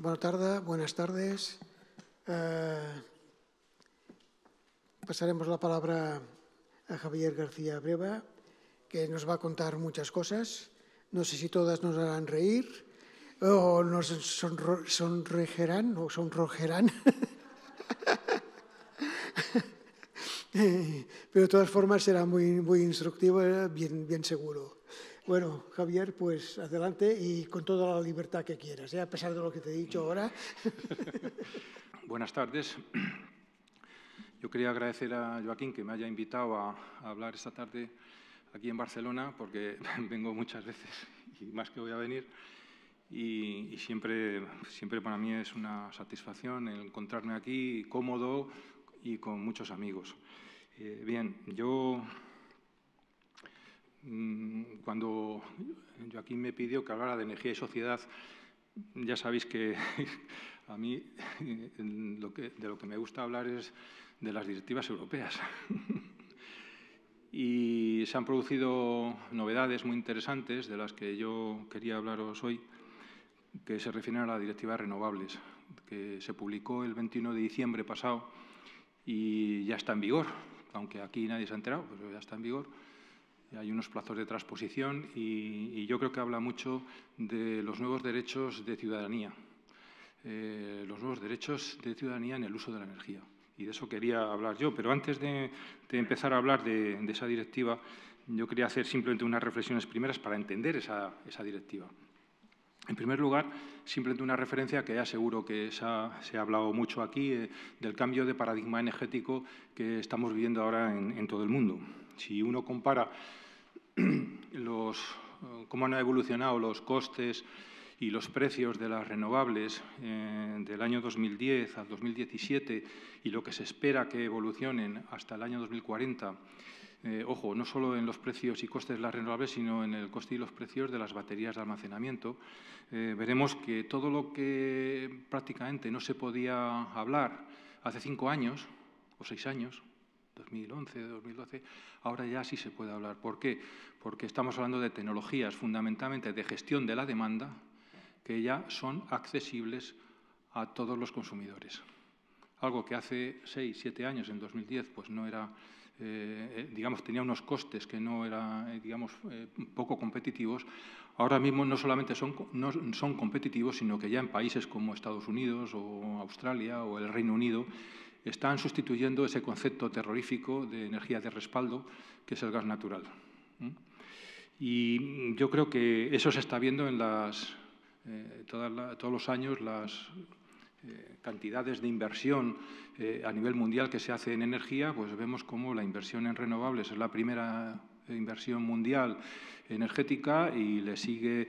Buenas tardes, buenas tardes. Eh, pasaremos la palabra a Javier García Breva, que nos va a contar muchas cosas. No sé si todas nos harán reír o nos sonrejerán o sonrojerán. Pero de todas formas será muy, muy instructivo, eh, bien, bien seguro. Bueno, Javier, pues adelante y con toda la libertad que quieras, ¿eh? a pesar de lo que te he dicho ahora. Buenas tardes. Yo quería agradecer a Joaquín que me haya invitado a, hablar esta tarde aquí en Barcelona, porque vengo muchas veces y más que voy a venir. Y, siempre, siempre para mí es una satisfacción encontrarme aquí cómodo y con muchos amigos. Eh, bien, yo cuando Joaquín me pidió que hablara de energía y sociedad, ya sabéis que a mí de lo que me gusta hablar es de las directivas europeas. y se han producido novedades muy interesantes de las que yo quería hablaros hoy, que se refieren a la directiva de renovables, que se publicó el 21 de diciembre pasado y ya está en vigor, aunque aquí nadie se ha enterado, pero ya está en vigor hay unos plazos de transposición y, yo creo que habla mucho de los nuevos derechos de ciudadanía, eh, los nuevos derechos de ciudadanía en el uso de la energía. Y de eso quería hablar yo. Pero antes de, empezar a hablar de, esa directiva, yo quería hacer simplemente unas reflexiones primeras para entender esa, directiva. En primer lugar, simplemente una referencia que ya seguro que se ha, hablado mucho aquí eh, del cambio de paradigma energético que estamos viviendo ahora en todo el mundo. Si uno compara los, cómo han evolucionado los costes y los precios de las renovables eh, del año 2010 al 2017 y lo que se espera que evolucionen hasta el año 2040, eh, ojo, no solo en los precios y costes de las renovables, sino en el coste y los precios de las baterías de almacenamiento, eh, veremos que todo lo que prácticamente no se podía hablar hace cinco años o seis años, 2011, 2012, ahora ya sí se puede hablar. ¿Por qué? Porque estamos hablando de tecnologías fundamentalmente de gestión de la demanda que ya son accesibles a todos los consumidores. Algo que hace seis, siete años, en 2010, pues no era, eh, eh, digamos, tenía unos costes que no eran, eh, digamos, poco competitivos. Ahora mismo no solamente son, no son competitivos, sino que ya en países como Estados Unidos o Australia o el Reino Unido están sustituyendo ese concepto terrorífico de energía de respaldo, que es el gas natural. Y yo creo que eso se está viendo en las, eh, todos los años, las eh, cantidades de inversión eh, a nivel mundial que se hace en energía, pues vemos cómo la inversión en renovables es la primera inversión mundial energética y le sigue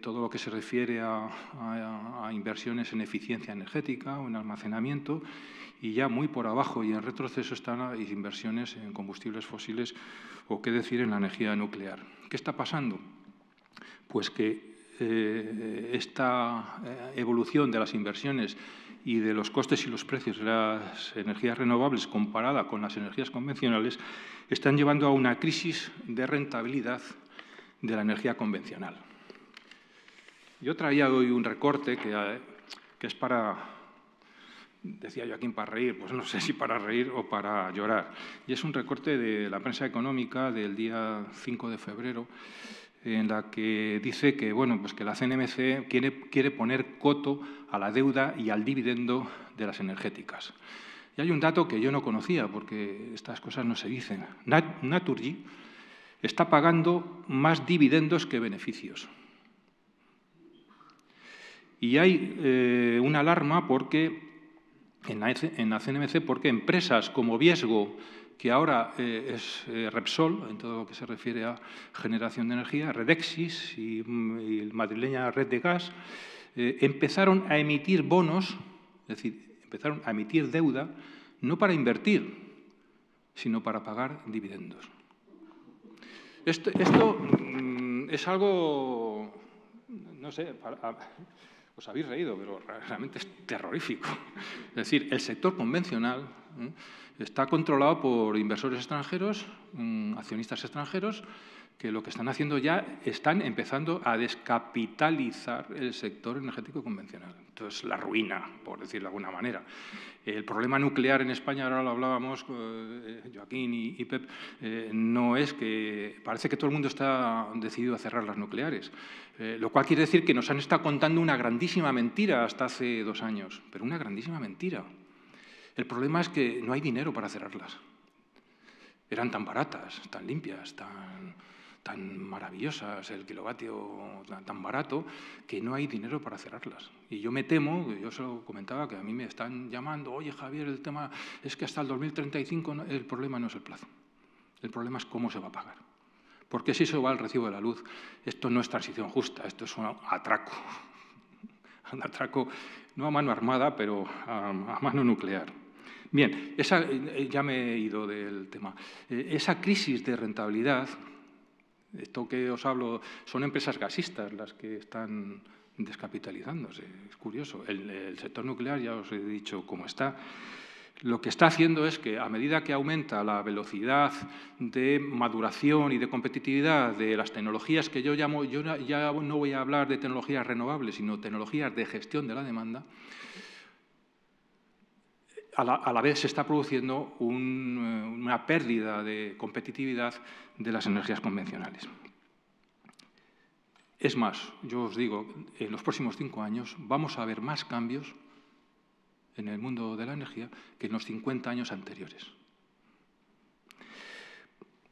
todo lo que se refiere a, inversiones en eficiencia energética o en almacenamiento y ya muy por abajo y en retroceso están las inversiones en combustibles fósiles o qué decir en la energía nuclear. ¿Qué está pasando? Pues que eh, esta eh, evolución de las inversiones y de los costes y los precios de las energías renovables comparada con las energías convencionales están llevando a una crisis de rentabilidad de la energía convencional. Yo traía hoy un recorte que, eh, que es para decía Joaquín, para reír, pues no sé si para reír o para llorar. Y es un recorte de la prensa económica del día 5 de febrero, en la que dice que, bueno, pues que la CNMC quiere, quiere poner coto a la deuda y al dividendo de las energéticas. Y hay un dato que yo no conocía, porque estas cosas no se dicen. Naturgy está pagando más dividendos que beneficios. Y hay eh, una alarma porque en la, CNMC porque empresas como Viesgo, que ahora eh, es eh, Repsol, en todo lo que se refiere a generación de energía, Redexis y, la madrileña Red de Gas, eh, empezaron a emitir bonos, es decir, empezaron a emitir deuda, no para invertir, sino para pagar dividendos. Esto, mm, es algo, no sé, os habéis reído, pero realmente es terrorífico. Es decir, el sector convencional está controlado por inversores extranjeros, mm, accionistas extranjeros, que lo que están haciendo ya están empezando a descapitalizar el sector energético convencional. Entonces, la ruina, por decirlo de alguna manera. El problema nuclear en España, ahora lo hablábamos eh, Joaquín y, Pep, eh, no es que parece que todo el mundo está decidido a cerrar las nucleares, eh, lo cual quiere decir que nos han estado contando una grandísima mentira hasta hace dos años, pero una grandísima mentira. El problema es que no hay dinero para cerrarlas. Eran tan baratas, tan limpias, tan tan maravillosas, el kilovatio tan barato, que no hay dinero para cerrarlas. Y yo me temo, yo se lo comentaba, que a mí me están llamando, oye Javier, el tema es que hasta el 2035 el problema no es el plazo, el problema es cómo se va a pagar. Porque si eso va al recibo de la luz, esto no es transición justa, esto es un atraco. Un atraco no a mano armada, pero a, mano nuclear. Bien, eh, ya me he ido del tema. Eh, esa crisis de rentabilidad esto que os hablo son empresas gasistas las que están descapitalizándose. Es curioso. El, sector nuclear, ya os he dicho cómo está. Lo que está haciendo es que a medida que aumenta la velocidad de maduración y de competitividad de las tecnologías que yo llamo, yo ya no voy a hablar de tecnologías renovables, sino tecnologías de gestión de la demanda, a la, vez se está produciendo eh, una pérdida de competitividad de las energías convencionales. Es más, yo os digo, en los próximos cinco años vamos a ver más cambios en el mundo de la energía que en los 50 años anteriores.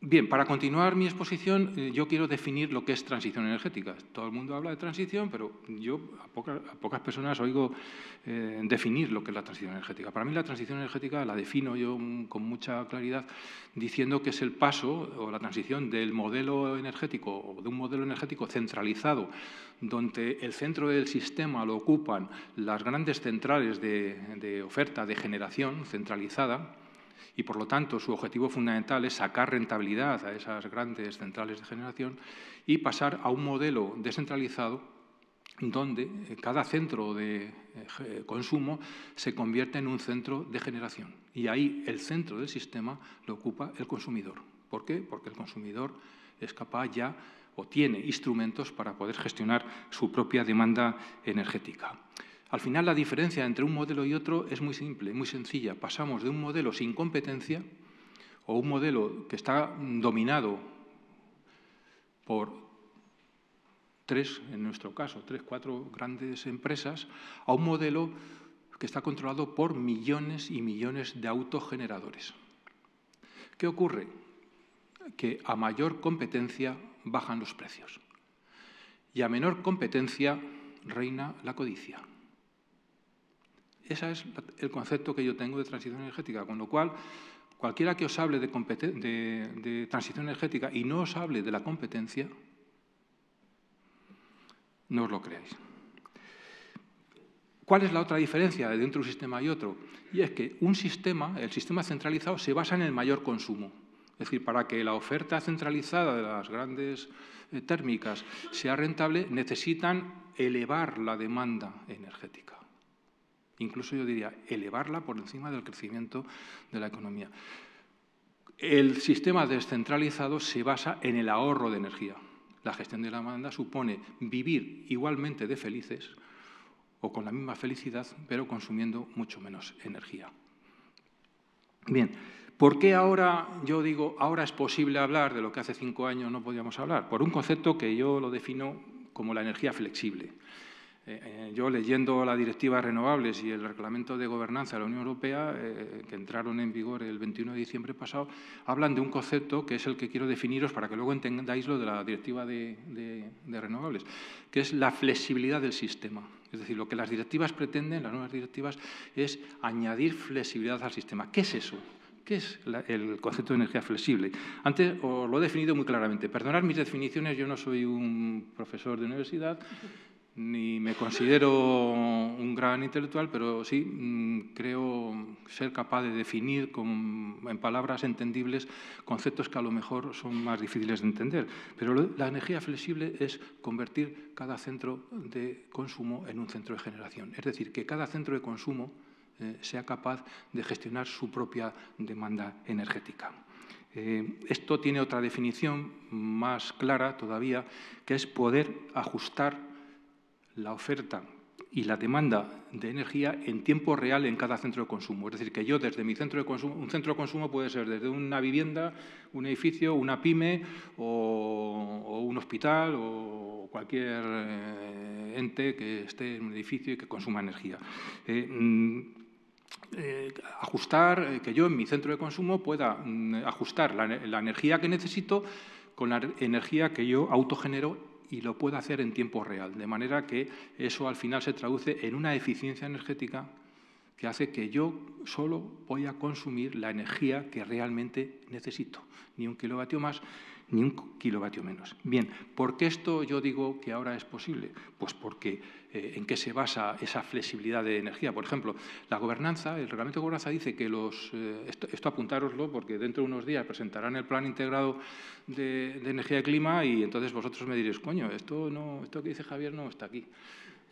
Bien, para continuar mi exposición, eh, yo quiero definir lo que es transición energética. Todo el mundo habla de transición, pero yo a, pocas personas oigo eh, definir lo que es la transición energética. Para mí la transición energética la defino yo con mucha claridad diciendo que es el paso o la transición del modelo energético o de un modelo energético centralizado, donde el centro del sistema lo ocupan las grandes centrales de oferta de generación centralizada, y por lo tanto su objetivo fundamental es sacar rentabilidad a esas grandes centrales de generación y pasar a un modelo descentralizado donde eh, cada centro de eh, consumo se convierte en un centro de generación. Y ahí el centro del sistema lo ocupa el consumidor. ¿Por qué? Porque el consumidor es capaz ya o tiene instrumentos para poder gestionar su propia demanda energética. Al final la diferencia entre un modelo y otro es muy simple, muy sencilla. Pasamos de un modelo sin competencia o un modelo que está dominado por tres, en nuestro caso, tres, cuatro grandes empresas, a un modelo que está controlado por millones y millones de autogeneradores. ¿Qué ocurre? Que a mayor competencia bajan los precios y a menor competencia reina la codicia. Ese es el concepto que yo tengo de transición energética, con lo cual cualquiera que os hable de, transición energética y no os hable de la competencia, no os lo creáis. ¿Cuál es la otra diferencia de entre un sistema y otro? Y es que un sistema, el sistema centralizado, se basa en el mayor consumo. Es decir, para que la oferta centralizada de las grandes eh, térmicas sea rentable, necesitan elevar la demanda energética incluso yo diría elevarla por encima del crecimiento de la economía. El sistema descentralizado se basa en el ahorro de energía. La gestión de la demanda supone vivir igualmente de felices o con la misma felicidad, pero consumiendo mucho menos energía. Bien, ¿por qué ahora yo digo, ahora es posible hablar de lo que hace cinco años no podíamos hablar? Por un concepto que yo lo defino como la energía flexible. Eh, eh, yo leyendo la directiva renovables y el reglamento de gobernanza de la Unión Europea, eh, que entraron en vigor el 21 de diciembre pasado, hablan de un concepto que es el que quiero definiros para que luego entendáis lo de la directiva de, de renovables, que es la flexibilidad del sistema. Es decir, lo que las directivas pretenden, las nuevas directivas, es añadir flexibilidad al sistema. ¿Qué es eso? ¿Qué es el concepto de energía flexible? Antes os lo he definido muy claramente. Perdonad mis definiciones, yo no soy un profesor de universidad, ni me considero un gran intelectual, pero sí mm, creo ser capaz de definir en palabras entendibles conceptos que a lo mejor son más difíciles de entender. Pero la energía flexible es convertir cada centro de consumo en un centro de generación. Es decir, que cada centro de consumo eh, sea capaz de gestionar su propia demanda energética. Eh, esto tiene otra definición más clara todavía, que es poder ajustar la oferta y la demanda de energía en tiempo real en cada centro de consumo. Es decir, que yo desde mi centro de consumo, un centro de consumo puede ser desde una vivienda, un edificio, una pyme o, un hospital o cualquier eh, ente que esté en un edificio y que consuma energía. Eh, mm, eh, ajustar, que yo en mi centro de consumo pueda mm, ajustar la energía que necesito con la energía que yo autogenero y lo puede hacer en tiempo real, de manera que eso al final se traduce en una eficiencia energética que hace que yo solo voy a consumir la energía que realmente necesito, ni un kilovatio más ni un kilovatio menos. Bien, ¿por qué esto yo digo que ahora es posible? Pues porque eh, en qué se basa esa flexibilidad de energía. Por ejemplo, la gobernanza, el reglamento de gobernanza dice que los, eh, esto, esto, apuntároslo porque dentro de unos días presentarán el plan integrado de, energía y clima y entonces vosotros me diréis, coño, esto, no, esto que dice Javier no está aquí.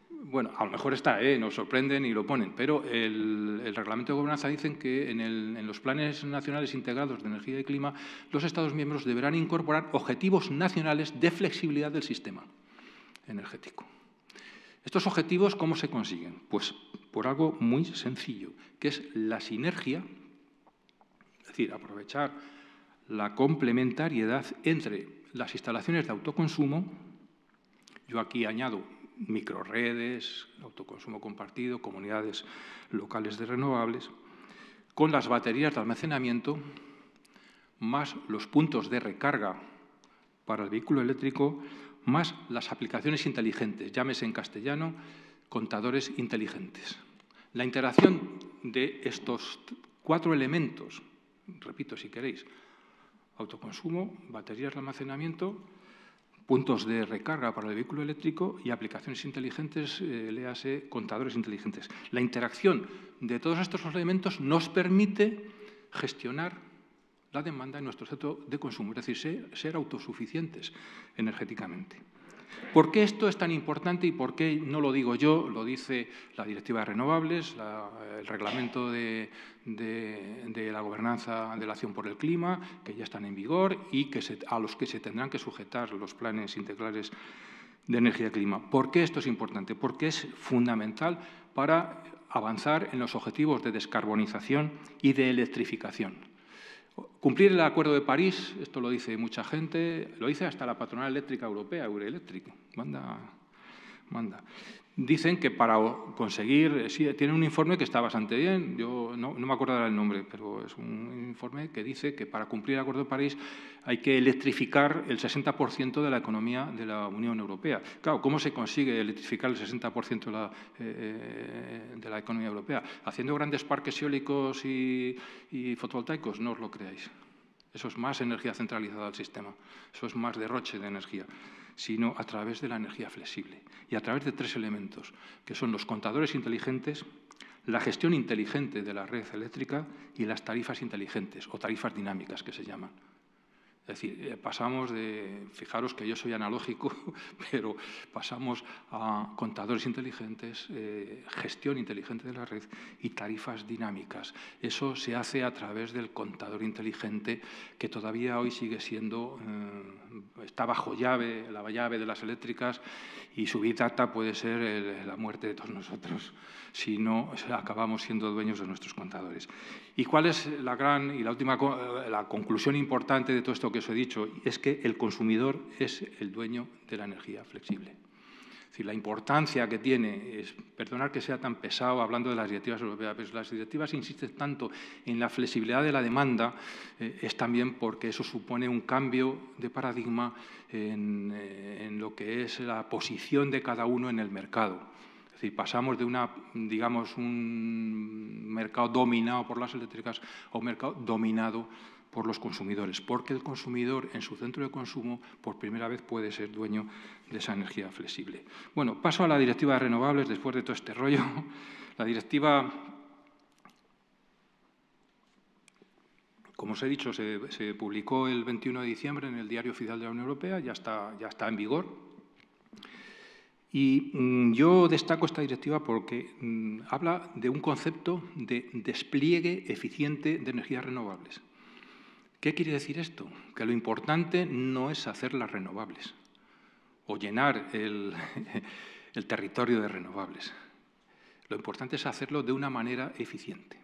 Bueno, a lo mejor está, ¿eh? nos sorprenden y lo ponen, pero el, reglamento de gobernanza dice que en, en, los planes nacionales integrados de energía y clima los Estados miembros deberán incorporar objetivos nacionales de flexibilidad del sistema energético. ¿Estos objetivos cómo se consiguen? Pues por algo muy sencillo, que es la sinergia, es decir, aprovechar la complementariedad entre las instalaciones de autoconsumo, yo aquí añado microredes, autoconsumo compartido, comunidades locales de renovables, con las baterías de almacenamiento, más los puntos de recarga para el vehículo eléctrico, más las aplicaciones inteligentes, llámese en castellano contadores inteligentes. La interacción de estos cuatro elementos, repito si queréis, autoconsumo, baterías de almacenamiento, puntos de recarga para el vehículo eléctrico y aplicaciones inteligentes, eh, léase contadores inteligentes. La interacción de todos estos elementos nos permite gestionar la demanda en nuestro centro de consumo, es decir, ser, autosuficientes energéticamente. ¿Por qué esto es tan importante y por qué no lo digo yo? Lo dice la Directiva de Renovables, el reglamento de, la gobernanza de la acción por el clima, que ya están en vigor y que a los que se tendrán que sujetar los planes integrales de energía y clima. ¿Por qué esto es importante? Porque es fundamental para avanzar en los objetivos de descarbonización y de electrificación. Cumplir el Acuerdo de París, esto lo dice mucha gente, lo dice hasta la patronal eléctrica europea, Euroelectric, manda, manda. Dicen que para conseguir, sí, tiene un informe que está bastante bien, yo no, me acuerdo el nombre, pero es un informe que dice que para cumplir el Acuerdo de París hay que electrificar el 60% de la economía de la Unión Europea. Claro, ¿cómo se consigue electrificar el 60% de la, eh, eh, de la economía europea? Haciendo grandes parques eólicos y, y fotovoltaicos, no os lo creáis. Eso es más energía centralizada al sistema, eso es más derroche de energía sino a través de la energía flexible y a través de tres elementos, que son los contadores inteligentes, la gestión inteligente de la red eléctrica y las tarifas inteligentes o tarifas dinámicas que se llaman. Es decir, eh, pasamos de, fijaros que yo soy analógico, pero pasamos a contadores inteligentes, eh, gestión inteligente de la red y tarifas dinámicas. Eso se hace a través del contador inteligente que todavía hoy sigue siendo, eh, está bajo llave, la llave de las eléctricas y su data puede ser la muerte de todos nosotros si no acabamos siendo dueños de nuestros contadores. ¿Y cuál es la gran y la última la conclusión importante de todo esto que os he dicho? Es que el consumidor es el dueño de la energía flexible. Es la importancia que tiene, es, perdonar que sea tan pesado hablando de las directivas europeas, pero las directivas insisten tanto en la flexibilidad de la demanda, eh, es también porque eso supone un cambio de paradigma en, eh, en lo que es la posición de cada uno en el mercado decir, pasamos de una, digamos, un mercado dominado por las eléctricas a un mercado dominado por los consumidores, porque el consumidor en su centro de consumo por primera vez puede ser dueño de esa energía flexible. Bueno, paso a la directiva de renovables después de todo este rollo. La directiva, como os he dicho, se, se publicó el 21 de diciembre en el Diario Oficial de la Unión Europea, ya está, ya está en vigor, y mm, yo destaco esta directiva porque mm, habla de un concepto de despliegue eficiente de energías renovables, ¿Qué quiere decir esto? Que lo importante no es hacer las renovables o llenar el, el territorio de renovables. Lo importante es hacerlo de una manera eficiente.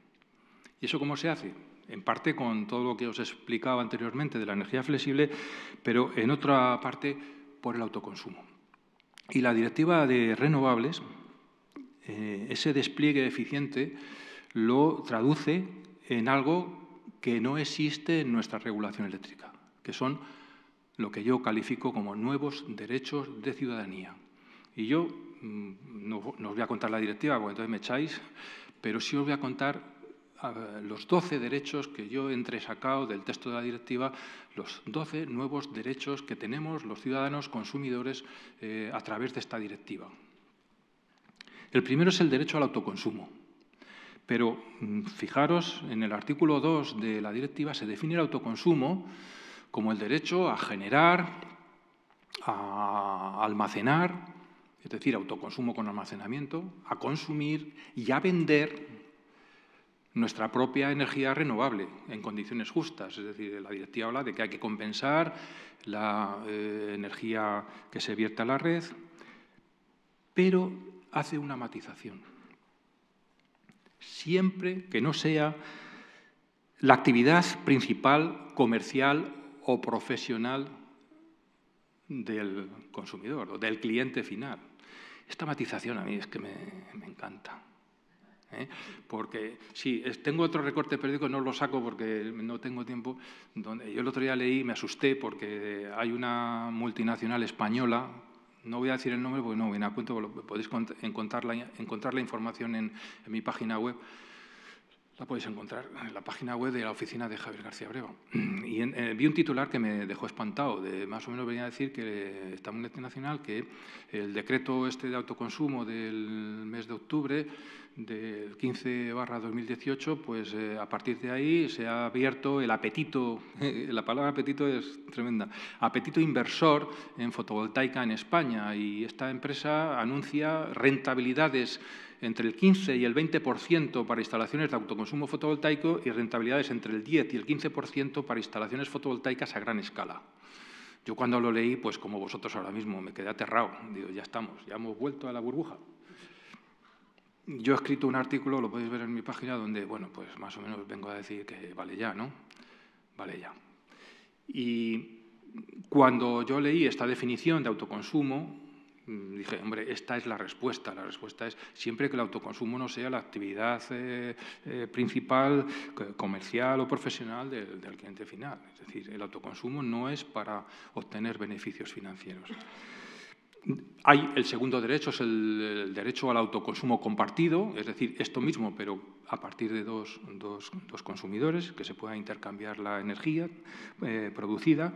¿Y eso cómo se hace? En parte con todo lo que os he explicado anteriormente de la energía flexible, pero en otra parte por el autoconsumo. Y la directiva de renovables, eh, ese despliegue eficiente, lo traduce en algo que no existe en nuestra regulación eléctrica, que son lo que yo califico como nuevos derechos de ciudadanía. Y yo mm, no, os voy a contar la directiva, porque entonces me echáis, pero sí os voy a contar los 12 derechos que yo he entresacado del texto de la directiva, los 12 nuevos derechos que tenemos los ciudadanos consumidores eh, a través de esta directiva. El primero es el derecho al autoconsumo. Pero mm, fijaros, en el artículo 2 de la directiva se define el autoconsumo como el derecho a generar, a almacenar, es decir, autoconsumo con almacenamiento, a consumir y a vender nuestra propia energía renovable en condiciones justas. Es decir, la directiva habla de que hay que compensar la eh, energía que se vierte a la red, pero hace una matización. Siempre que no sea la actividad principal comercial o profesional del consumidor o del cliente final. Esta matización a mí es que me encanta. ¿Eh? Porque sí, tengo otro recorte periódico, no lo saco porque no tengo tiempo. Donde yo el otro día leí, me asusté porque hay una multinacional española, no voy a decir el nombre porque no viene a cuento, podéis encontrar la, encontrar la información en mi página web la podéis encontrar en la página web de la oficina de Javier García Breva. Y eh, vi un titular que me dejó espantado, de, más o menos venía a decir que está en nacional que el decreto este de autoconsumo del mes de octubre del 15 barra 2018, pues eh, a partir de ahí se ha abierto el apetito, la palabra apetito es tremenda, apetito inversor en fotovoltaica en España y esta empresa anuncia rentabilidades entre el 15 y el 20% para instalaciones de autoconsumo fotovoltaico y rentabilidades entre el 10 y el 15% para instalaciones fotovoltaicas a gran escala. Yo cuando lo leí, pues como vosotros ahora mismo, me quedé aterrado. Digo, ya estamos, ya hemos vuelto a la burbuja. Yo he escrito un artículo, lo podéis ver en mi página, donde, bueno, pues más o menos vengo a decir que vale ya, ¿no? Vale ya. Y cuando yo leí esta definición de autoconsumo, dije, hombre, esta es la respuesta. La respuesta es siempre que el autoconsumo no sea la actividad eh, eh, principal, comercial o profesional del, cliente final. Es decir, el autoconsumo no es para obtener beneficios financieros. Hay el segundo derecho, es el, derecho al autoconsumo compartido, es decir, esto mismo, pero a partir de dos, consumidores, que se pueda intercambiar la energía eh, producida.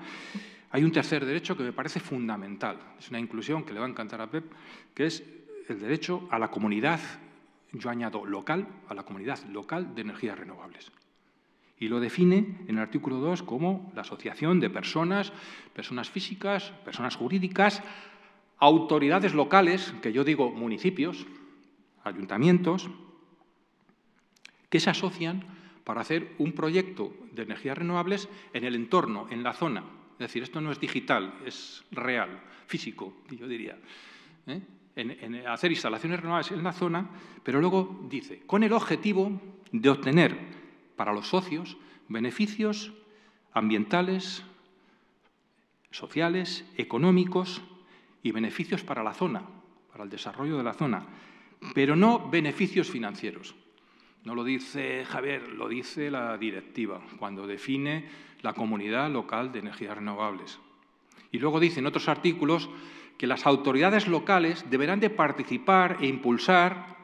Hay un tercer derecho que me parece fundamental, es una inclusión que le va a encantar a Pep, que es el derecho a la comunidad, yo añado local, a la comunidad local de energías renovables. Y lo define en el artículo 2 como la asociación de personas, personas físicas, personas jurídicas, autoridades locales, que yo digo municipios, ayuntamientos, que se asocian para hacer un proyecto de energías renovables en el entorno, en la zona es decir, esto no es digital, es real, físico, yo diría. ¿eh? Hacer instalaciones renovables en la zona, pero luego dice, con el objetivo de obtener para los socios beneficios ambientales, sociales, económicos y beneficios para la zona, para el desarrollo de la zona, pero no beneficios financieros. No lo dice Javier, lo dice la directiva, cuando define la comunidad local de energías renovables. Y luego dice en otros artículos que las autoridades locales deberán de participar e impulsar,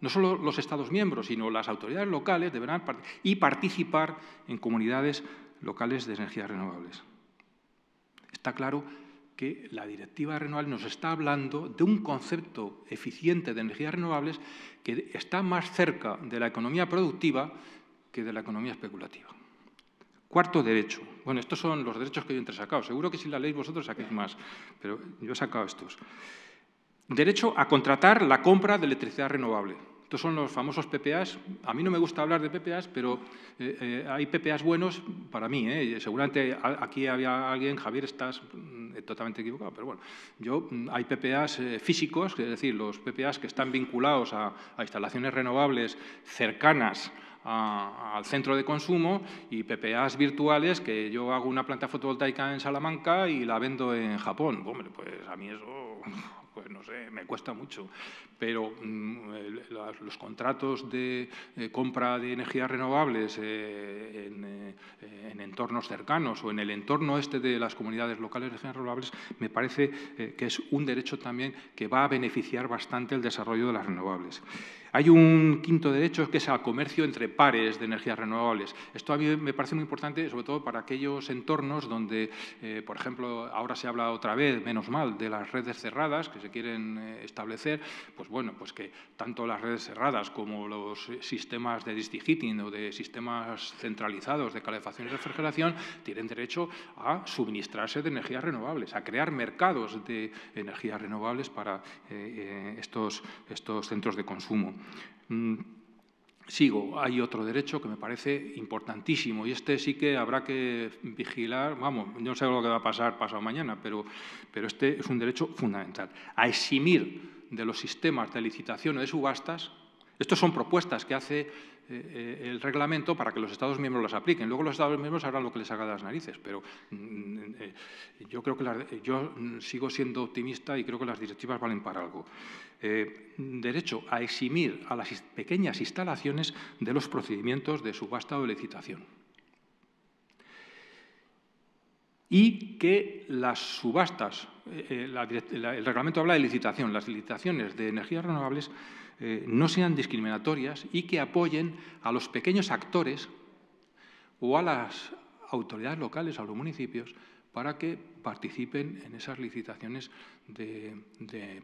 no solo los Estados miembros, sino las autoridades locales deberán y participar en comunidades locales de energías renovables. Está claro que la directiva renovable nos está hablando de un concepto eficiente de energías renovables que está más cerca de la economía productiva que de la economía especulativa. Cuarto derecho. Bueno, estos son los derechos que yo he entresacado. Seguro que si la leéis vosotros saquéis más, pero yo he sacado estos. Derecho a contratar la compra de electricidad renovable. Estos son los famosos PPAs. A mí no me gusta hablar de PPAs, pero eh, eh, hay PPAs buenos para mí. ¿eh? Seguramente aquí había alguien, Javier, estás mm, totalmente equivocado, pero bueno, yo mm, hay PPAs físicos, es decir, los PPAs que están vinculados a, instalaciones renovables cercanas al centro de consumo y PPAs virtuales que yo hago una planta fotovoltaica en Salamanca y la vendo en Japón. Hombre, pues a mí eso pues no sé, me cuesta mucho. Pero mm, los contratos de compra de energías renovables eh, eh, en, entornos cercanos o en el entorno este de las comunidades locales de energías renovables, me parece eh, que es un derecho también que va a beneficiar bastante el desarrollo de las renovables. Hay un quinto derecho que es el comercio entre pares de energías renovables. Esto a mí me parece muy importante, sobre todo para aquellos entornos donde, eh, por ejemplo, ahora se habla otra vez, menos mal, de las redes cerradas que se quieren eh, establecer, pues bueno, pues que tanto las redes cerradas como los sistemas de district o de sistemas centralizados de calefacción y refrigeración tienen derecho a suministrarse de energías renovables, a crear mercados de energías renovables para eh, estos, estos centros de consumo. Mm, sigo, hay otro derecho que me parece importantísimo y este sí que habrá que vigilar, vamos, no sé lo que va a pasar pasado mañana, pero, pero este es un derecho fundamental, a eximir de los sistemas de licitación o de subastas, estas son propuestas que hace eh, eh, el reglamento para que los Estados miembros las apliquen. Luego los Estados miembros harán lo que les haga de las narices, pero mm, eh, yo creo que yo sigo siendo optimista y creo que las directivas valen para algo. derecho a eximir a las pequeñas instalaciones de los procedimientos de subasta o licitación. Y que las subastas, el reglamento habla de licitación, las licitaciones de energías renovables eh, no sean discriminatorias y que apoyen a los pequeños actores o a las autoridades locales, a los municipios, para que participen en esas licitaciones de,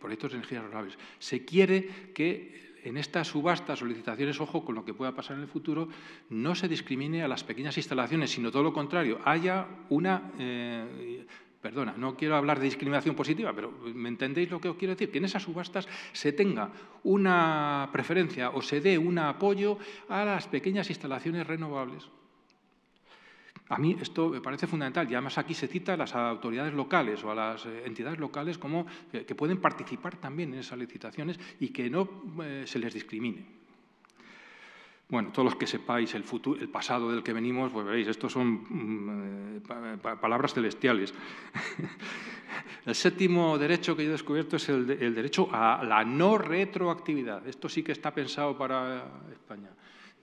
proyectos de energías renovables. Se quiere que en estas subastas o licitaciones, ojo con lo que pueda pasar en el futuro, no se discrimine a las pequeñas instalaciones, sino todo lo contrario, haya una eh, perdona, no quiero hablar de discriminación positiva, pero ¿me entendéis lo que os quiero decir? Que en esas subastas se tenga una preferencia o se dé un apoyo a las pequeñas instalaciones renovables. A mí esto me parece fundamental y además aquí se cita a las autoridades locales o a las eh, entidades locales como que pueden participar también en esas licitaciones y que no eh, se les discrimine. Bueno, todos los que sepáis el, futuro, el pasado del que venimos, pues veréis, estos son mm, eh, palabras celestiales. el séptimo derecho que yo he descubierto es el, el derecho a la no retroactividad. Esto sí que está pensado para España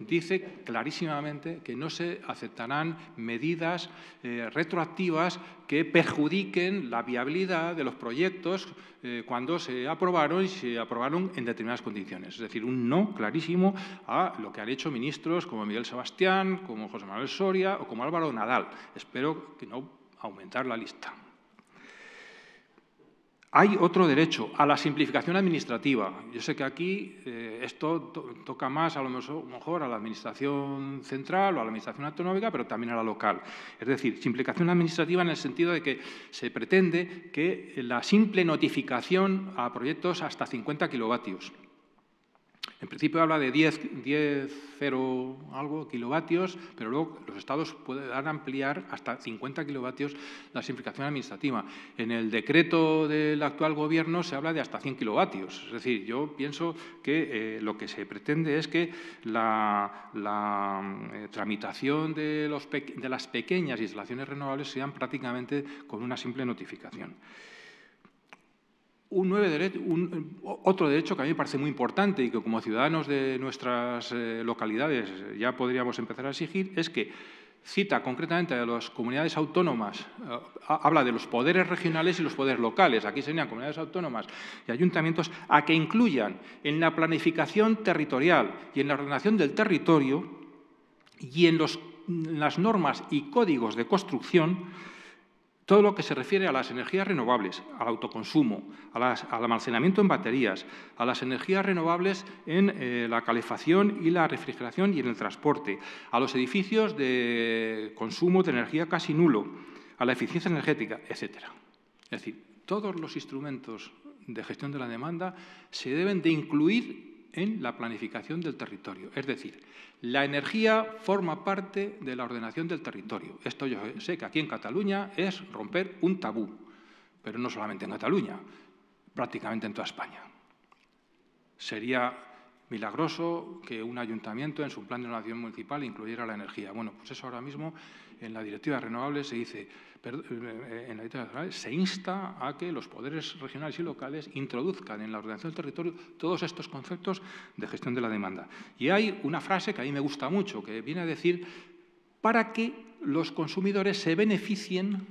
dice clarísimamente que no se aceptarán medidas eh, retroactivas que perjudiquen la viabilidad de los proyectos eh, cuando se aprobaron y se aprobaron en determinadas condiciones. Es decir, un no clarísimo a lo que han hecho ministros como Miguel Sebastián, como José Manuel Soria o como Álvaro Nadal. Espero que no aumentar la lista. Hay otro derecho, a la simplificación administrativa. Yo sé que aquí eh, esto toca más a lo mejor a la Administración central o a la Administración autonómica, pero también a la local. Es decir, simplificación administrativa en el sentido de que se pretende que la simple notificación a proyectos hasta 50 kilovatios en principio habla de 10, 10 0 algo kilovatios, pero luego los estados pueden ampliar hasta 50 kilovatios la simplificación administrativa. En el decreto del actual gobierno se habla de hasta 100 kilovatios. Es decir, yo pienso que eh, lo que se pretende es que la, eh, tramitación de, de las pequeñas instalaciones renovables sean prácticamente con una simple notificación. Un, otro derecho que a mí me parece muy importante y que como ciudadanos de nuestras eh, localidades ya podríamos empezar a exigir es que cita concretamente a las comunidades autónomas, eh, habla de los poderes regionales y los poderes locales, aquí serían comunidades autónomas y ayuntamientos, a que incluyan en la planificación territorial y en la ordenación del territorio y en las normas y códigos de construcción todo lo que se refiere a las energías renovables, al autoconsumo, al almacenamiento en baterías, a las energías renovables en eh, la calefacción y la refrigeración y en el transporte, a los edificios de consumo de energía casi nulo, a la eficiencia energética, etc. Es decir, todos los instrumentos de gestión de la demanda se deben de incluir en la planificación del territorio. Es decir, la energía forma parte de la ordenación del territorio. Esto yo sé que aquí en Cataluña es romper un tabú, pero no solamente en Cataluña, prácticamente en toda España. Sería milagroso que un ayuntamiento en su plan de ordenación municipal incluyera la energía. Bueno, pues eso ahora mismo en la Directiva Renovables se dice, en la Directiva se insta a que los poderes regionales y locales introduzcan en la ordenación del territorio todos estos conceptos de gestión de la demanda. Y hay una frase que a mí me gusta mucho, que viene a decir, para que los consumidores se beneficien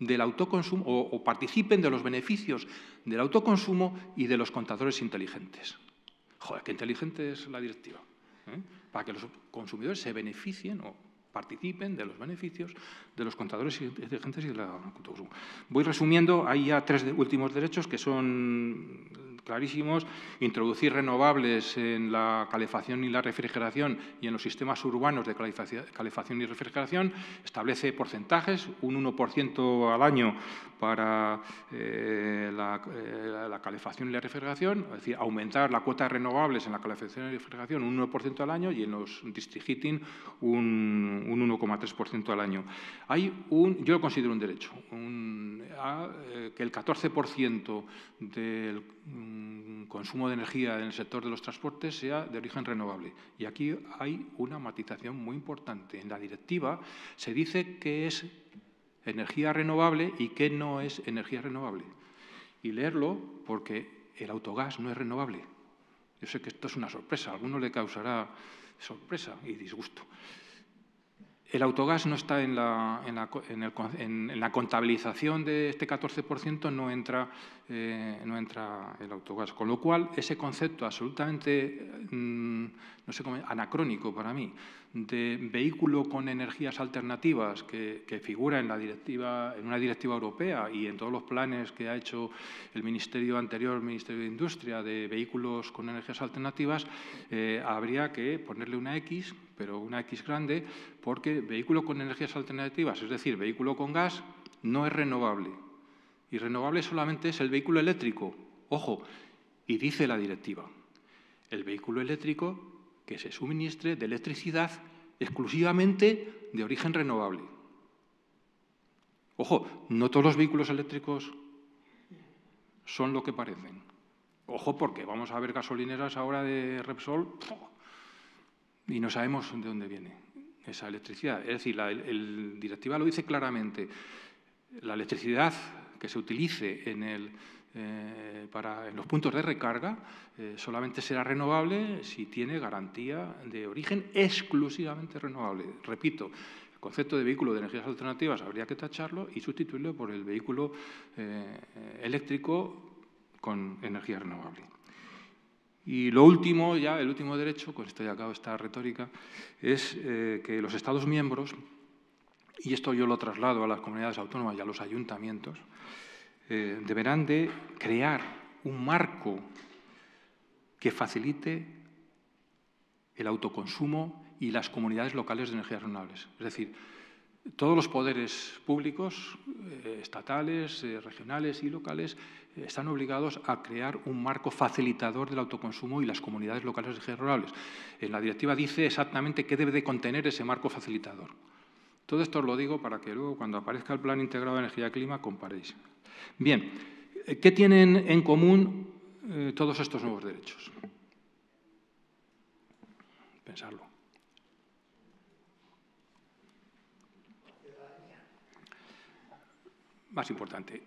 del autoconsumo o, participen de los beneficios del autoconsumo y de los contadores inteligentes. Joder, qué inteligente es la directiva. ¿eh? Para que los consumidores se beneficien o participen de los beneficios de los contadores inteligentes y de la Voy resumiendo, hay ya tres últimos derechos que son clarísimos, introducir renovables en la calefacción y la refrigeración y en los sistemas urbanos de calefacción y refrigeración, establece porcentajes, un 1% al año para eh, la, la, calefacción y la refrigeración, es decir, aumentar la cuota de renovables en la calefacción y refrigeración un 1% al año y en los district heating un, un 1,3% al año. Hay un, yo lo considero un derecho, un, eh, que el 14% del consumo de energía en el sector de los transportes sea de origen renovable. Y aquí hay una matización muy importante. En la directiva se dice que es energía renovable y que no es energía renovable. Y leerlo porque el autogás no es renovable. Yo sé que esto es una sorpresa, a alguno le causará sorpresa y disgusto. El autogás no está en la, en la, contabilización de este 14%, no entra, eh, no entra el autogás. Con lo cual, ese concepto absolutamente, mm, no sé cómo, anacrónico para mí, de vehículo con energías alternativas que, figura en, la directiva, en una directiva europea y en todos los planes que ha hecho el Ministerio anterior, el Ministerio de Industria, de vehículos con energías alternativas, eh, habría que ponerle una X, pero una X grande, porque vehículo con energías alternativas, es decir, vehículo con gas, no es renovable. Y renovable solamente es el vehículo eléctrico. Ojo, y dice la directiva, el vehículo eléctrico que se suministre de electricidad exclusivamente de origen renovable. Ojo, no todos los vehículos eléctricos son lo que parecen. Ojo, porque vamos a ver gasolineras ahora de Repsol y no sabemos de dónde viene esa electricidad. Es decir, la directiva lo dice claramente. La electricidad que se utilice en eh, los puntos de recarga eh, solamente será renovable si tiene garantía de origen exclusivamente renovable. Repito, el concepto de vehículo de energías alternativas habría que tacharlo y sustituirlo por el vehículo eh, eléctrico con energía renovable. Y lo último, ya el último derecho, con esto ya acabo esta retórica, es que los Estados miembros, y esto yo lo traslado a las comunidades autónomas y a los ayuntamientos, eh, deberán de crear un marco que facilite el autoconsumo y las comunidades locales de energías renovables. Es decir, todos los poderes públicos, eh, estatales, eh, regionales y locales, están obligados a crear un marco facilitador del autoconsumo y las comunidades locales de energías renovables. En la directiva dice exactamente qué debe de contener ese marco facilitador. Todo esto os lo digo para que luego, cuando aparezca el Plan Integrado de Energía y Clima, comparéis. Bien, ¿qué tienen en común eh, todos estos nuevos derechos? Pensarlo. Más importante,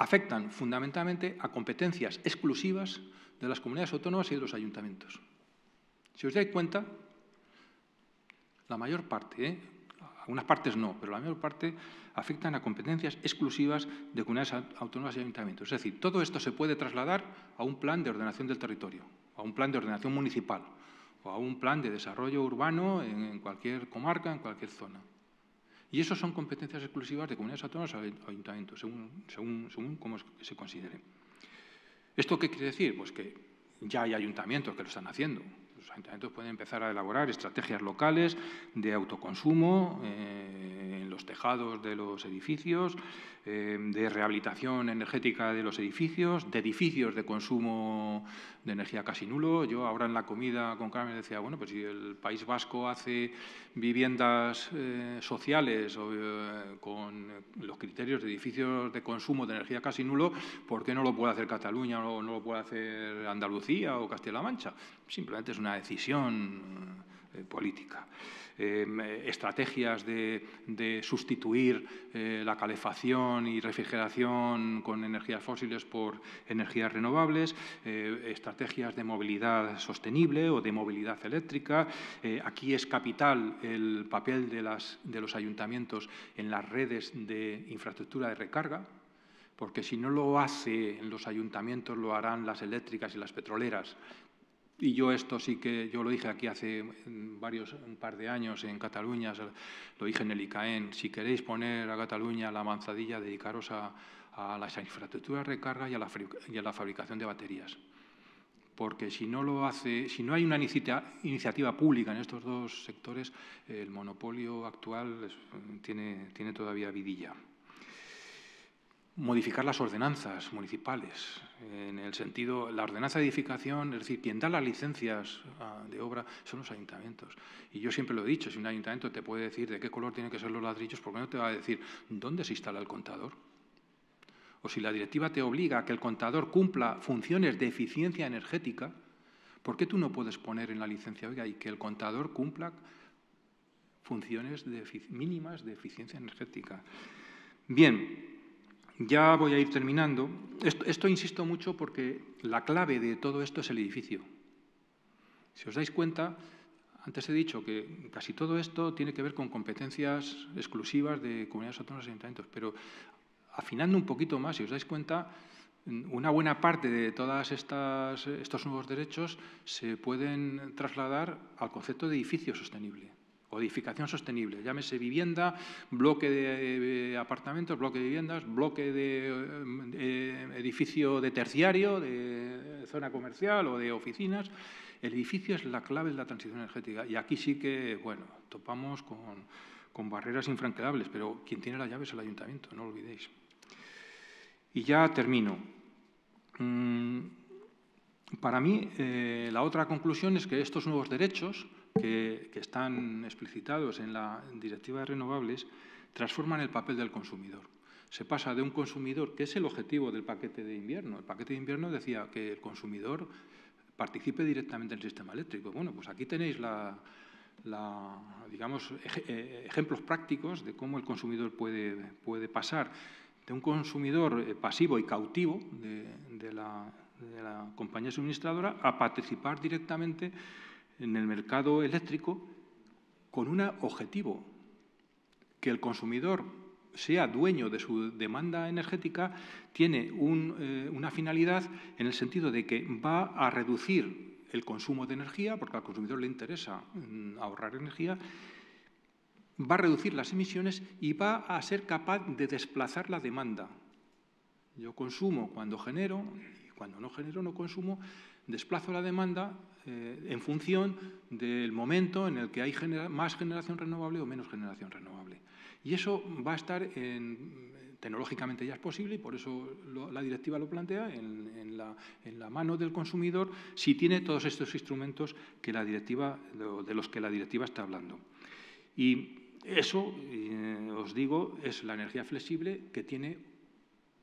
afectan fundamentalmente a competencias exclusivas de las comunidades autónomas y de los ayuntamientos. Si os dais cuenta, la mayor parte, ¿eh? algunas partes no, pero la mayor parte afectan a competencias exclusivas de comunidades autónomas y ayuntamientos. Es decir, todo esto se puede trasladar a un plan de ordenación del territorio, a un plan de ordenación municipal o a un plan de desarrollo urbano en cualquier comarca, en cualquier zona. Y eso son competencias exclusivas de comunidades autónomas o ayuntamientos, según, según, según cómo se considere. ¿Esto qué quiere decir? Pues que ya hay ayuntamientos que lo están haciendo. Los ayuntamientos pueden empezar a elaborar estrategias locales de autoconsumo eh, los tejados de los edificios, eh, de rehabilitación energética de los edificios, de edificios de consumo de energía casi nulo. Yo ahora en la comida con Carmen decía, bueno, pues si el País Vasco hace viviendas eh, sociales con los criterios de edificios de consumo de energía casi nulo, ¿por qué no lo puede hacer Cataluña o no lo puede hacer Andalucía o Castilla-La Mancha? Simplemente es una decisión política. Em, estrategias de, sustituir eh, la calefacción y refrigeración con energías fósiles por energías renovables, eh, estrategias de movilidad sostenible o de movilidad eléctrica. Eh, aquí es capital el papel de, los ayuntamientos en las redes de infraestructura de recarga, porque si no lo hace los ayuntamientos, lo harán las eléctricas y las petroleras, y yo esto sí que, yo lo dije aquí hace varios, un par de años en Cataluña, lo dije en el ICAEN, si queréis poner a Cataluña la manzadilla, dedicaros a, a las infraestructuras de recarga y a, la, fabricación de baterías. Porque si no lo hace, si no hay una iniciativa pública en estos dos sectores, el monopolio actual tiene todavía vidilla modificar las ordenanzas municipales, en el sentido, la ordenanza de edificación, es decir, quien da las licencias ah, de obra son los ayuntamientos. Y yo siempre lo he dicho, si un ayuntamiento te puede decir de qué color tienen que ser los ladrillos, ¿por qué no te va a decir dónde se instala el contador? O si la directiva te obliga a que el contador cumpla funciones de eficiencia energética, ¿por qué tú no puedes poner en la licencia, oiga, y que el contador cumpla funciones mínimas de eficiencia energética? Bien, ya voy a ir terminando. Esto, insisto mucho porque la clave de todo esto es el edificio. Si os dais cuenta, antes he dicho que casi todo esto tiene que ver con competencias exclusivas de comunidades autónomas y ayuntamientos, pero afinando un poquito más, si os dais cuenta, una buena parte de todos estos nuevos derechos se pueden trasladar al concepto de edificio sostenible edificación sostenible, llámese vivienda, bloque de apartamentos, bloque de viviendas, bloque de eh, edificio de terciario, de zona comercial o de oficinas. El edificio es la clave de la transición energética y aquí sí que, bueno, topamos con, barreras infranqueables, pero quien tiene la llave es el ayuntamiento, no lo olvidéis. Y ya termino. Mm, para mí, eh, la otra conclusión es que estos nuevos derechos, que, están explicitados en la Directiva de Renovables transforman el papel del consumidor. Se pasa de un consumidor, que es el objetivo del paquete de invierno. El paquete de invierno decía que el consumidor participe directamente en el sistema eléctrico. Bueno, pues aquí tenéis la, digamos, eh, ejemplos prácticos de cómo el consumidor puede, puede pasar de un consumidor eh, pasivo y cautivo de, la, de la compañía suministradora a participar directamente en el mercado eléctrico con un objetivo, que el consumidor sea dueño de su demanda energética, tiene eh, una finalidad en el sentido de que va a reducir el consumo de energía, porque al consumidor le interesa mm, ahorrar energía, va a reducir las emisiones y va a ser capaz de desplazar la demanda. Yo consumo cuando genero y cuando no genero no consumo, desplazo la demanda eh, en función del momento en el que hay más generación renovable o menos generación renovable. Y eso va a estar tecnológicamente ya es posible y por eso la directiva lo plantea en, la, mano del consumidor si tiene todos estos instrumentos que la directiva, de los que la directiva está hablando. Y eso, eh, os digo, es la energía flexible que tiene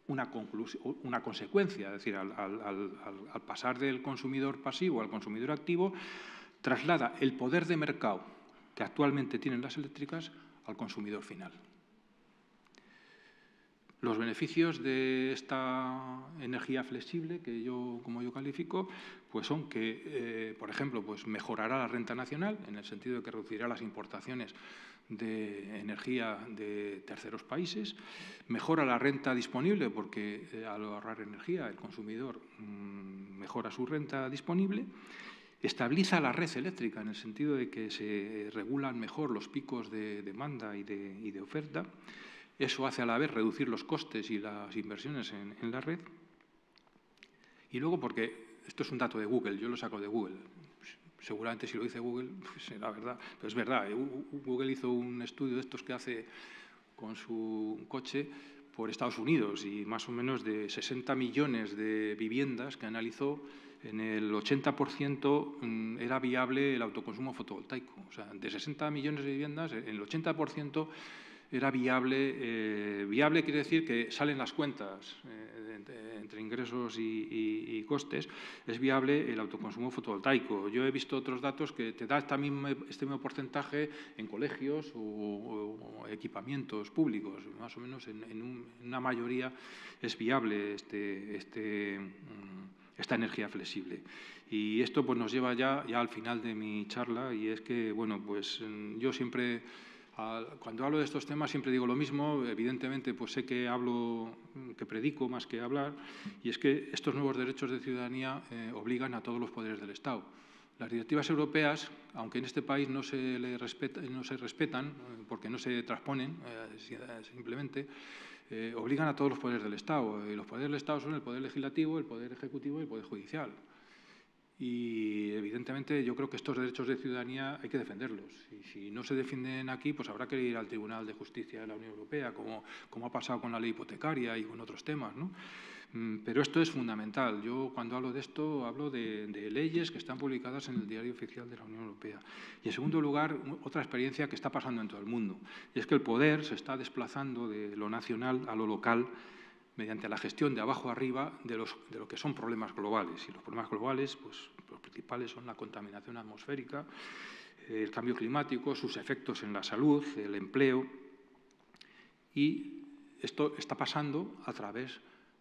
una, consecuencia, es decir, al, pasar del consumidor pasivo al consumidor activo, traslada el poder de mercado que actualmente tienen las eléctricas al consumidor final. Los beneficios de esta energía flexible, que yo, como yo califico, pues son que, eh, por ejemplo, pues mejorará la renta nacional, en el sentido de que reducirá las importaciones de energía de terceros países, mejora la renta disponible porque eh, al ahorrar energía el consumidor mm, mejora su renta disponible, estabiliza la red eléctrica en el sentido de que se regulan mejor los picos de demanda y de, oferta, eso hace a la vez reducir los costes y las inversiones en la red, y luego porque, esto es un dato de Google, yo lo saco de Google, seguramente si lo dice Google, pues será verdad. Pero es verdad, ¿eh? Google hizo un estudio de estos que hace con su coche por Estados Unidos y más o menos de 60 millones de viviendas que analizó, en el 80% mm, era viable el autoconsumo fotovoltaico. O sea, de 60 millones de viviendas, el 80% era viable. Eh, viable quiere decir que salen las cuentas eh, entre ingresos y, costes, es viable el autoconsumo fotovoltaico. Yo he visto otros datos que te da también este mismo porcentaje en colegios o, equipamientos públicos. Más o menos en, una mayoría es viable este, este, mm, esta energía flexible. Y esto pues, nos lleva ya, ya al final de mi charla y es que, bueno, pues mm, yo siempre cuando hablo de estos temas siempre digo lo mismo, evidentemente pues sé que hablo, que predico más que hablar, y es que estos nuevos derechos de ciudadanía eh, obligan a todos los poderes del Estado. Las directivas europeas, aunque en este país no se, no se respetan, eh, porque no se transponen eh, simplemente, obligan a todos los poderes del Estado. Y los poderes del Estado son el Poder Legislativo, el Poder Ejecutivo y el Poder Judicial. Y evidentemente yo creo que estos derechos de ciudadanía hay que defenderlos. Y si no se defienden aquí, pues habrá que ir al Tribunal de Justicia de la Unión Europea, como, como ha pasado con la ley hipotecaria y con otros temas. ¿no? Mm, pero esto es fundamental. Yo cuando hablo de esto hablo de, de, leyes que están publicadas en el Diario Oficial de la Unión Europea. Y en segundo lugar, otra experiencia que está pasando en todo el mundo. Y es que el poder se está desplazando de lo nacional a lo local mediante la gestión de abajo arriba de, los, de, lo que son problemas globales. Y los problemas globales, pues, los principales son la contaminación atmosférica, el cambio climático, sus efectos en la salud, el empleo. Y esto está pasando a través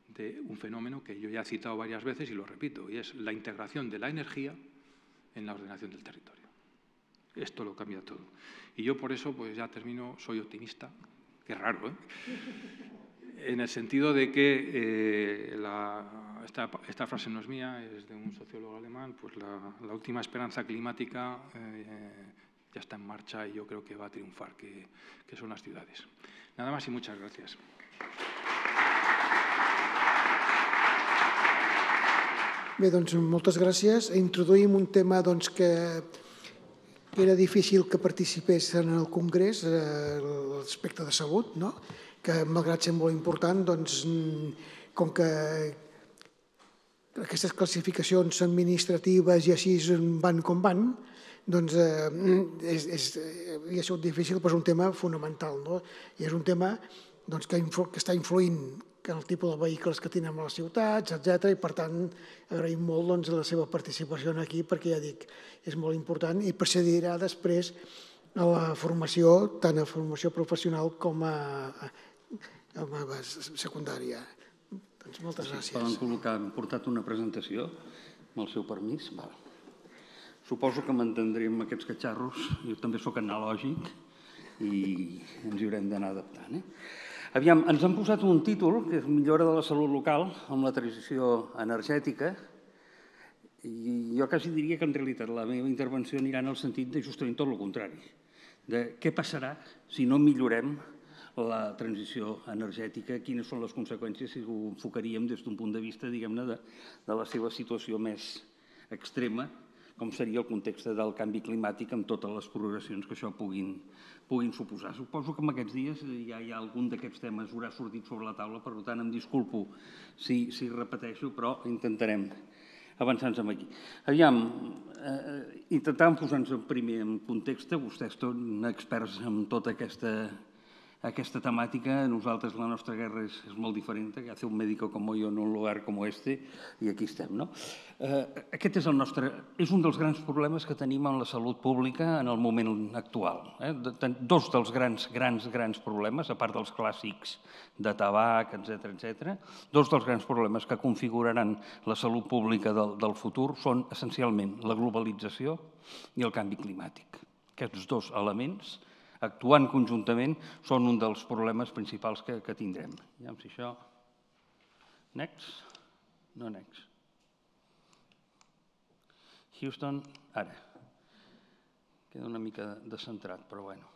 de un fenómeno que yo ya he citado varias veces y lo repito, y es la integración de la energía en la ordenación del territorio. Esto lo cambia todo. Y yo por eso, pues ya termino, soy optimista. Qué raro, ¿eh? En el sentido de que eh, esta, frase no es mía, es de un sociólogo alemán, pues la, última esperanza climática eh, ya está en marcha y yo creo que va a triunfar, que, son las ciudades. Nada más y muchas gracias. Bé, doncs moltes gràcies. Introduïm un tema doncs, que era difícil que participés en el Congrés, eh, l'aspecte de salut, no? Que malgrat ser molt important, doncs, com que aquestes classificacions administratives i així van com van, doncs eh, és, és, ha sigut difícil, però és un tema fonamental. No? I és un tema doncs, que, influ, que està influint en el tipus de vehicles que tenim a les ciutats, etc. i per tant agraïm molt doncs, la seva participació aquí perquè ja dic, és molt important i procedirà després a la formació, tant a formació professional com a, a a secundària. Doncs moltes gràcies. Poden col·locar, hem portat una presentació, amb el seu permís. Val. Suposo que m'entendrem aquests catxarros, jo també sóc analògic i ens hi haurem d'anar adaptant. Eh? Aviam, ens han posat un títol, que és Millora de la salut local amb la transició energètica, i jo quasi diria que en realitat la meva intervenció anirà en el sentit de justament tot el contrari, de què passarà si no millorem la transició energètica, quines són les conseqüències si ho enfocaríem des d'un punt de vista, diguem-ne, de, de la seva situació més extrema, com seria el context del canvi climàtic amb totes les progressions que això puguin, puguin suposar. Suposo que en aquests dies ja hi ha algun d'aquests temes haurà sortit sobre la taula, per tant em disculpo si, si repeteixo, però intentarem avançar-nos aquí. Aviam, eh, intentant posar-nos primer en context, vostès són experts en tota aquesta aquesta temàtica, nosaltres la nostra guerra és, és molt diferent, que hace un médico como yo en un lugar como este, i aquí estem. No? Eh, aquest és, el nostre, és un dels grans problemes que tenim en la salut pública en el moment actual. Eh? Dos dels grans, grans, grans problemes, a part dels clàssics de tabac, etc etc, dos dels grans problemes que configuraran la salut pública del, del futur són essencialment la globalització i el canvi climàtic. Aquests dos elements actuant conjuntament són un dels problemes principals que, que tindrem. Ja si això... Next? No next. Houston, ara. Queda una mica descentrat, però bueno.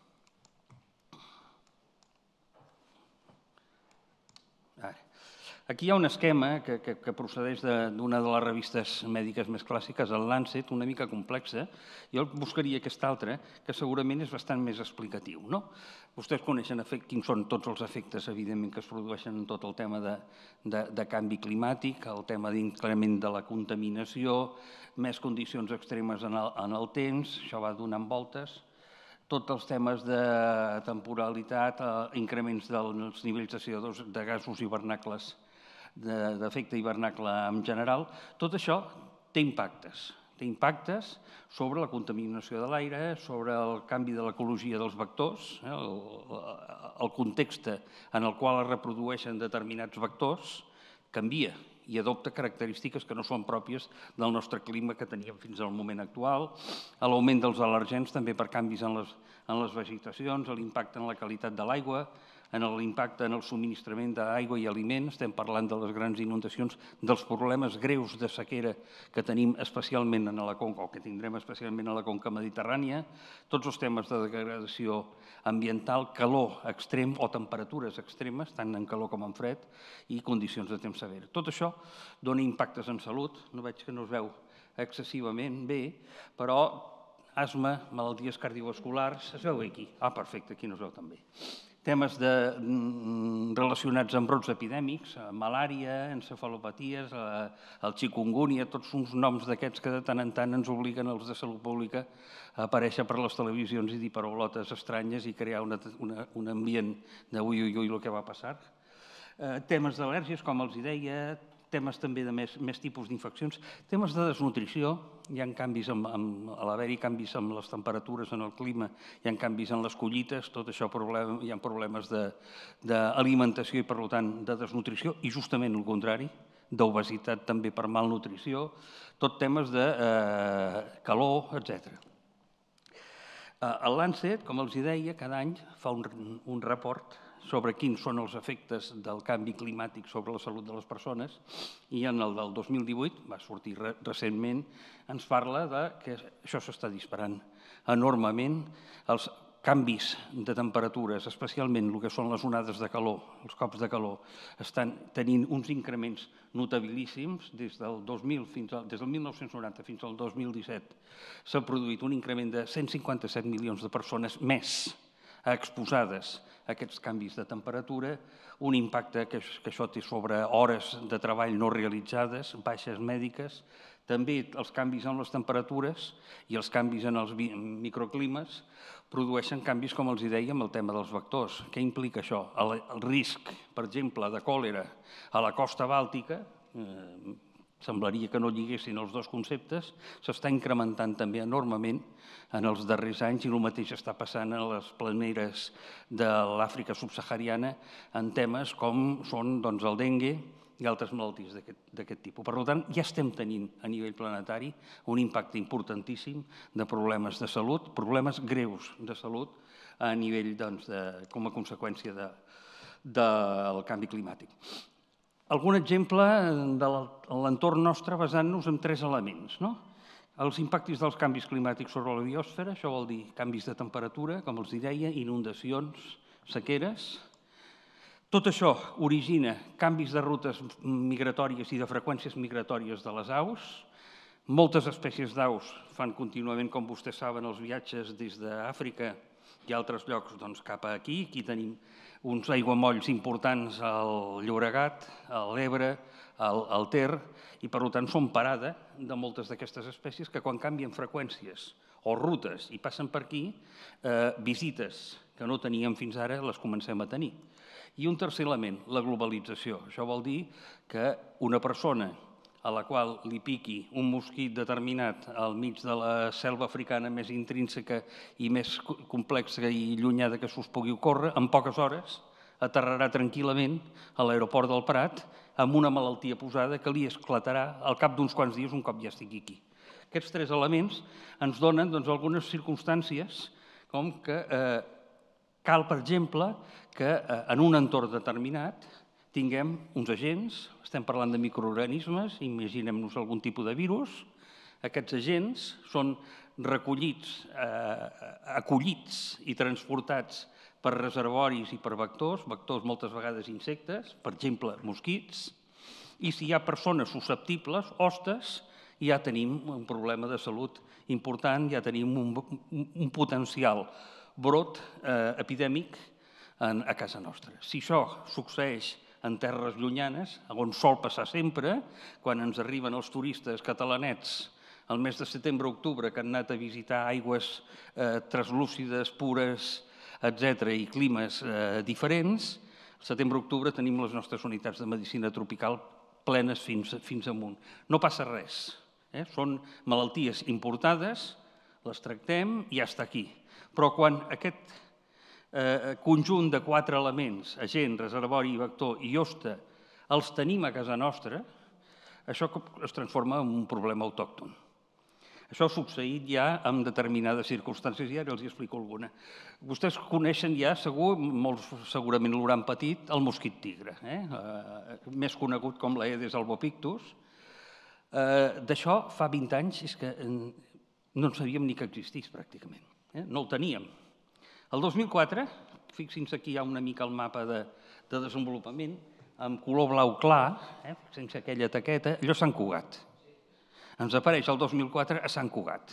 Ara. Aquí hi ha un esquema que, que, que procedeix d'una de, de les revistes mèdiques més clàssiques, el Lancet, una mica complexa. Jo buscaria aquest altre, que segurament és bastant més explicatiu. No? Vostès coneixen efect, quins són tots els efectes, evidentment, que es produeixen en tot el tema de, de, de canvi climàtic, el tema d'increment de la contaminació, més condicions extremes en el, en el temps, això va donant voltes, tots els temes de temporalitat, eh, increments dels nivells de CO2, de gasos hivernacles, d'efecte hivernacle en general, tot això té impactes. Té impactes sobre la contaminació de l'aire, sobre el canvi de l'ecologia dels vectors, eh, el, el context en el qual es reprodueixen determinats vectors canvia i adopta característiques que no són pròpies del nostre clima que teníem fins al moment actual, l'augment dels al·lergens també per canvis en les, en les vegetacions, l'impacte en la qualitat de l'aigua, en l'impacte en el subministrament d'aigua i aliments, estem parlant de les grans inundacions, dels problemes greus de sequera que tenim especialment en la conca, o que tindrem especialment a la conca mediterrània, tots els temes de degradació ambiental, calor extrem o temperatures extremes, tant en calor com en fred, i condicions de temps sever. Tot això dona impactes en salut, no veig que no es veu excessivament bé, però asma, malalties cardiovasculars, es veu aquí. Ah, perfecte, aquí no es veu també temes de, mm, relacionats amb brots epidèmics, eh, malària, encefalopaties, eh, el chikungunya, tots uns noms d'aquests que de tant en tant ens obliguen els de salut pública a aparèixer per les televisions i dir paraulotes estranyes i crear una, una, un ambient de ui, ui, ui, el que va passar. Eh, temes d'al·lèrgies, com els deia, temes també de més, més tipus d'infeccions, temes de desnutrició, hi ha canvis amb, amb, a l'haver-hi canvis amb les temperatures en el clima, hi ha canvis en les collites, tot això problem, hi ha problemes d'alimentació i per tant de desnutrició i justament el contrari, d'obesitat també per malnutrició, tot temes de eh, calor, etc. Eh, el Lancet, com els deia, cada any fa un, un report sobre quins són els efectes del canvi climàtic sobre la salut de les persones i en el del 2018, va sortir recentment, ens parla de que això s'està disparant enormement. Els canvis de temperatures, especialment el que són les onades de calor, els cops de calor, estan tenint uns increments notabilíssims des del 2000 fins al, des del 1990 fins al 2017. S'ha produït un increment de 157 milions de persones més exposades a aquests canvis de temperatura, un impacte que, que això té sobre hores de treball no realitzades, baixes mèdiques, també els canvis en les temperatures i els canvis en els microclimes produeixen canvis, com els deia, amb el tema dels vectors. Què implica això? El, el risc, per exemple, de còlera a la costa bàltica, eh, semblaria que no lliguessin els dos conceptes, s'està incrementant també enormement en els darrers anys i el mateix està passant a les planeres de l'Àfrica subsahariana en temes com són doncs, el dengue i altres malalties d'aquest tipus. Per tant, ja estem tenint a nivell planetari un impacte importantíssim de problemes de salut, problemes greus de salut a nivell doncs, de, com a conseqüència de, del canvi climàtic. Algun exemple de l'entorn nostre basant-nos en tres elements. No? Els impactes dels canvis climàtics sobre la biosfera, això vol dir canvis de temperatura, com els deia, inundacions, sequeres. Tot això origina canvis de rutes migratòries i de freqüències migratòries de les aus. Moltes espècies d'aus fan contínuament, com vostès saben, els viatges des d'Àfrica i altres llocs doncs, cap aquí. Aquí tenim uns aiguamolls importants al Llobregat, a l'Ebre, al, Ter, i per tant són parada de moltes d'aquestes espècies que quan canvien freqüències o rutes i passen per aquí, eh, visites que no teníem fins ara les comencem a tenir. I un tercer element, la globalització. Això vol dir que una persona a la qual li piqui un mosquit determinat al mig de la selva africana més intrínseca i més complexa i llunyada que s'us pugui ocórrer, en poques hores aterrarà tranquil·lament a l'aeroport del Prat amb una malaltia posada que li esclatarà al cap d'uns quants dies un cop ja estigui aquí. Aquests tres elements ens donen doncs, algunes circumstàncies com que eh, cal, per exemple, que eh, en un entorn determinat tinguem uns agents, estem parlant de microorganismes, imaginem-nos algun tipus de virus, aquests agents són recollits, eh, acollits i transportats per reservoris i per vectors, vectors moltes vegades insectes, per exemple, mosquits, I si hi ha persones susceptibles, hostes, ja tenim un problema de salut important, ja tenim un, un potencial brot eh, epidèmic en, a casa nostra. Si això succeeix en terres llunyanes, on sol passar sempre, quan ens arriben els turistes catalanets el mes de setembre-octubre que han anat a visitar aigües eh, translúcides, pures, etc i climes eh, diferents, setembre-octubre tenim les nostres unitats de medicina tropical plenes fins, fins amunt. No passa res. Eh? Són malalties importades, les tractem i ja està aquí. Però quan aquest eh, conjunt de quatre elements, agent, reservori, vector i hoste, els tenim a casa nostra, això es transforma en un problema autòcton. Això ha succeït ja en determinades circumstàncies i ara els hi explico alguna. Vostès coneixen ja, segur, molts segurament l'hauran patit, el mosquit tigre, eh? Eh, més conegut com l'Aedes albopictus. Eh, D'això fa 20 anys és que no en sabíem ni que existís pràcticament. Eh? No el teníem. El 2004, fixin-se aquí hi ha una mica el mapa de, de desenvolupament, amb color blau clar, eh? sense aquella taqueta, allò s'han Cugat ens apareix el 2004 a Sant Cugat.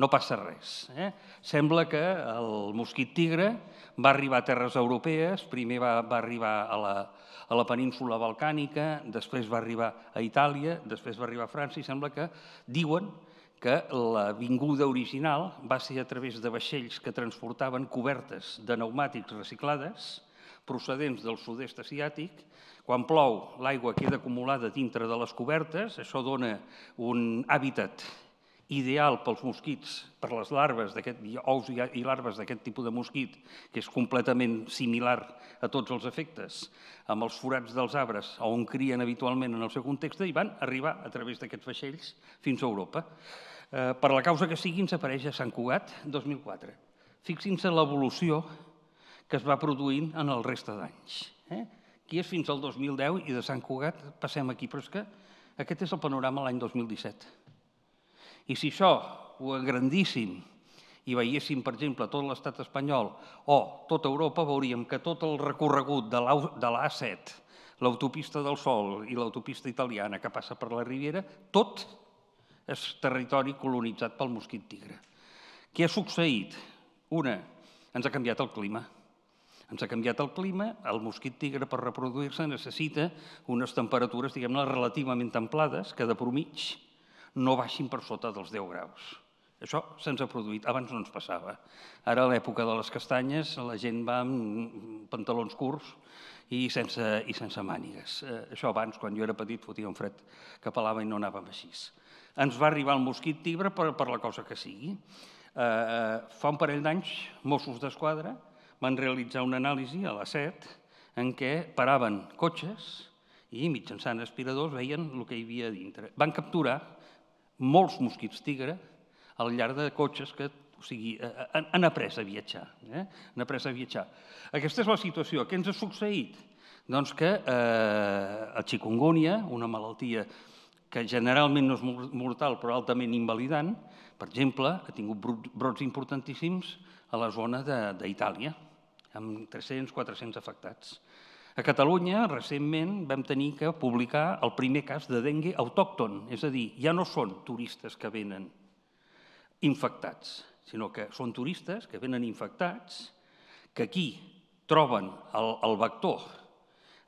No passa res. Eh? Sembla que el mosquit tigre va arribar a terres europees, primer va, va arribar a la, a la península balcànica, després va arribar a Itàlia, després va arribar a França i sembla que diuen que la vinguda original va ser a través de vaixells que transportaven cobertes de pneumàtics reciclades procedents del sud-est asiàtic. Quan plou, l'aigua queda acumulada dintre de les cobertes, això dona un hàbitat ideal pels mosquits, per les larves ous i larves d'aquest tipus de mosquit, que és completament similar a tots els efectes, amb els forats dels arbres on crien habitualment en el seu context, i van arribar a través d'aquests vaixells fins a Europa. Eh, per la causa que sigui, ens apareix a Sant Cugat 2004. Fixin-se l'evolució que es va produint en el reste d'anys. Eh? Aquí és fins al 2010 i de Sant Cugat passem aquí, però és que aquest és el panorama l'any 2017. I si això ho agrandíssim i veiéssim, per exemple, tot l'estat espanyol o tota Europa, veuríem que tot el recorregut de l'A7, l'autopista del Sol i l'autopista italiana que passa per la Riviera, tot és territori colonitzat pel mosquit tigre. Què ha succeït? Una, ens ha canviat el clima. Ens ha canviat el clima, el mosquit tigre per reproduir-se necessita unes temperatures, diguem-ne, relativament templades, que de promig no baixin per sota dels 10 graus. Això se'ns ha produït, abans no ens passava. Ara, a l'època de les castanyes, la gent va amb pantalons curts i sense, i sense mànigues. Eh, això abans, quan jo era petit, fotia un fred que pelava i no anàvem així. Ens va arribar el mosquit tigre per, per la cosa que sigui. Eh, eh fa un parell d'anys, Mossos d'Esquadra, van realitzar una anàlisi a la SET en què paraven cotxes i mitjançant aspiradors veien el que hi havia dintre. Van capturar molts mosquits tigre al llarg de cotxes que o sigui, han, han après a viatjar. Eh? Han après a viatjar. Aquesta és la situació. Què ens ha succeït? Doncs que eh, el chikungunya, una malaltia que generalment no és mortal però altament invalidant, per exemple, ha tingut brots importantíssims a la zona d'Itàlia amb 300-400 afectats. A Catalunya, recentment, vam tenir que publicar el primer cas de dengue autòcton, és a dir, ja no són turistes que venen infectats, sinó que són turistes que venen infectats, que aquí troben el, el vector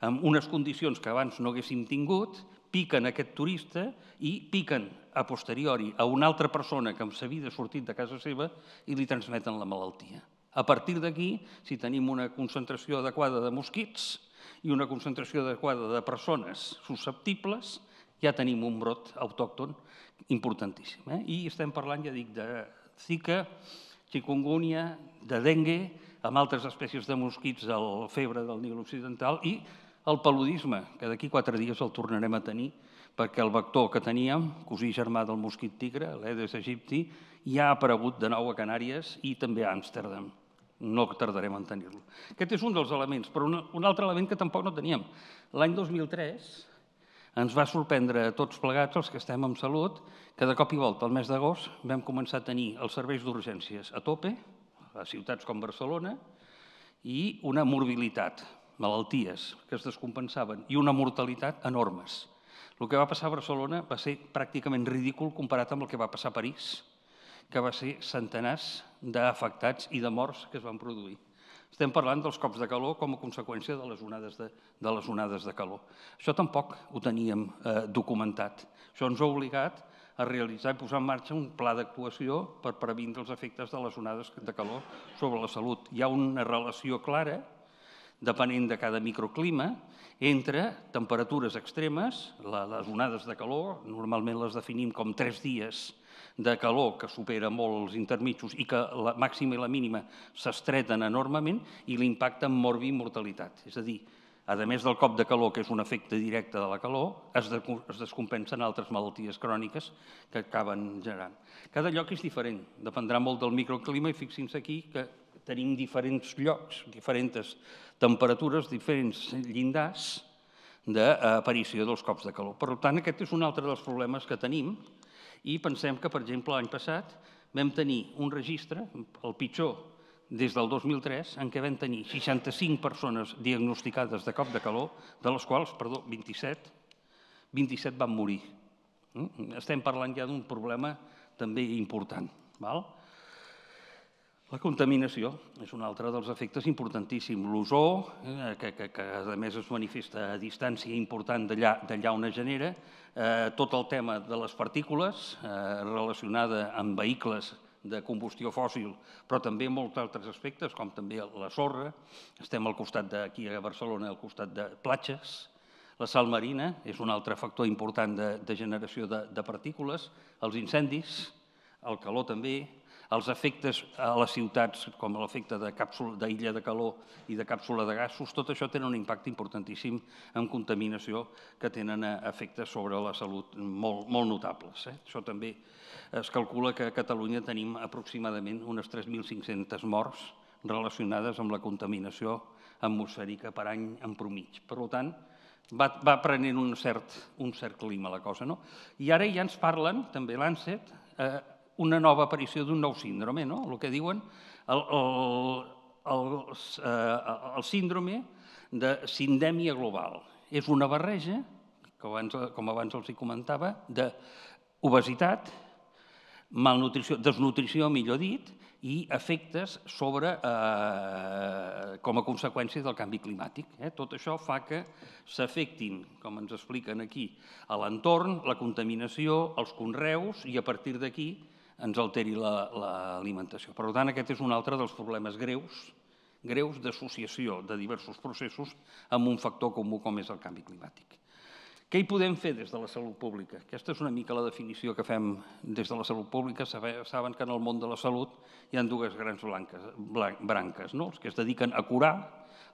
amb unes condicions que abans no haguéssim tingut, piquen aquest turista i piquen a posteriori a una altra persona que s'havia sortit de casa seva i li transmeten la malaltia. A partir d'aquí, si tenim una concentració adequada de mosquits i una concentració adequada de persones susceptibles, ja tenim un brot autòcton importantíssim. Eh? I estem parlant, ja dic, de zika, chikungunya, de dengue, amb altres espècies de mosquits del febre del Nil Occidental i el paludisme, que d'aquí quatre dies el tornarem a tenir, perquè el vector que teníem, cosí germà del mosquit tigre, l'Edes aegypti, ja ha aparegut de nou a Canàries i també a Amsterdam no tardarem en tenir-lo. Aquest és un dels elements, però un, altre element que tampoc no teníem. L'any 2003 ens va sorprendre a tots plegats, els que estem en salut, que de cop i volta, al mes d'agost, vam començar a tenir els serveis d'urgències a tope, a ciutats com Barcelona, i una morbilitat, malalties que es descompensaven, i una mortalitat enormes. El que va passar a Barcelona va ser pràcticament ridícul comparat amb el que va passar a París, que va ser centenars d'afectats i de morts que es van produir. Estem parlant dels cops de calor com a conseqüència de les onades de, de, les onades de calor. Això tampoc ho teníem eh, documentat. Això ens ha obligat a realitzar i posar en marxa un pla d'actuació per previndre els efectes de les onades de calor sobre la salut. Hi ha una relació clara, depenent de cada microclima, entre temperatures extremes, les onades de calor, normalment les definim com tres dies de calor que supera molt els intermitjos i que la màxima i la mínima s'estreten enormement i l'impacte en morbi i mortalitat. És a dir, a més del cop de calor, que és un efecte directe de la calor, es, es descompensen altres malalties cròniques que acaben generant. Cada lloc és diferent, dependrà molt del microclima i fixin-se aquí que tenim diferents llocs, diferents temperatures, diferents llindars d'aparició dels cops de calor. Per tant, aquest és un altre dels problemes que tenim, i pensem que, per exemple, l'any passat vam tenir un registre, el pitjor des del 2003, en què vam tenir 65 persones diagnosticades de cop de calor, de les quals, perdó, 27, 27 van morir. Mm? Estem parlant ja d'un problema també important. Val? La contaminació és un altre dels efectes importantíssims. L'ozó, eh, que, que, que a més es manifesta a distància important d'allà on es genera, eh, tot el tema de les partícules eh, relacionada amb vehicles de combustió fòssil, però també molts altres aspectes, com també la sorra. Estem al costat d'aquí a Barcelona, al costat de platges. La sal marina és un altre factor important de, de generació de, de partícules. Els incendis, el calor també, els efectes a les ciutats, com l'efecte d'illa de calor i de càpsula de gasos, tot això tenen un impacte importantíssim en contaminació que tenen eh, efectes sobre la salut molt, molt notables. Eh? Això també es calcula que a Catalunya tenim aproximadament unes 3.500 morts relacionades amb la contaminació atmosfèrica per any en promig. Per tant, va, va prenent un cert, un cert clima la cosa. No? I ara ja ens parlen, també l'ANSET, eh, una nova aparició d'un nou síndrome, no? el que diuen el, el, el, eh, el síndrome de sindèmia global. És una barreja, que abans, com abans els hi comentava, d'obesitat, malnutrició, desnutrició, millor dit, i efectes sobre, eh, com a conseqüència del canvi climàtic. Eh? Tot això fa que s'afectin, com ens expliquen aquí, a l'entorn, la contaminació, els conreus, i a partir d'aquí ens alteri l'alimentació. La, per tant, aquest és un altre dels problemes greus, greus d'associació de diversos processos amb un factor comú com és el canvi climàtic. Què hi podem fer des de la salut pública? Aquesta és una mica la definició que fem des de la salut pública. Saben que en el món de la salut hi ha dues grans blanques, branques, no? els que es dediquen a curar,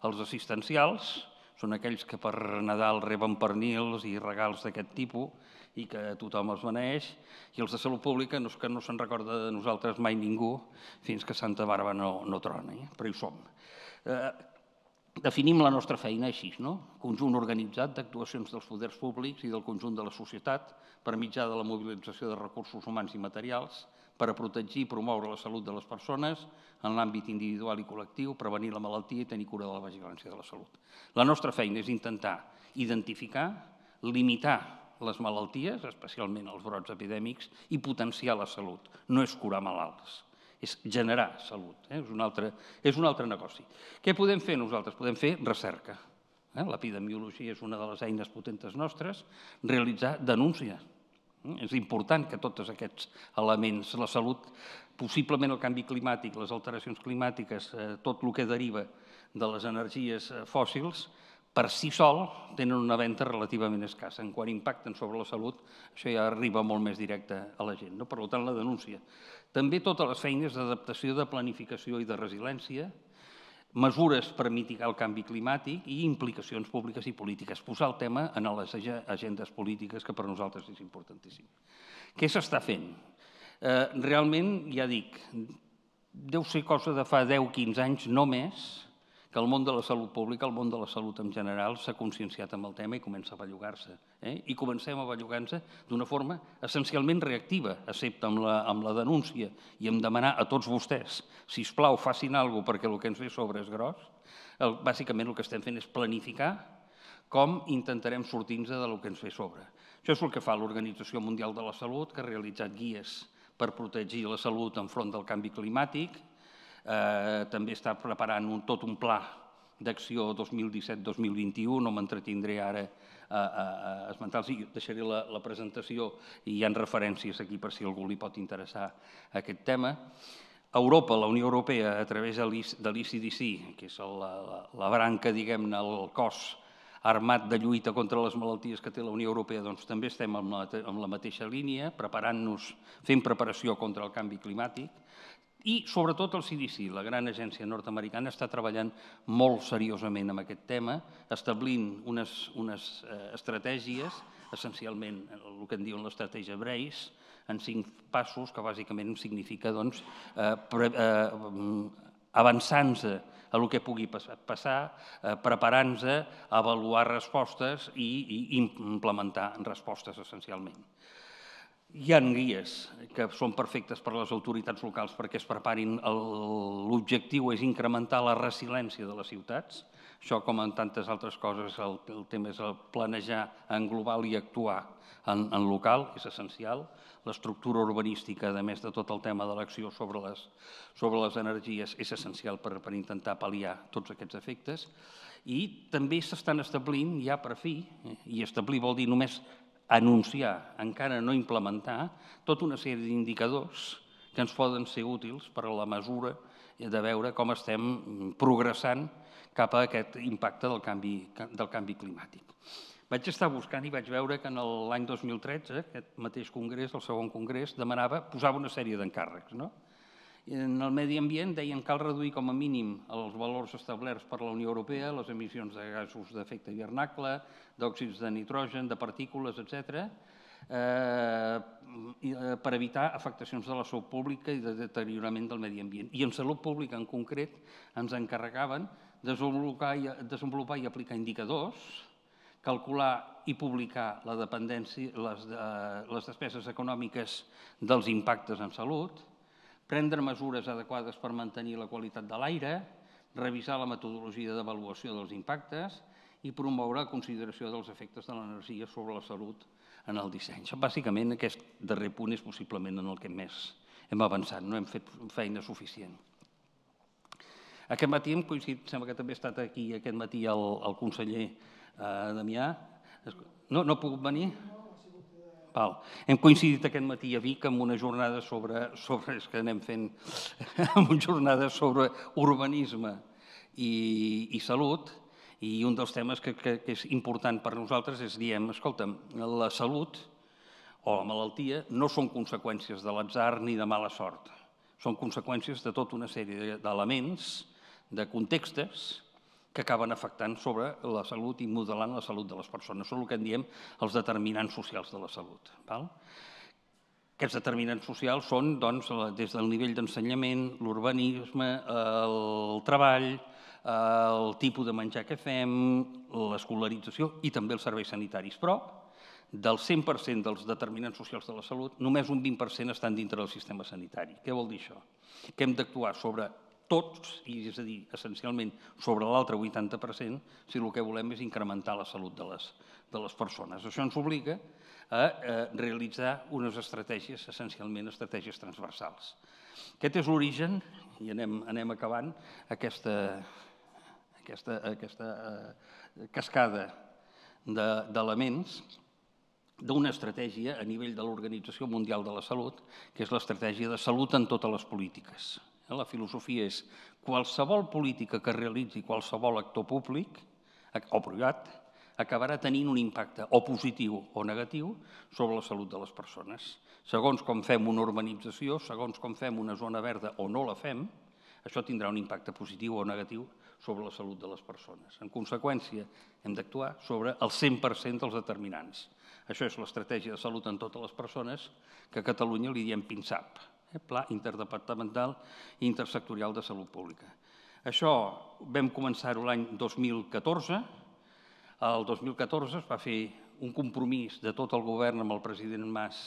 els assistencials, són aquells que per Nadal reben pernils i regals d'aquest tipus, i que tothom els beneix, i els de salut pública no és que no se'n recorda de nosaltres mai ningú fins que Santa Barba no, no trona, eh? però hi som. Eh, definim la nostra feina així, no? conjunt organitzat d'actuacions dels poders públics i del conjunt de la societat per mitjà de la mobilització de recursos humans i materials per a protegir i promoure la salut de les persones en l'àmbit individual i col·lectiu, prevenir la malaltia i tenir cura de la vigilància de la salut. La nostra feina és intentar identificar, limitar les malalties, especialment els brots epidèmics, i potenciar la salut. No és curar malalts, és generar salut. Eh? És, un altre, és un altre negoci. Què podem fer nosaltres? Podem fer recerca. Eh? L'epidemiologia és una de les eines potentes nostres. Realitzar denúncia. Eh? És important que tots aquests elements, la salut, possiblement el canvi climàtic, les alteracions climàtiques, eh, tot el que deriva de les energies eh, fòssils, per si sol tenen una venda relativament escassa. En quan impacten sobre la salut, això ja arriba molt més directe a la gent. No? Per tant, la denúncia. També totes les feines d'adaptació, de planificació i de resiliència, mesures per mitigar el canvi climàtic i implicacions públiques i polítiques. Posar el tema en les agendes polítiques, que per nosaltres és importantíssim. Què s'està fent? Eh, realment, ja dic, deu ser cosa de fa 10-15 anys, no més, que el món de la salut pública, el món de la salut en general, s'ha conscienciat amb el tema i comença a bellugar-se. Eh? I comencem a bellugar-se d'una forma essencialment reactiva, excepte amb la, amb la denúncia i amb demanar a tots vostès, si us plau, facin alguna cosa perquè el que ens ve sobre és gros. El, bàsicament el que estem fent és planificar com intentarem sortir-nos de lo que ens ve sobre. Això és el que fa l'Organització Mundial de la Salut, que ha realitzat guies per protegir la salut enfront del canvi climàtic. Eh, també està preparant un, tot un pla d'acció 2017-2021, no m'entretindré ara a, a, a esmentar-los, deixaré la, la presentació i hi ha referències aquí per si algú li pot interessar aquest tema. Europa, la Unió Europea, a través de l'ICDC, que és la, la, la branca, diguem-ne, el cos armat de lluita contra les malalties que té la Unió Europea, doncs també estem en la, en la mateixa línia, preparant-nos, fent preparació contra el canvi climàtic, i sobretot el CDC, la gran agència nord-americana, està treballant molt seriosament amb aquest tema, establint unes, unes eh, estratègies, essencialment el que en diuen l'estratègia BRACE, en cinc passos, que bàsicament significa doncs, eh, pre, eh, avançant-se a el que pugui passar, eh, preparant-nos a avaluar respostes i, i implementar respostes essencialment. Hi ha guies que són perfectes per a les autoritats locals perquè es preparin. L'objectiu és incrementar la resiliència de les ciutats. Això, com en tantes altres coses, el, el tema és el planejar en global i actuar en, en local, és essencial. L'estructura urbanística, a més de tot el tema de l'acció sobre, les, sobre les energies, és essencial per, per intentar pal·liar tots aquests efectes. I també s'estan establint, ja per fi, eh, i establir vol dir només anunciar, encara no implementar, tota una sèrie d'indicadors que ens poden ser útils per a la mesura de veure com estem progressant cap a aquest impacte del canvi, del canvi climàtic. Vaig estar buscant i vaig veure que en l'any 2013 aquest mateix congrés, el segon congrés, demanava, posava una sèrie d'encàrrecs. No? En el medi ambient deien cal reduir com a mínim els valors establerts per la Unió Europea, les emissions de gasos d'efecte hivernacle, d'òxids de nitrogen, de partícules, etc., eh, eh, per evitar afectacions de la salut pública i de deteriorament del medi ambient. I en salut pública en concret ens encarregaven desenvolupar i, desenvolupar i aplicar indicadors, calcular i publicar la dependència, les, eh, les despeses econòmiques dels impactes en salut, prendre mesures adequades per mantenir la qualitat de l'aire, revisar la metodologia d'avaluació dels impactes i promoure la consideració dels efectes de l'energia sobre la salut en el disseny. Bàsicament, aquest darrer punt és possiblement en el que més hem avançat, no hem fet feina suficient. Aquest matí hem coincidit, sembla que també ha estat aquí aquest matí el, el conseller eh, Damià. No, no ha pogut venir? Val. Hem coincidit aquest matí a Vic amb una jornada sobre, sobre és que anem fent, amb una jornada sobre urbanisme i, i salut, i un dels temes que, que, que és important per nosaltres és, diem, escolta'm, la salut o la malaltia no són conseqüències de l'atzar ni de mala sort, són conseqüències de tota una sèrie d'elements, de contextes, que acaben afectant sobre la salut i modelant la salut de les persones. Són el que en diem els determinants socials de la salut. Val? Aquests determinants socials són doncs, des del nivell d'ensenyament, l'urbanisme, el treball, el tipus de menjar que fem, l'escolarització i també els serveis sanitaris. Però del 100% dels determinants socials de la salut, només un 20% estan dintre del sistema sanitari. Què vol dir això? Que hem d'actuar sobre tots, i és a dir, essencialment sobre l'altre 80%, si el que volem és incrementar la salut de les, de les persones. Això ens obliga a, a realitzar unes estratègies, essencialment estratègies transversals. Aquest és l'origen, i anem, anem acabant, aquesta, aquesta, aquesta eh, cascada d'elements de, d'una estratègia a nivell de l'Organització Mundial de la Salut, que és l'estratègia de salut en totes les polítiques. La filosofia és qualsevol política que realitzi qualsevol actor públic o privat acabarà tenint un impacte o positiu o negatiu sobre la salut de les persones. Segons com fem una urbanització, segons com fem una zona verda o no la fem, això tindrà un impacte positiu o negatiu sobre la salut de les persones. En conseqüència, hem d'actuar sobre el 100% dels determinants. Això és l'estratègia de salut en totes les persones que a Catalunya li diem PINSAP, eh, Pla Interdepartamental i Intersectorial de Salut Pública. Això vam començar-ho l'any 2014. El 2014 es va fer un compromís de tot el govern amb el president Mas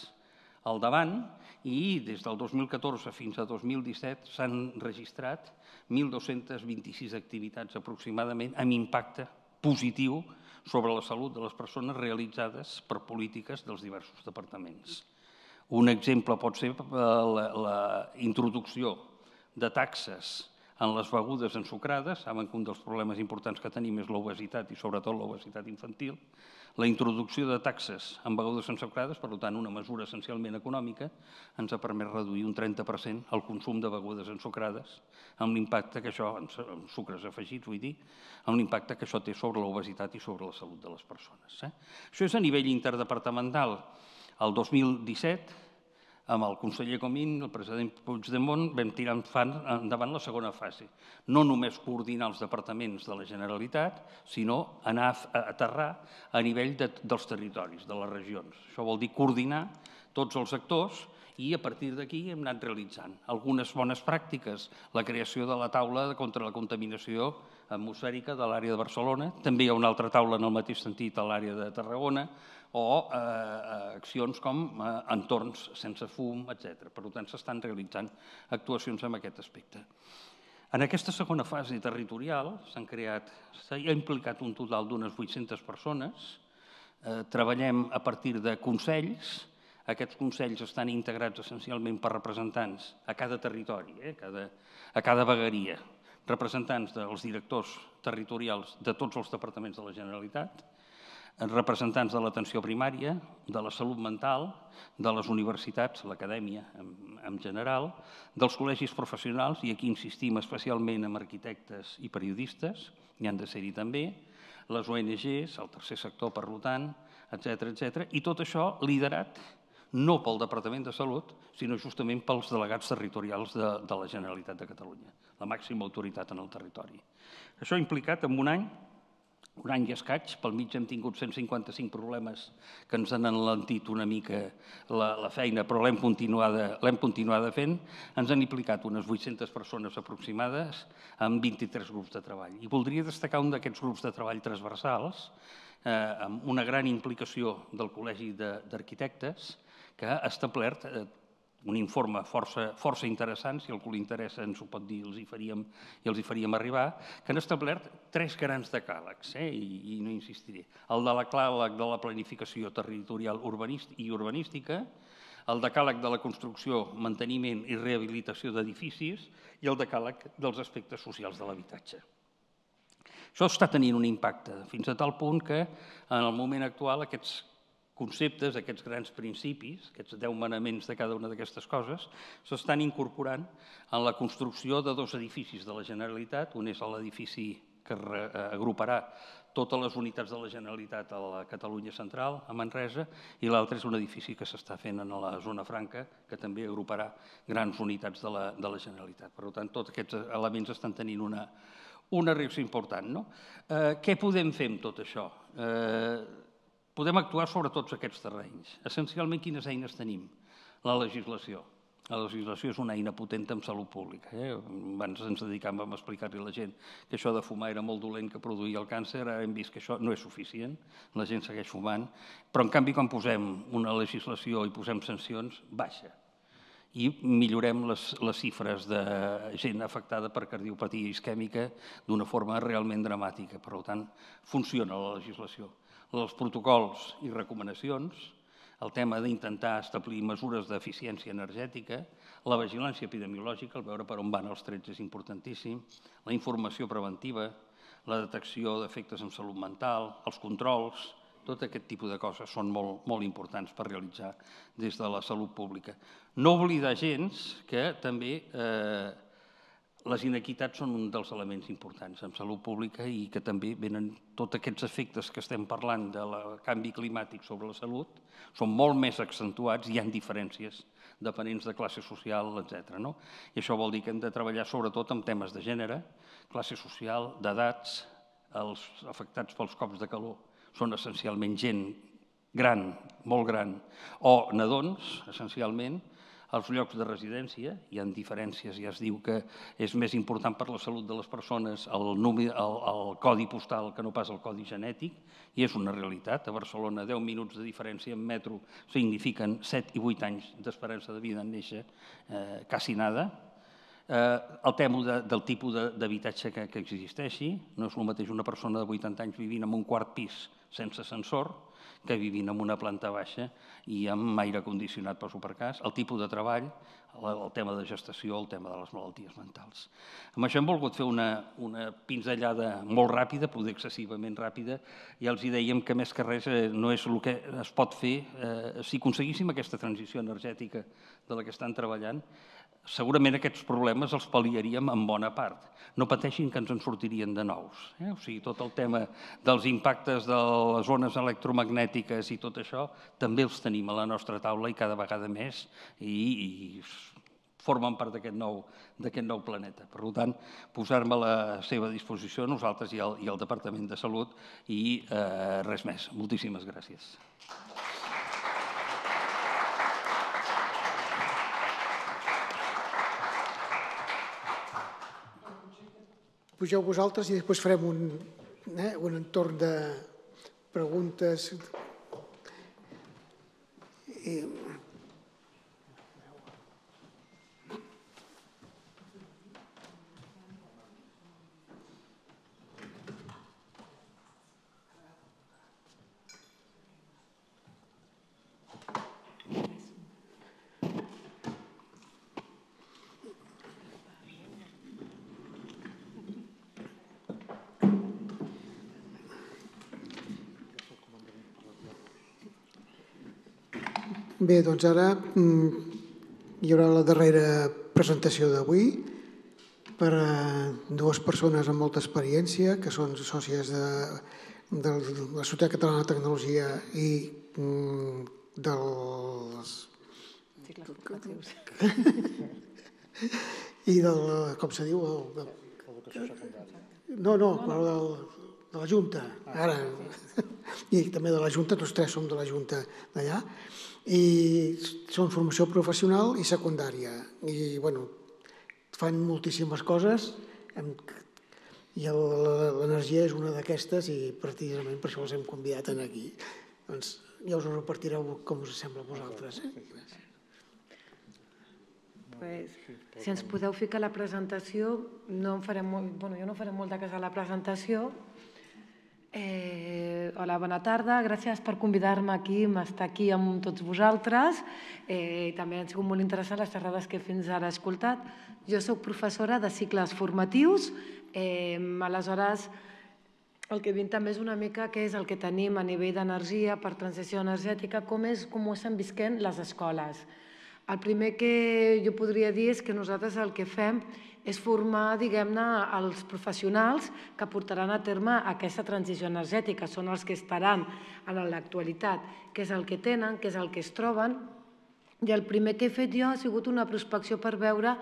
al davant i des del 2014 fins a 2017 s'han registrat 1.226 activitats aproximadament amb impacte positiu sobre la salut de les persones realitzades per polítiques dels diversos departaments. Un exemple pot ser eh, la, introducció de taxes en les begudes ensucrades, saben que un dels problemes importants que tenim és l'obesitat i sobretot l'obesitat infantil, la introducció de taxes en begudes ensucrades, per tant una mesura essencialment econòmica, ens ha permès reduir un 30% el consum de begudes ensucrades, amb l'impacte que això, amb sucres afegits vull dir, amb l'impacte que això té sobre l'obesitat i sobre la salut de les persones. Eh? Això és a nivell interdepartamental. El 2017 amb el conseller Comín, el president Puigdemont, vam tirar endavant la segona fase. No només coordinar els departaments de la Generalitat, sinó anar a aterrar a nivell de, dels territoris, de les regions. Això vol dir coordinar tots els actors i a partir d'aquí hem anat realitzant algunes bones pràctiques, la creació de la taula contra la contaminació atmosfèrica de l'àrea de Barcelona, també hi ha una altra taula en el mateix sentit a l'àrea de Tarragona, o eh, eh, accions com eh, entorns sense fum, etc. Per tant, s'estan realitzant actuacions en aquest aspecte. En aquesta segona fase territorial s'han creat, s'ha implicat un total d'unes 800 persones, eh, treballem a partir de consells, aquests consells estan integrats essencialment per representants a cada territori, eh, a, cada, a cada vegueria, representants dels directors territorials de tots els departaments de la Generalitat, representants de l'atenció primària, de la salut mental, de les universitats, l'acadèmia en, en general, dels col·legis professionals, i aquí insistim especialment en arquitectes i periodistes, hi han de ser-hi també, les ONGs, el tercer sector, per tant, etc etc. i tot això liderat no pel Departament de Salut, sinó justament pels delegats territorials de, de la Generalitat de Catalunya, la màxima autoritat en el territori. Això ha implicat en un any un any i escaig, pel mig hem tingut 155 problemes que ens han enlentit una mica la, la feina, però l'hem continuada, continuada fent. Ens han implicat unes 800 persones aproximades amb 23 grups de treball. I voldria destacar un d'aquests grups de treball transversals, eh, amb una gran implicació del Col·legi d'Arquitectes, que ha establert eh, un informe força, força interessant, si algú li interessa ens ho pot dir, els hi faríem, i els hi faríem arribar, que han establert tres grans decàlegs, eh? I, i no insistiré. El de la càleg de la planificació territorial i urbanística, el decàleg de la construcció, manteniment i rehabilitació d'edificis i el decàleg dels aspectes socials de l'habitatge. Això està tenint un impacte, fins a tal punt que en el moment actual aquests conceptes, aquests grans principis, aquests deu manaments de cada una d'aquestes coses, s'estan incorporant en la construcció de dos edificis de la Generalitat. Un és l'edifici que agruparà totes les unitats de la Generalitat a la Catalunya central, a Manresa, i l'altre és un edifici que s'està fent en la zona franca, que també agruparà grans unitats de la, de la Generalitat. Per tant, tots aquests elements estan tenint una, una reacció important. No? Eh, què podem fer amb tot això? Eh, Podem actuar sobre tots aquests terrenys. Essencialment, quines eines tenim? La legislació. La legislació és una eina potent en salut pública. Eh? Abans ens dedicàvem a explicar-li a la gent que això de fumar era molt dolent, que produïa el càncer, ara hem vist que això no és suficient, la gent segueix fumant, però en canvi quan posem una legislació i posem sancions, baixa. I millorem les, les xifres de gent afectada per cardiopatia isquèmica d'una forma realment dramàtica. Per tant, funciona la legislació els protocols i recomanacions, el tema d'intentar establir mesures d'eficiència energètica, la vigilància epidemiològica, el veure per on van els trets és importantíssim, la informació preventiva, la detecció d'efectes en salut mental, els controls, tot aquest tipus de coses són molt, molt importants per realitzar des de la salut pública. No oblidar gens que també eh, les inequitats són un dels elements importants en salut pública i que també venen tots aquests efectes que estem parlant del canvi climàtic sobre la salut, són molt més accentuats, hi han diferències dependents de classe social, etc. No? I això vol dir que hem de treballar sobretot amb temes de gènere, classe social, d'edats, els afectats pels cops de calor són essencialment gent gran, molt gran, o nadons, essencialment, als llocs de residència, hi ha diferències, ja es diu que és més important per la salut de les persones el, número, el, el codi postal que no pas el codi genètic, i és una realitat. A Barcelona 10 minuts de diferència en metro signifiquen 7 i 8 anys d'esperança de vida en néixer, eh, quasi nada. Eh, el tema de, del tipus d'habitatge que, que existeixi, no és el mateix una persona de 80 anys vivint en un quart pis sense ascensor que vivint en una planta baixa i amb aire condicionat per supercàs, el tipus de treball, el, tema de gestació, el tema de les malalties mentals. Amb això hem volgut fer una, una pinzellada molt ràpida, poder excessivament ràpida, i els hi dèiem que més que res eh, no és el que es pot fer eh, si aconseguíssim aquesta transició energètica de la que estan treballant, segurament aquests problemes els pal·liaríem en bona part. No pateixin que ens en sortirien de nous. Eh? O sigui, tot el tema dels impactes de les zones electromagnètiques i tot això també els tenim a la nostra taula i cada vegada més i, i formen part d'aquest nou, nou planeta. Per tant, posar-me a la seva disposició nosaltres i el, i el Departament de Salut i eh, res més. Moltíssimes gràcies. Pugeu vosaltres i després farem un, eh, un entorn de preguntes. I, Bé, doncs ara mm, hi haurà la darrera presentació d'avui per a dues persones amb molta experiència, que són sòcies de, de la Societat Catalana de Tecnologia i mm, dels... Cicles formatius. I del, com se diu? El, del, no, no, però del, de la Junta, ara. I també de la Junta, tots tres som de la Junta d'allà i són formació professional i secundària. I, bueno, fan moltíssimes coses i l'energia és una d'aquestes i precisament per això els hem convidat aquí. Doncs ja us ho repartireu com us sembla a vosaltres. Eh? Pues, si ens podeu ficar la presentació, no en farem molt, bueno, jo no faré molt de cas a la presentació, Eh, hola, bona tarda. Gràcies per convidar-me aquí, estar aquí amb tots vosaltres. Eh, també han sigut molt interessants les xerrades que fins ara he escoltat. Jo sóc professora de cicles formatius. Eh, aleshores, el que vinc també és una mica què és el que tenim a nivell d'energia per transició energètica, com, és, com ho estan visquent les escoles. El primer que jo podria dir és que nosaltres el que fem és formar, diguem-ne, els professionals que portaran a terme aquesta transició energètica. Són els que estaran en l'actualitat, què és el que tenen, què és el que es troben, i el primer que he fet jo ha sigut una prospecció per veure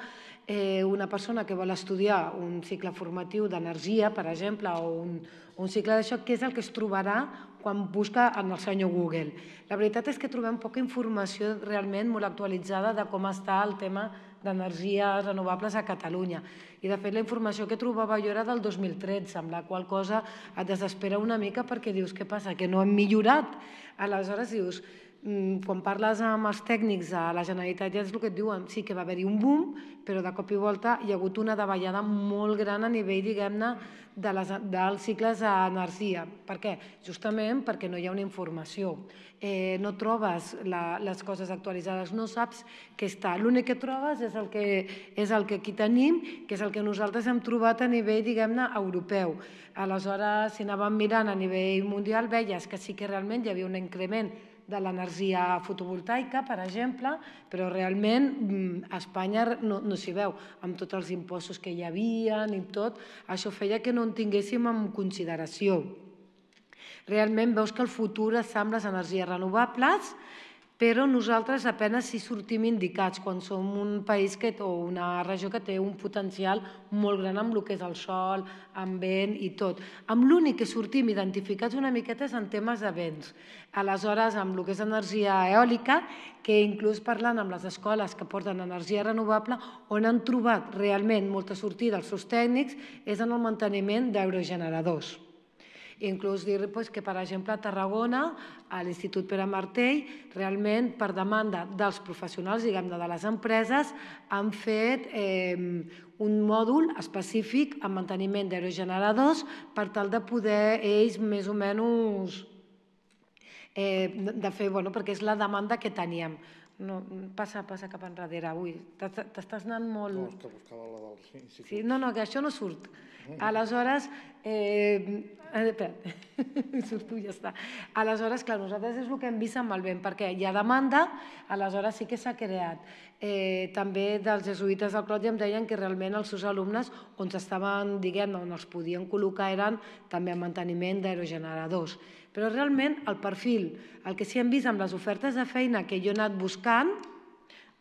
eh, una persona que vol estudiar un cicle formatiu d'energia, per exemple, o un, un cicle d'això, què és el que es trobarà quan busca en el senyor Google. La veritat és que trobem poca informació realment molt actualitzada de com està el tema d'energies renovables a Catalunya. I, de fet, la informació que trobava jo era del 2013, amb la qual cosa et desespera una mica perquè dius, què passa, que no hem millorat? Aleshores dius, quan parles amb els tècnics a la Generalitat ja és el que et diuen, sí que va haver-hi un boom, però de cop i volta hi ha hagut una davallada molt gran a nivell, diguem-ne, de les, dels cicles d'energia. Per què? Justament perquè no hi ha una informació eh, no trobes la, les coses actualitzades, no saps què està. L'únic que trobes és el que, és el que aquí tenim, que és el que nosaltres hem trobat a nivell, diguem-ne, europeu. Aleshores, si anàvem mirant a nivell mundial, veies que sí que realment hi havia un increment de l'energia fotovoltaica, per exemple, però realment mm, a Espanya no, no s'hi veu, amb tots els impostos que hi havia i tot, això feia que no en tinguéssim en consideració. Realment veus que el futur amb les energies renovables, però nosaltres apenes si sortim indicats quan som un país que, o una regió que té un potencial molt gran amb el que és el sol, amb vent i tot. Amb l'únic que sortim identificats una miqueta és en temes de vents. Aleshores, amb el que és energia eòlica, que inclús parlant amb les escoles que porten energia renovable, on han trobat realment molta sortida els seus tècnics és en el manteniment d'aerogeneradors I inclús dir pues, que, per exemple, a Tarragona, a l'Institut Pere Martell, realment, per demanda dels professionals, diguem-ne, de les empreses, han fet eh, un mòdul específic en manteniment d'aerogeneradors per tal de poder ells més o menys eh, de fer, bueno, perquè és la demanda que teníem. No, passa, passa cap enrere. Ui, t'estàs anant molt... No, és que buscava la del institut. Sí, no, no, que això no surt. Aleshores, eh, espera, surto i ja està. Aleshores, clar, nosaltres és el que hem vist amb el vent, perquè hi ha demanda, aleshores sí que s'ha creat. Eh, també dels jesuïtes del Clot ja em deien que realment els seus alumnes on estaven, diguem on els podien col·locar eren també en manteniment d'aerogeneradors. Però realment el perfil, el que sí hem vist amb les ofertes de feina que jo he anat buscant,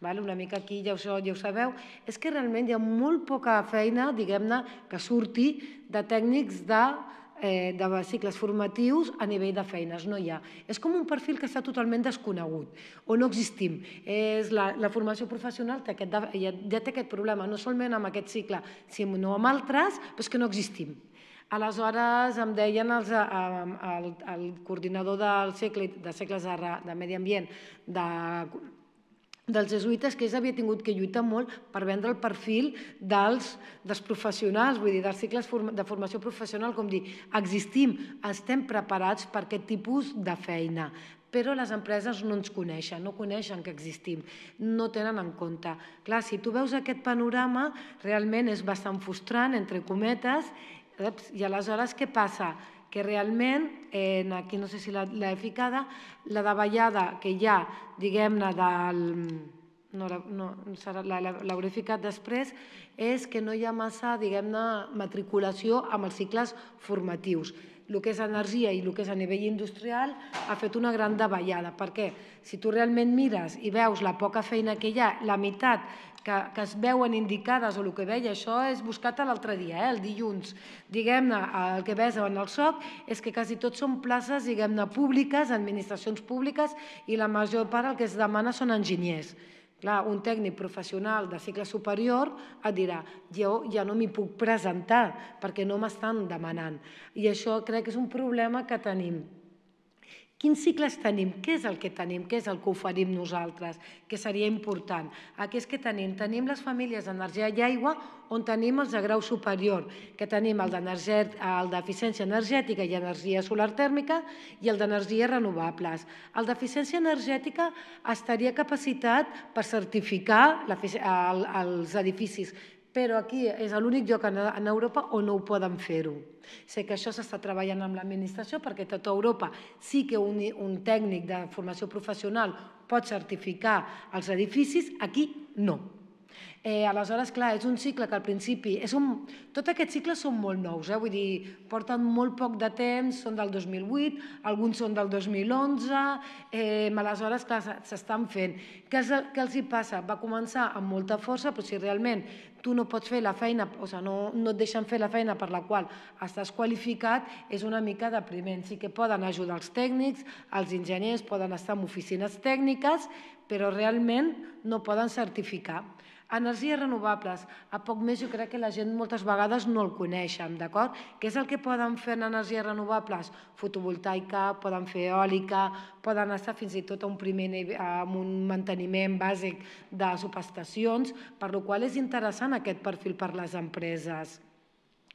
una mica aquí ja ho, ja ho sabeu, és que realment hi ha molt poca feina, diguem-ne, que surti de tècnics de, eh, de cicles formatius a nivell de feines, no hi ha. És com un perfil que està totalment desconegut, o no existim. És la, la formació professional aquest, ja, ja té aquest problema, no solament amb aquest cicle, sinó amb altres, però és que no existim. Aleshores em deien els, el, el coordinador del segle, de segles de, de Medi Ambient de, dels jesuïtes que ells havia tingut que lluitar molt per vendre el perfil dels, dels professionals, vull dir, dels cicles de formació professional, com dir, existim, estem preparats per aquest tipus de feina, però les empreses no ens coneixen, no coneixen que existim, no tenen en compte. Clar, si tu veus aquest panorama, realment és bastant frustrant, entre cometes, i aleshores què passa? Que realment, eh, aquí no sé si l'he ficada, la davallada que hi ha, diguem-ne, del... No, no l'hauré ficat després, és que no hi ha massa, diguem-ne, matriculació amb els cicles formatius el que és energia i el que és a nivell industrial ha fet una gran davallada. perquè Si tu realment mires i veus la poca feina que hi ha, la meitat que, que es veuen indicades o el que veia, això és buscat l'altre dia, eh, el dilluns, diguem-ne, el que veus en el SOC és que quasi tots són places, diguem-ne, públiques, administracions públiques, i la major part el que es demana són enginyers. Clar, un tècnic professional de cicle superior et dirà jo ja no m'hi puc presentar perquè no m'estan demanant. I això crec que és un problema que tenim. Quins cicles tenim? Què és el que tenim? Què és el que oferim nosaltres? Que seria important. Aquí és que tenim? Tenim les famílies d'energia i aigua on tenim els de grau superior, que tenim el d'eficiència energètica i energia solar tèrmica i el d'energies renovables. El d'eficiència energètica estaria capacitat per certificar els edificis, però aquí és l'únic lloc en Europa on no ho poden fer-ho. Sé que això s'està treballant amb l'administració perquè a tota Europa sí que un, un tècnic de formació professional pot certificar els edificis, aquí no. Eh, aleshores, clar, és un cicle que al principi... És un... Tots aquests cicles són molt nous, eh? vull dir, porten molt poc de temps, són del 2008, alguns són del 2011, eh, aleshores, clar, s'estan fent. Què, els, què els hi passa? Va començar amb molta força, però si realment tu no pots fer la feina, o sigui, no, no et deixen fer la feina per la qual estàs qualificat, és una mica depriment. Sí que poden ajudar els tècnics, els enginyers poden estar en oficines tècniques, però realment no poden certificar. Energies renovables. A poc més jo crec que la gent moltes vegades no el coneixen, d'acord? Què és el que poden fer en energies renovables? Fotovoltaica, poden fer eòlica, poden estar fins i tot a un primer amb un manteniment bàsic de subestacions, per la qual és interessant aquest perfil per les empreses.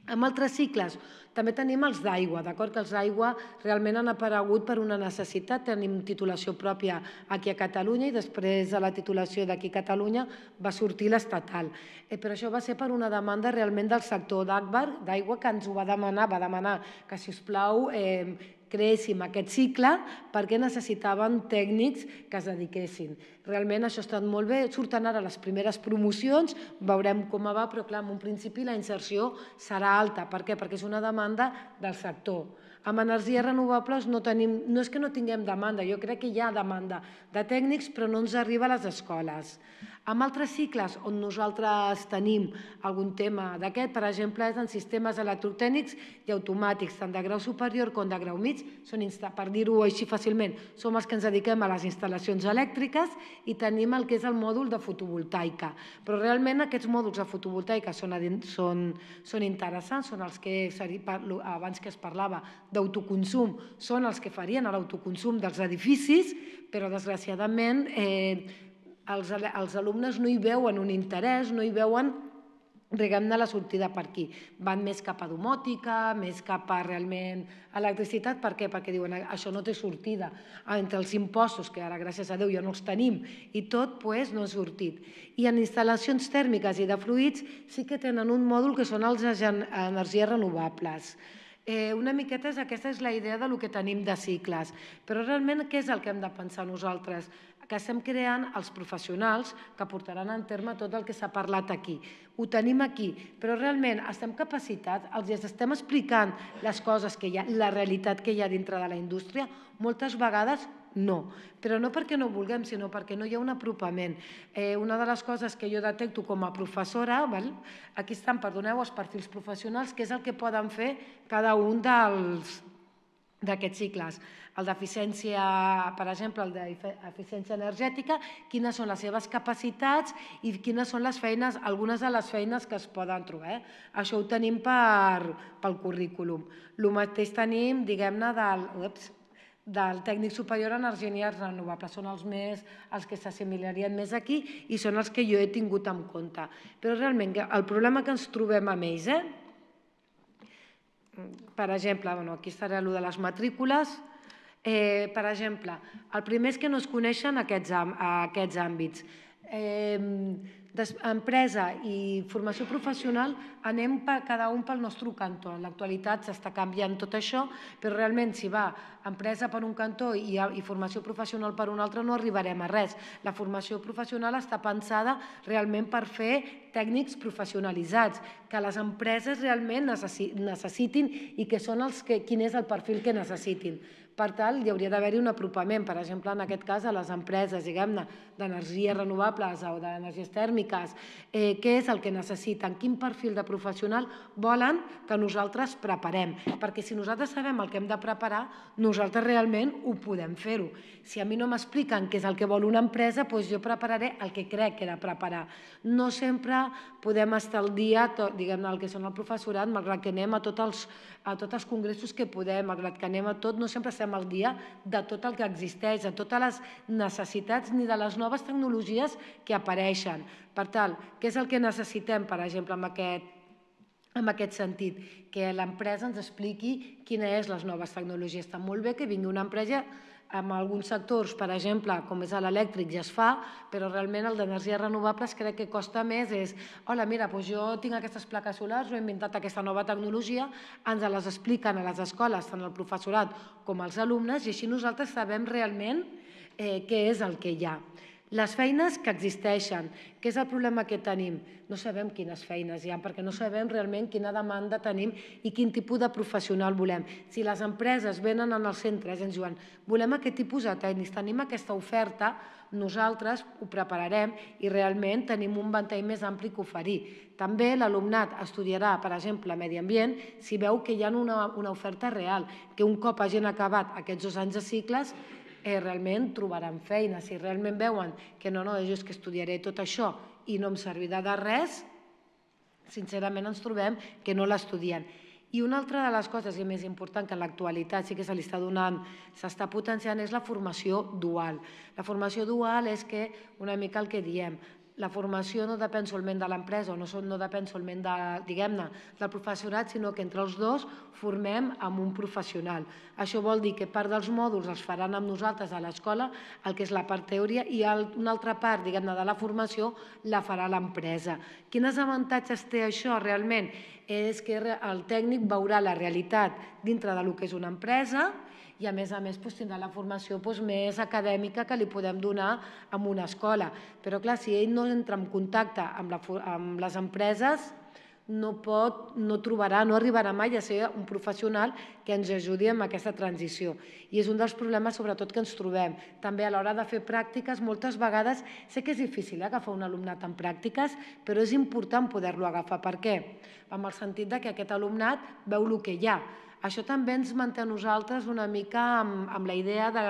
Amb altres cicles, també tenim els d'aigua, d'acord? Que els d'aigua realment han aparegut per una necessitat. Tenim titulació pròpia aquí a Catalunya i després de la titulació d'aquí a Catalunya va sortir l'estatal. Eh, però això va ser per una demanda realment del sector d'aigua que ens ho va demanar, va demanar que, si us plau, eh, creéssim aquest cicle perquè necessitaven tècnics que es dediquessin. Realment això ha estat molt bé, surten ara les primeres promocions, veurem com va, però clar, en un principi la inserció serà alta. Per què? Perquè és una demanda del sector. Amb energies renovables no, tenim, no és que no tinguem demanda, jo crec que hi ha demanda de tècnics, però no ens arriba a les escoles. Amb altres cicles on nosaltres tenim algun tema d'aquest, per exemple, és en sistemes electrotècnics i automàtics, tant de grau superior com de grau mig, són, per dir-ho així fàcilment, som els que ens dediquem a les instal·lacions elèctriques i tenim el que és el mòdul de fotovoltaica. Però realment aquests mòduls de fotovoltaica són, són, són interessants, són els que abans que es parlava d'autoconsum són els que farien l'autoconsum dels edificis, però desgraciadament eh, els, els alumnes no hi veuen un interès, no hi veuen diguem-ne, la sortida per aquí. Van més cap a domòtica, més cap a realment electricitat. Per què? Perquè diuen això no té sortida. Entre els impostos, que ara gràcies a Déu ja no els tenim, i tot pues, no ha sortit. I en instal·lacions tèrmiques i de fluids sí que tenen un mòdul que són els energies renovables. Eh, una miqueta és, aquesta és la idea de lo que tenim de cicles, però realment què és el que hem de pensar nosaltres? Que estem creant els professionals que portaran en terme tot el que s'ha parlat aquí. Ho tenim aquí, però realment estem capacitats, els estem explicant les coses que hi ha, la realitat que hi ha dintre de la indústria, moltes vegades no, però no perquè no vulguem, sinó perquè no hi ha un apropament. Eh, una de les coses que jo detecto com a professora, val? aquí estan, perdoneu, els perfils professionals, que és el que poden fer cada un dels d'aquests cicles el d'eficiència, per exemple, el d'eficiència energètica, quines són les seves capacitats i quines són les feines, algunes de les feines que es poden trobar. Eh? Això ho tenim per, pel currículum. El mateix tenim, diguem-ne, del, ups, del tècnic superior en energies renovables. Són els, més, els que s'assimilarien més aquí i són els que jo he tingut en compte. Però realment el problema que ens trobem amb ells, eh? per exemple, bueno, aquí estarà el de les matrícules, Eh, per exemple, el primer és que no es coneixen aquests, aquests àmbits. Eh, empresa i formació professional anem per, cada un pel nostre cantó. En l'actualitat s'està canviant tot això, però realment si va empresa per un cantó i, i formació professional per un altre no arribarem a res. La formació professional està pensada realment per fer tècnics professionalitzats, que les empreses realment necessitin i que són els que, quin és el perfil que necessitin. Per tant, hi hauria d'haver-hi un apropament, per exemple, en aquest cas, a les empreses, diguem-ne, d'energies renovables o d'energies tèrmiques, eh, què és el que necessiten, quin perfil de professional volen que nosaltres preparem. Perquè si nosaltres sabem el que hem de preparar, nosaltres realment ho podem fer-ho. Si a mi no m'expliquen què és el que vol una empresa, doncs jo prepararé el que crec que he de preparar. No sempre podem estar al dia, diguem-ne, el que són el professorat, malgrat que anem a tots els, a tots els congressos que podem, malgrat que anem a tot, no sempre estem al dia de tot el que existeix, de totes les necessitats ni de les noves tecnologies que apareixen. Per tant, què és el que necessitem, per exemple, amb aquest en aquest sentit, que l'empresa ens expliqui quines és les noves tecnologies. Està molt bé que vingui una empresa en alguns sectors, per exemple, com és l'elèctric, ja es fa, però realment el d'energies renovables crec que costa més. És, hola, mira, doncs jo tinc aquestes plaques solars, ho he inventat aquesta nova tecnologia, ens les expliquen a les escoles, tant el professorat com els alumnes, i així nosaltres sabem realment eh, què és el que hi ha. Les feines que existeixen, què és el problema que tenim? No sabem quines feines hi ha, perquè no sabem realment quina demanda tenim i quin tipus de professional volem. Si les empreses venen en els centres i ens diuen volem aquest tipus de tècnics, tenim aquesta oferta, nosaltres ho prepararem i realment tenim un ventall més ampli que oferir. També l'alumnat estudiarà, per exemple, medi ambient, si veu que hi ha una, una oferta real, que un cop hagin acabat aquests dos anys de cicles, eh, realment trobaran feina. Si realment veuen que no, no, jo és que estudiaré tot això i no em servirà de res, sincerament ens trobem que no l'estudien. I una altra de les coses, i més important que en l'actualitat sí que se li està donant, s'està potenciant, és la formació dual. La formació dual és que, una mica el que diem, la formació no depèn solament de l'empresa no, no depèn solament de, diguem-ne, del professorat, sinó que entre els dos formem amb un professional. Això vol dir que part dels mòduls els faran amb nosaltres a l'escola, el que és la part teoria, i una altra part, diguem-ne, de la formació la farà l'empresa. Quins avantatges té això realment? És que el tècnic veurà la realitat dintre de lo que és una empresa, i a més a més doncs, tindrà la formació doncs, més acadèmica que li podem donar en una escola. Però clar, si ell no entra en contacte amb, la, amb les empreses, no, pot, no trobarà, no arribarà mai a ser un professional que ens ajudi amb aquesta transició. I és un dels problemes, sobretot, que ens trobem. També a l'hora de fer pràctiques, moltes vegades, sé que és difícil agafar un alumnat en pràctiques, però és important poder-lo agafar. Per què? Amb el sentit de que aquest alumnat veu el que hi ha. Això també ens manté a nosaltres una mica amb, amb la idea de,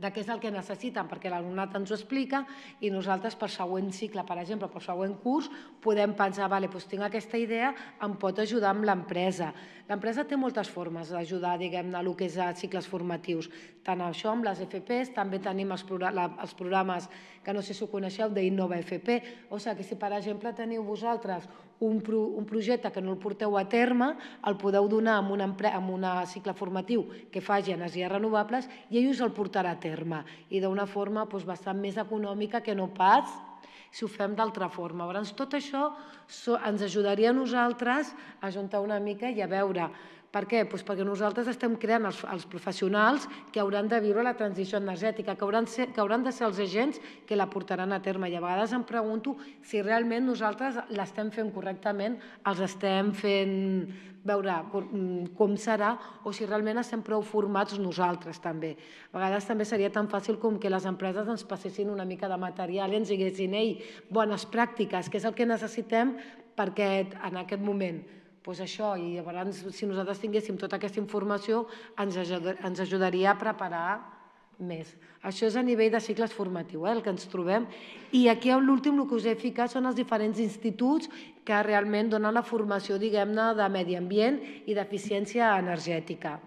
de què és el que necessiten, perquè l'alumnat ens ho explica i nosaltres per següent cicle, per exemple, per següent curs, podem pensar, vale, doncs tinc aquesta idea, em pot ajudar amb l'empresa. L'empresa té moltes formes d'ajudar, diguem-ne, el que és a cicles formatius. Tant això amb les FPs, també tenim els, els programes que no sé si ho coneixeu, d'Innova FP, o sigui que si per exemple teniu vosaltres un, pro, un projecte que no el porteu a terme, el podeu donar amb un, amb un cicle formatiu que faci energies renovables i ell us el portarà a terme i d'una forma doncs, bastant més econòmica que no pas si ho fem d'altra forma. Llavors, tot això ens ajudaria a nosaltres a juntar una mica i a veure per què? Pues perquè nosaltres estem creant els, els professionals que hauran de viure la transició energètica, que hauran, ser, que hauran de ser els agents que la portaran a terme. I a vegades em pregunto si realment nosaltres l'estem fent correctament, els estem fent veure com serà o si realment estem prou formats nosaltres també. A vegades també seria tan fàcil com que les empreses ens passessin una mica de material i ens diguessin ei, bones pràctiques, que és el que necessitem perquè en aquest moment doncs això, i llavors si nosaltres tinguéssim tota aquesta informació ens, ens ajudaria a preparar més. Això és a nivell de cicles formatius, eh, el que ens trobem. I aquí l'últim el que us he ficat són els diferents instituts que realment donen la formació, diguem-ne, de medi ambient i d'eficiència energètica.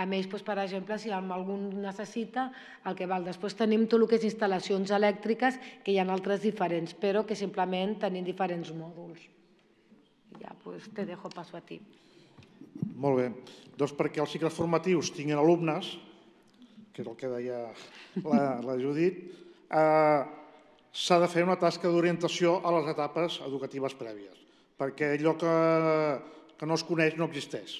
A més, doncs, per exemple, si algú necessita, el que val. Després tenim tot el que és instal·lacions elèctriques, que hi ha altres diferents, però que simplement tenim diferents mòduls ja pues, te dejo paso a ti. Molt bé. Doncs perquè els cicles formatius tinguin alumnes, que és el que deia la, la Judit, eh, s'ha de fer una tasca d'orientació a les etapes educatives prèvies, perquè allò que, que no es coneix no existeix.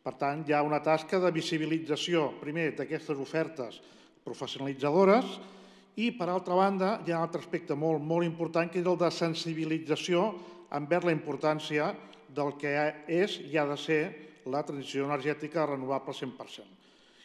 Per tant, hi ha una tasca de visibilització, primer, d'aquestes ofertes professionalitzadores i, per altra banda, hi ha un altre aspecte molt, molt important, que és el de sensibilització envers la importància del que és i ha de ser la transició energètica renovable 100%.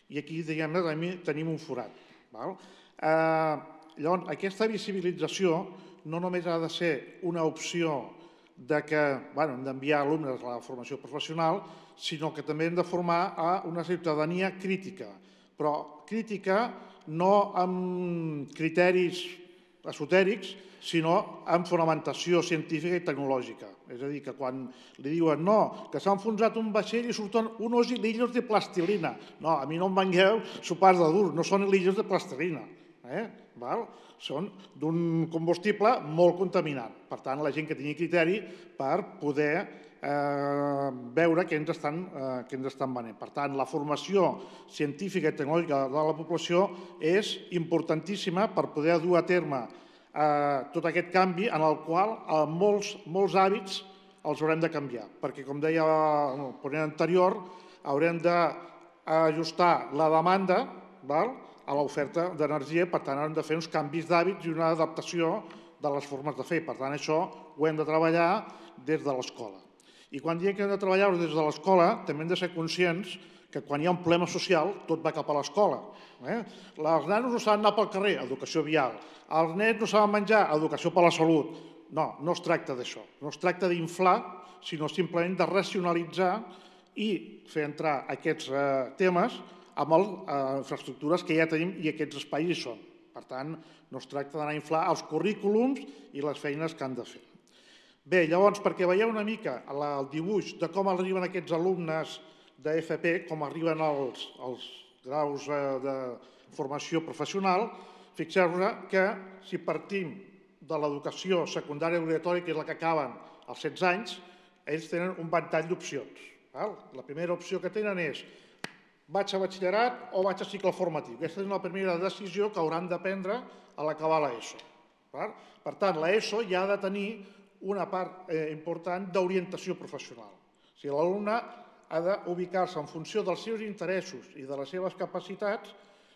I aquí, diguem-ne, tenim un forat. Val? Eh, llavors, aquesta visibilització no només ha de ser una opció de que bueno, hem d'enviar alumnes a la formació professional, sinó que també hem de formar a una ciutadania crítica, però crítica no amb criteris esotèrics, sinó amb fonamentació científica i tecnològica. És a dir, que quan li diuen no, que s'ha enfonsat un vaixell i surten unos hilillos de plastilina. No, a mi no em vengueu sopars de dur, no són hilillos de plastilina. Eh? Val? Són d'un combustible molt contaminant. Per tant, la gent que tingui criteri per poder eh, veure què ens, estan, eh, què ens estan venent. Per tant, la formació científica i tecnològica de la població és importantíssima per poder dur a terme eh, tot aquest canvi en el qual eh, molts, molts hàbits els haurem de canviar, perquè, com deia el ponent anterior, haurem d'ajustar la demanda val, a l'oferta d'energia, per tant, hem de fer uns canvis d'hàbits i una adaptació de les formes de fer. Per tant, això ho hem de treballar des de l'escola. I quan diem que hem de treballar des de l'escola, també hem de ser conscients que quan hi ha un problema social tot va cap a l'escola. Eh? Els nanos no saben anar pel carrer, educació vial. Els nens no saben menjar, educació per la salut. No, no es tracta d'això. No es tracta d'inflar, sinó simplement de racionalitzar i fer entrar aquests eh, temes amb les eh, infraestructures que ja tenim i aquests espais hi són. Per tant, no es tracta d'anar a inflar els currículums i les feines que han de fer. Bé, llavors, perquè veieu una mica el dibuix de com arriben aquests alumnes d'FP, com arriben els, els graus eh, de formació professional, fixeu-vos que si partim de l'educació secundària obligatòria, que és la que acaben als 16 anys, ells tenen un ventall d'opcions. La primera opció que tenen és vaig a batxillerat o vaig a cicle formatiu. Aquesta és la primera decisió que hauran de prendre a l'acabar l'ESO. Per tant, l'ESO ja ha de tenir una part eh, important d'orientació professional. O sigui, l'alumne ha d'ubicar-se en funció dels seus interessos i de les seves capacitats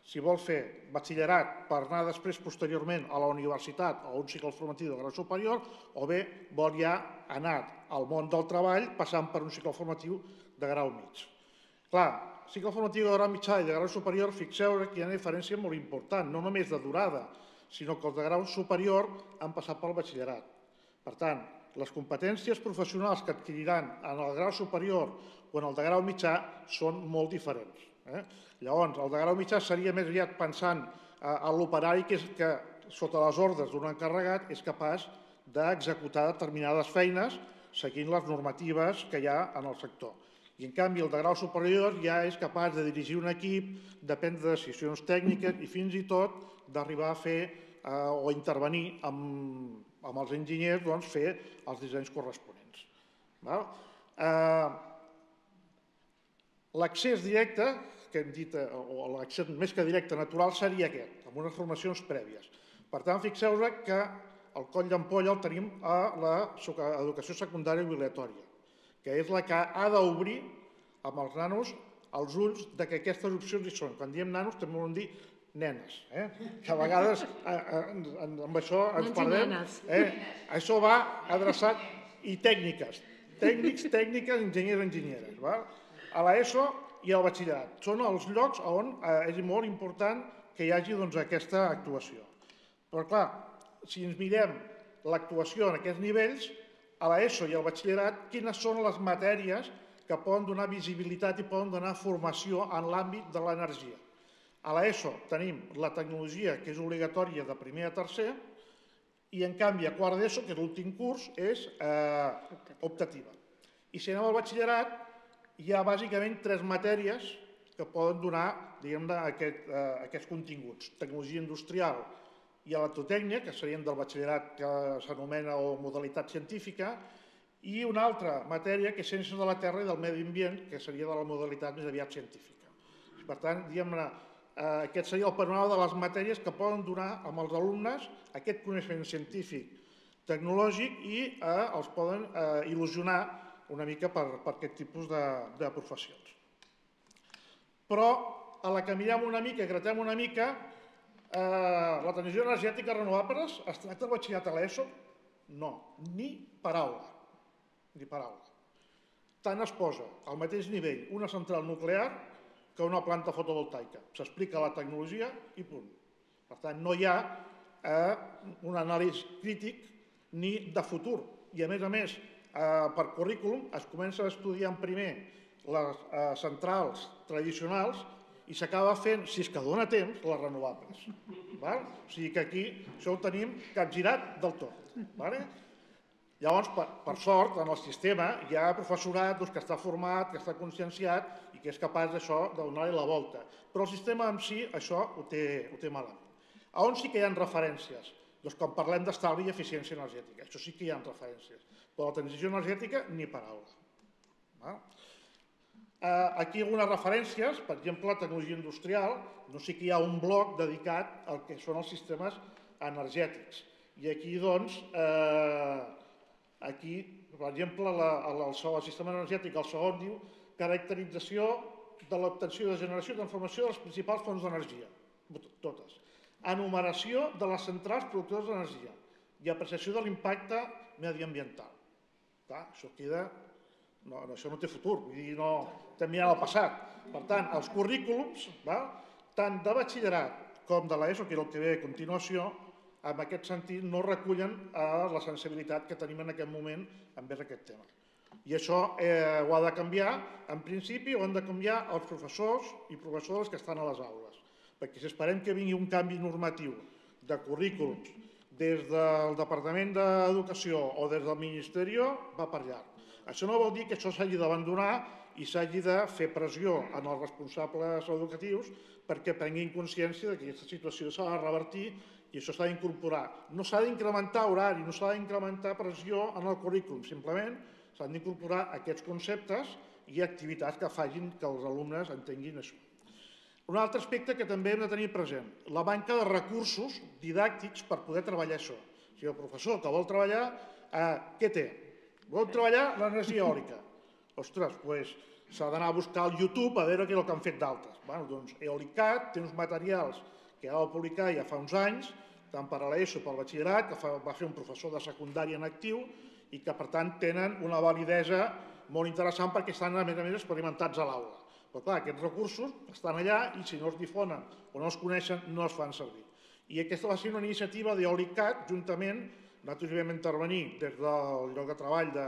si vol fer batxillerat per anar després posteriorment a la universitat o a un cicle formatiu de grau superior o bé vol ja anar al món del treball passant per un cicle formatiu de grau mig. Clar, cicle formatiu de grau mitjà i de grau superior, fixeu que hi ha una diferència molt important, no només de durada, sinó que els de grau superior han passat pel batxillerat. Per tant, les competències professionals que adquiriran en el grau superior o en el de grau mitjà són molt diferents. Eh? Llavors, el de grau mitjà seria més aviat pensant eh, en l'operari que, és, que sota les ordres d'un encarregat és capaç d'executar determinades feines seguint les normatives que hi ha en el sector. I en canvi el de grau superior ja és capaç de dirigir un equip, de prendre decisions tècniques i fins i tot d'arribar a fer eh, o intervenir amb, amb els enginyers, doncs, fer els dissenys corresponents. Eh, L'accés directe, que hem dit, eh, o l'accés més que directe natural, seria aquest, amb unes formacions prèvies. Per tant, fixeu-vos que el coll d'ampolla el tenim a l'educació secundària obligatòria, que és la que ha d'obrir amb els nanos els ulls de que aquestes opcions hi són. Quan diem nanos també volem dir nenes, eh? que a vegades eh, eh, amb això ens perdem. Eh? Això va adreçat i tècniques, tècnics, tècniques, enginyers, enginyeres. Val? A l'ESO i al batxillerat. Són els llocs on eh, és molt important que hi hagi doncs, aquesta actuació. Però clar, si ens mirem l'actuació en aquests nivells, a l'ESO i al batxillerat, quines són les matèries que poden donar visibilitat i poden donar formació en l'àmbit de l'energia. A l'ESO tenim la tecnologia, que és obligatòria de primer a tercer, i en canvi a quart d'ESO, que l'últim curs, és eh, optativa. I si anem al batxillerat, hi ha bàsicament tres matèries que poden donar diguem aquest, eh, aquests continguts. Tecnologia industrial i electrotècnia, que serien del batxillerat que s'anomena o modalitat científica, i una altra matèria que és Ciències de la Terra i del Medi Ambient, que seria de la modalitat més aviat científica. Per tant, diguem-ne, aquest seria el panorama de les matèries que poden donar amb els alumnes aquest coneixement científic, tecnològic i eh, els poden eh, il·lusionar una mica per, per aquest tipus de, de professions. Però a la que mirem una mica, gratem una mica, eh, la transició energètica renovables es tracta del batxillerat a l'ESO? No, ni paraula, ni paraula. Tant es posa al mateix nivell una central nuclear que una planta fotovoltaica. S'explica la tecnologia i punt. Per tant, no hi ha eh, un anàlisi crític ni de futur. I a més a més, eh, per currículum es comença a estudiar primer les eh, centrals tradicionals i s'acaba fent, si és que dona temps, les renovables. Val? O sigui que aquí això ho tenim capgirat del tot. Vale? Llavors, per, per sort, en el sistema hi ha professorat doncs, que està format, que està conscienciat i que és capaç d'això de donar-li la volta. Però el sistema en si això ho té, ho té malament. A on sí que hi ha referències? Doncs quan parlem d'estalvi i eficiència energètica. Això sí que hi ha referències. Però la transició energètica, ni paraula. Val? Eh, aquí algunes referències, per exemple, la tecnologia industrial, no sé que hi ha un bloc dedicat al que són els sistemes energètics. I aquí, doncs, eh, aquí, per exemple, la, el, el, el sistema energètic, el segon diu, caracterització de l'obtenció de generació i transformació dels principals fonts d'energia, totes. Enumeració de les centrals productores d'energia i apreciació de l'impacte mediambiental. Clar, això queda no, no, això no té futur, vull dir, no estem mirant al passat. Per tant, els currículums, val? tant de batxillerat com de l'ESO, que era el que ve a continuació, en aquest sentit no recullen eh, la sensibilitat que tenim en aquest moment envers aquest tema. I això eh, ho ha de canviar, en principi, ho han de canviar els professors i professores que estan a les aules. Perquè si esperem que vingui un canvi normatiu de currículums des del Departament d'Educació o des del Ministeri, va per llarg. Això no vol dir que això s'hagi d'abandonar i s'hagi de fer pressió en els responsables educatius perquè prenguin consciència que aquesta situació s'ha de revertir i això s'ha d'incorporar. No s'ha d'incrementar horari, no s'ha d'incrementar pressió en el currículum, simplement s'han d'incorporar aquests conceptes i activitats que facin que els alumnes entenguin això. Un altre aspecte que també hem de tenir present, la manca de recursos didàctics per poder treballar això. Si el professor que vol treballar, eh, què té? Vol treballar l'energia eòlica. Ostres, doncs s'ha d'anar a buscar al YouTube a veure què és el que han fet d'altres. Bueno, doncs Eolicat té uns materials que va publicar ja fa uns anys, tant per a l'ESO per al batxillerat, que fa, va fer un professor de secundària en actiu i que per tant tenen una validesa molt interessant perquè estan a més a més experimentats a l'aula. Però clar, aquests recursos estan allà i si no es difonen o no es coneixen no es fan servir. I aquesta va ser una iniciativa d'Eolicat juntament nosaltres vam intervenir des del lloc de treball de,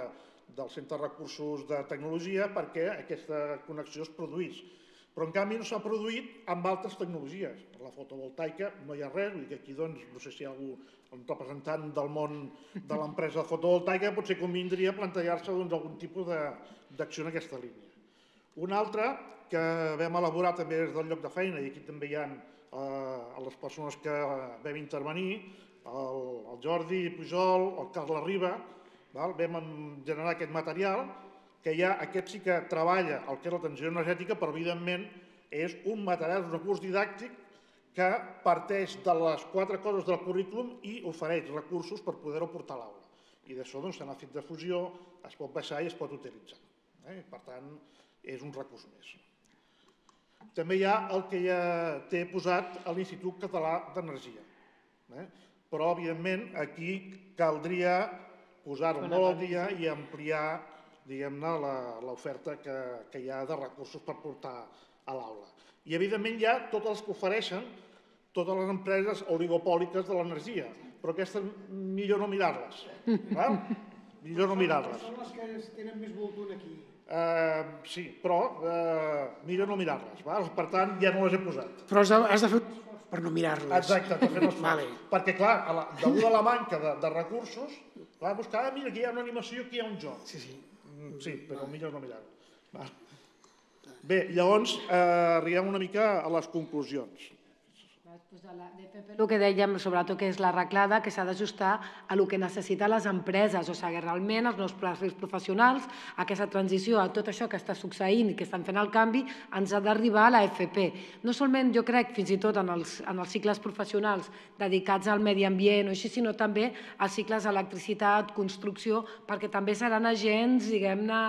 del Centre de Recursos de Tecnologia perquè aquesta connexió es produís. Però, en canvi, no s'ha produït amb altres tecnologies. Per la fotovoltaica no hi ha res, vull dir que aquí, doncs, no sé si hi ha algú, un representant del món de l'empresa fotovoltaica, potser convindria plantejar-se doncs, algun tipus d'acció en aquesta línia. Una altra que vam elaborar també des del lloc de feina, i aquí també hi ha eh, les persones que vam intervenir, el, el Jordi Pujol, el Carles Riba, val? vam generar aquest material, que ja aquest sí que treballa el que és la transició energètica, però evidentment és un material, un recurs didàctic que parteix de les quatre coses del currículum i ofereix recursos per poder-ho portar a l'aula. I d'això doncs, se n'ha fet difusió, es pot baixar i es pot utilitzar. Eh? Per tant, és un recurs més. També hi ha el que ja té posat a l'Institut Català d'Energia. Eh? Però, evidentment, aquí caldria posar-ho molt al dia i ampliar diguem-ne, l'oferta que, que hi ha de recursos per portar a l'aula. I, evidentment, hi ha totes les que ofereixen totes les empreses oligopòliques de l'energia, però aquestes millor no mirar-les. millor no mirar-les. Són les que tenen més voltun aquí. Uh, sí, però uh, millor no mirar-les. Per tant, ja no les he posat. Però has de, has de fer per no mirar-les. Exacte, per fer vale. Perquè, clar, a la, degut a la manca de, de recursos, clar, buscar, ah, mira, aquí hi ha una animació, aquí hi ha un joc. Sí, sí. Mm, sí, però millor no mirar-ho. Bé, llavors, eh, arribem una mica a les conclusions. De la DPP el que dèiem, sobretot, que és l'arreglada, que s'ha d'ajustar a el que necessiten les empreses, o sigui, realment els nostres professionals, aquesta transició, a tot això que està succeint i que estan fent el canvi, ens ha d'arribar a la FP. No solament, jo crec, fins i tot en els, en els cicles professionals dedicats al medi ambient o així, sinó també als cicles d'electricitat, construcció, perquè també seran agents, diguem-ne,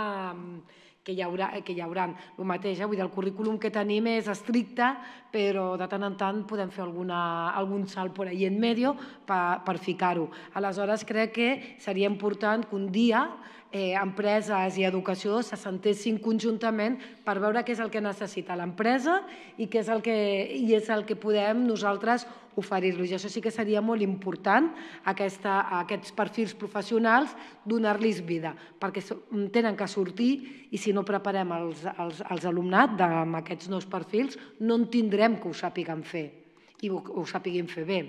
que hi haurà, que hi haurà el mateix, eh? vull dir, el currículum que tenim és estricte, però de tant en tant podem fer alguna, algun salt per ahí en medio per, per ficar-ho. Aleshores, crec que seria important que un dia eh, empreses i educació se sentessin conjuntament per veure què és el que necessita l'empresa i què és el que, i és el que podem nosaltres oferir-los. I això sí que seria molt important, aquesta, aquests perfils professionals, donar-los vida, perquè tenen que sortir i si no preparem els, els, els alumnat de, amb aquests nous perfils, no en tindrem que ho sàpiguen fer i ho, ho sàpiguin fer bé.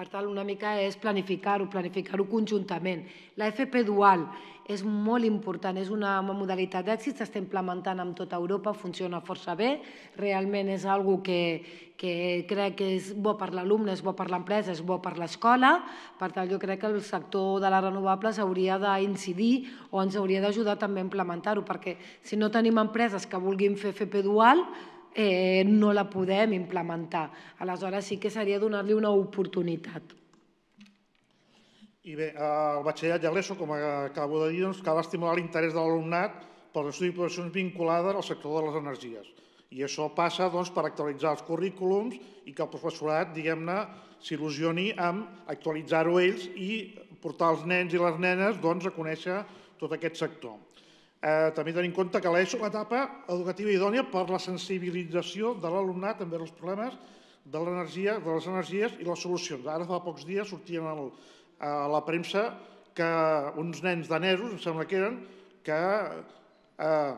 Per tant, una mica és planificar-ho, planificar-ho conjuntament. La FP dual és molt important, és una modalitat d'èxit, s'està implementant en tota Europa, funciona força bé, realment és algo que, que crec que és bo per l'alumne, és bo per l'empresa, és bo per l'escola, per tant jo crec que el sector de les renovables hauria d'incidir o ens hauria d'ajudar també a implementar-ho, perquè si no tenim empreses que vulguin fer FP dual, eh, no la podem implementar. Aleshores sí que seria donar-li una oportunitat. I bé, el batxillerat i l'ESO, com acabo de dir, doncs, cal estimular l'interès de l'alumnat per les professions vinculades al sector de les energies. I això passa doncs, per actualitzar els currículums i que el professorat, diguem-ne, s'il·lusioni amb actualitzar-ho ells i portar els nens i les nenes doncs, a conèixer tot aquest sector. Eh, també tenir en compte que l'ESO és l'etapa educativa idònia per la sensibilització de l'alumnat envers els problemes de l'energia, de les energies i les solucions. Ara fa pocs dies sortien el, a la premsa que uns nens danesos, em sembla que eren, que eh,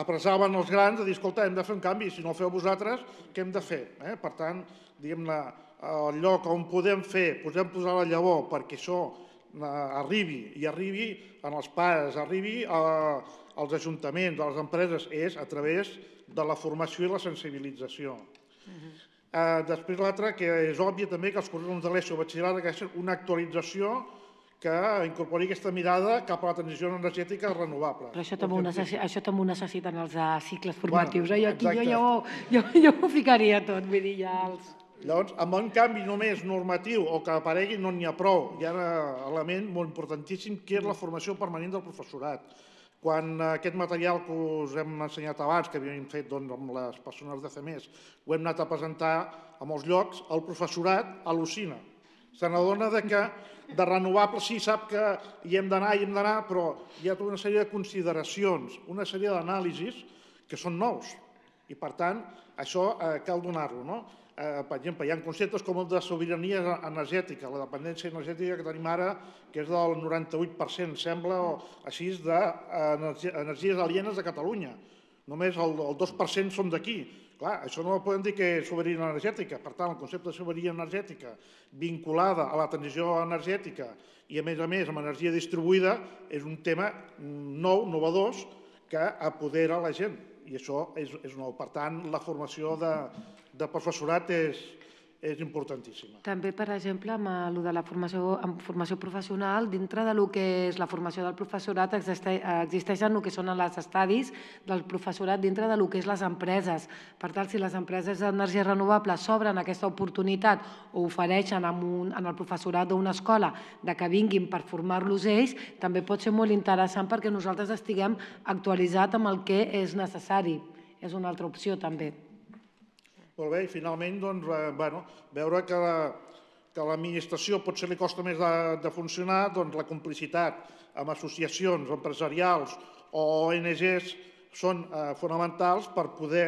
apresaven els grans a dir, escolta, hem de fer un canvi, si no el feu vosaltres, què hem de fer? Eh? Per tant, diguem-ne, el lloc on podem fer, podem posar la llavor perquè això arribi i arribi en els pares, arribi a, als ajuntaments, a les empreses, és a través de la formació i la sensibilització. Uh -huh. Eh, després l'altre, que és òbvia també que els currículums de l'ESO batxillerat que una actualització que incorpori aquesta mirada cap a la transició energètica renovable. Però això també, ho, necessi això també ho necessiten els de cicles formatius. Bueno, eh? jo aquí jo, jo, jo, jo ho ficaria tot, vull dir, ja els... Llavors, amb un canvi només normatiu o que aparegui no n'hi ha prou. Hi ha un element molt importantíssim que és la formació permanent del professorat. Quan aquest material que us hem ensenyat abans, que havíem fet doncs, amb les persones de CEMES, ho hem anat a presentar a molts llocs, el professorat al·lucina. Se n'adona que de renovables sí sap que hi hem d'anar, hi hem d'anar, però hi ha tota una sèrie de consideracions, una sèrie d'anàlisis que són nous. I, per tant, això eh, cal donar-lo. No? Eh, per exemple, hi ha conceptes com el de sobirania energètica, la dependència energètica que tenim ara, que és del 98%, sembla, o així, d'energies eh, alienes a Catalunya. Només el, el 2% són d'aquí. Clar, això no podem dir que és sobirania energètica. Per tant, el concepte de sobirania energètica vinculada a la transició energètica i, a més a més, amb energia distribuïda és un tema nou, novedós, que apodera la gent. I això és, és nou. Per tant, la formació de, de professorat és, és importantíssima. També, per exemple, amb el de la formació, amb formació professional, dintre de lo que és la formació del professorat existeix, existeixen el que són els estadis del professorat dintre de lo que és les empreses. Per tant, si les empreses d'energia renovable s'obren aquesta oportunitat o ofereixen amb un, en el professorat d'una escola de que vinguin per formar-los ells, també pot ser molt interessant perquè nosaltres estiguem actualitzats amb el que és necessari. És una altra opció, també. Molt bé, i finalment doncs, eh, bueno, veure que la, que l'administració potser li costa més de, de funcionar, doncs la complicitat amb associacions empresarials o ONGs són eh, fonamentals per poder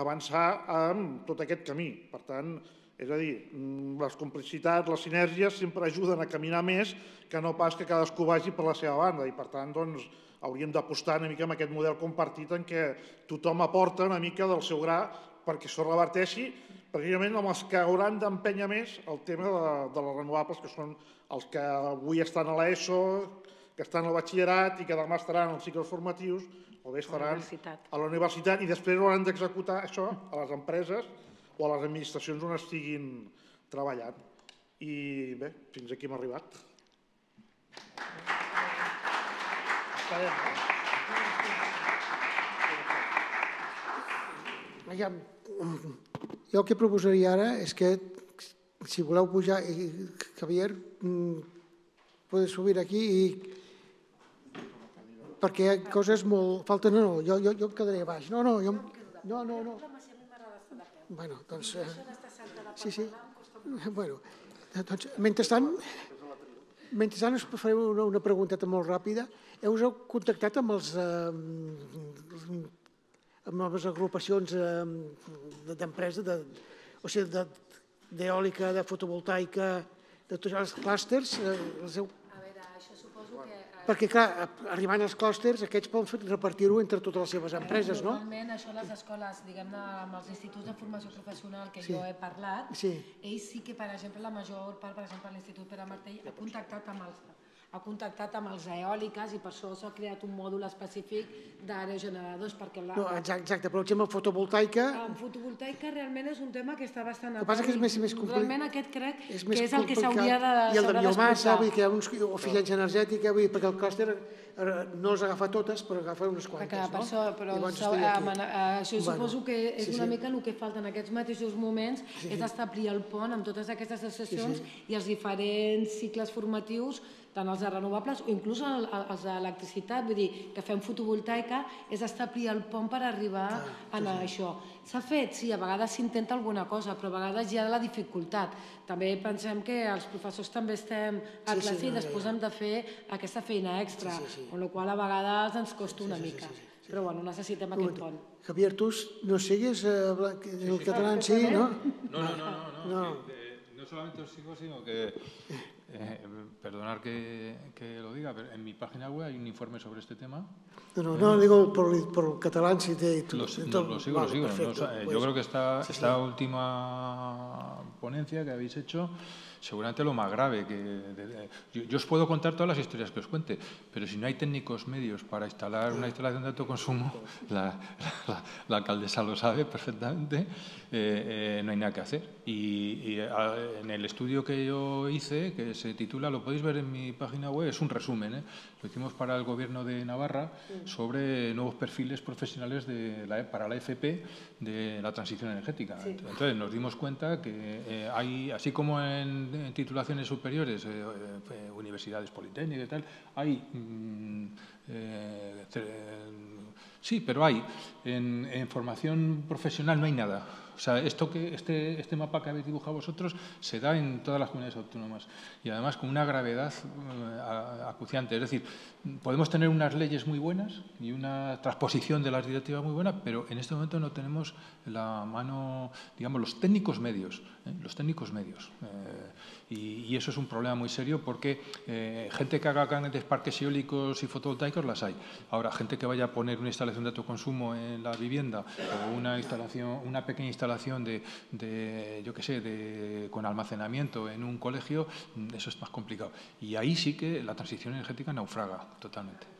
avançar en tot aquest camí. Per tant, és a dir, mm, les complicitats, les sinergies sempre ajuden a caminar més que no pas que cadascú vagi per la seva banda i per tant doncs, hauríem d'apostar una mica en aquest model compartit en què tothom aporta una mica del seu gra perquè això reverteixi precisament amb els que hauran d'empènyer més el tema de, de les renovables, que són els que avui estan a l'ESO, que estan al batxillerat i que demà estaran als cicles formatius, o bé estaran a la universitat i després hauran d'executar això a les empreses o a les administracions on estiguin treballant. I bé, fins aquí hem arribat. Esperem, eh? Aviam, jo el que proposaria ara és que, si voleu pujar, Javier, mm, puedes subir aquí i perquè hi ha coses molt... Falta, no, no, jo, jo, jo em quedaré baix. No, no, jo... No, no, no. Bueno, doncs... Eh, sí, sí. Bueno, doncs, mentrestant, mentrestant us faré una, una pregunteta molt ràpida. Heu contactat amb els eh, amb les agrupacions eh, d'empresa, de, o sigui, d'eòlica, de, de fotovoltaica, de tots els clústers, eh, els heu... A veure, això suposo que... Perquè, clar, arribant als clústers, aquests poden repartir-ho entre totes les seves empreses, no? Normalment, això les escoles, diguem-ne, amb els instituts de formació professional que sí. jo he parlat, sí. ells sí que, per exemple, la major part, per exemple, l'Institut Pere Martell, ha contactat amb els ha contactat amb els eòliques i per això s'ha creat un mòdul específic d'aerogeneradors. Perquè la... No, exacte, exacte, però el tema fotovoltaica... En fotovoltaica realment és un tema que està bastant... El que passa que és més, més complicat. Realment aquest crec és que és el que s'hauria de I el de biomassa, vull dir que hi ha uns eficiència energètica, vull dir, perquè el clúster eh, no les agafa totes, però agafa unes quantes, no? Per això, però això, eh, això bueno, suposo que és sí, una mica el que falta en aquests mateixos moments, sí, sí. és establir el pont amb totes aquestes associacions sí, sí. i els diferents cicles formatius tant els de renovables o inclús els d'electricitat, vull dir, que fem fotovoltaica, és establir el pont per arribar ah, a sí, sí. això. S'ha fet? Sí, a vegades s'intenta alguna cosa, però a vegades hi ha la dificultat. També pensem que els professors també estem a classe sí, sí, no, i després hem de fer aquesta feina extra, sí, sí, sí. amb la qual a vegades ens costa una sí, sí, mica. Sí, sí, sí. Però bueno, necessitem Un aquest pont. Javier, tu no sigues eh, el català en sí, no? No, no, no, no. no. no. Que, eh, no solamente os sigo, sino que Eh, perdonar que, que, lo diga, pero en mi página web hay un informe sobre este tema. No, no, no digo por, por catalán si te... Lo, no, lo sigo, vale, lo sigo. No, pues, yo creo que esta, sí, esta sí. última ponencia que habéis hecho seguramente lo más grave. que de, de, yo, yo, os puedo contar todas las historias que os cuente, pero si no hay técnicos medios para instalar una instalación de alto consumo, la, la, la alcaldesa lo sabe perfectamente, eh, eh, no hay nada que hacer. Y, y a, en el estudio que yo hice, que se titula, lo podéis ver en mi página web, es un resumen, ¿eh? lo hicimos para el Gobierno de Navarra sobre nuevos perfiles profesionales de la, para la FP de la transición energética. Sí. Entonces nos dimos cuenta que eh, hay, así como en en titulaciones superiores, eh, eh, universidades politécnicas y tal, hay... Mm, eh, sí, pero hay. En, formación profesional no hay nada. O sea, esto que, este, este mapa que habéis dibujado vosotros se da en todas las comunidades autónomas y además con una gravedad uh, acuciante. Es decir, podemos tener unas leyes muy buenas y una transposición de las directivas muy buena, pero en este momento no tenemos la mano, digamos, los técnicos medios, ¿eh? los técnicos medios. Eh, y, y, eso es un problema muy serio porque eh, gente que haga grandes parques eólicos y fotovoltaicos las hay. Ahora, gente que vaya a poner una instalación de autoconsumo en la vivienda o una instalación, una pequeña instalación de, de yo qué sé, de, con almacenamiento en un colegio, eso es más complicado. Y ahí sí que la transición energética naufraga totalmente.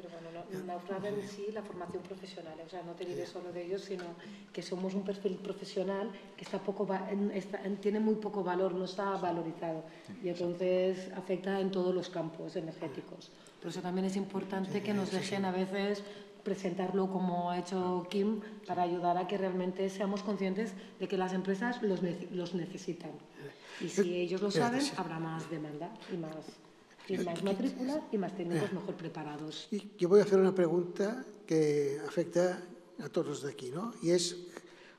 Pero bueno, no, naufraga en sí la formación profesional, o sea, no te diré solo de ellos, sino que somos un perfil profesional que está poco, está, tiene muy poco valor, no está valorizado y entonces afecta en todos los campos energéticos. Por eso también es importante que nos dejen a veces presentarlo como ha hecho Kim para ayudar a que realmente seamos conscientes de que las empresas los, los necesitan. Y si ellos lo saben, habrá más demanda y más y más matrícula y más técnicos mejor preparados. Y yo voy a hacer una pregunta que afecta a tots els d'aquí, no? i és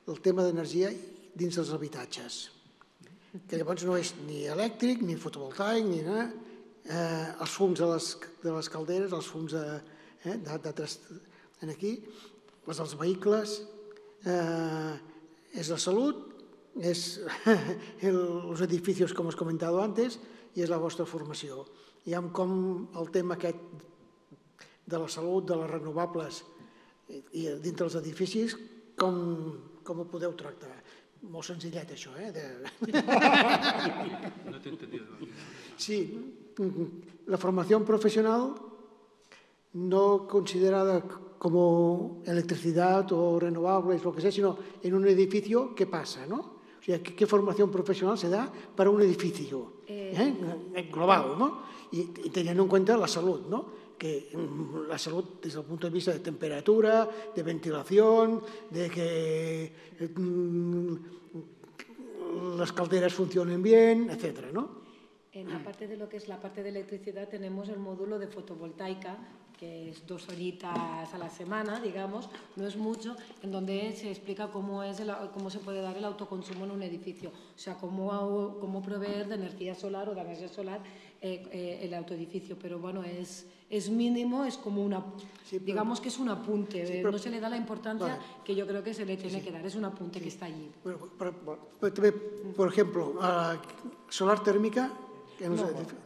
el tema d'energia dins dels habitatges, que llavors no és ni elèctric, ni fotovoltaic, ni nada. Eh, els fums de les, de les calderes, els fums de, eh, d'altres en aquí, els dels vehicles, eh, és la salut, és el, els edificios, com has comentat antes, i és la vostra formació i amb com el tema aquest de la salut, de les renovables i dintre els edificis, com, com ho podeu tractar? Molt senzillet, això, eh? De... No t'he entendido. Sí, la formación profesional no considerada como electricidad o renovables, lo que sea, sino en un edificio, ¿qué pasa, no? O sea, ¿qué, qué formación profesional se da para un edificio eh... ¿eh? global, ¿no? Y, y, teniendo en cuenta la salud, ¿no? Que mm, la salud desde el punto de vista de temperatura, de ventilación, de que mmm, las calderas funcionen bien, etcétera, ¿no? En la parte de lo que es la parte de electricidad tenemos el módulo de fotovoltaica que es dos horitas a la semana, digamos, no es mucho, en donde se explica cómo, es el, cómo se puede dar el autoconsumo en un edificio, o sea, cómo, cómo proveer de energía solar o de energía solar eh, eh, el autoedificio, pero bueno, es, es mínimo, es como una, sí, pero, digamos que es un apunte, sí, pero, no se le da la importancia vale. que yo creo que se le tiene sí, que dar, es un apunte que está allí. Bueno, por, por, por ejemplo, uh, solar térmica, no,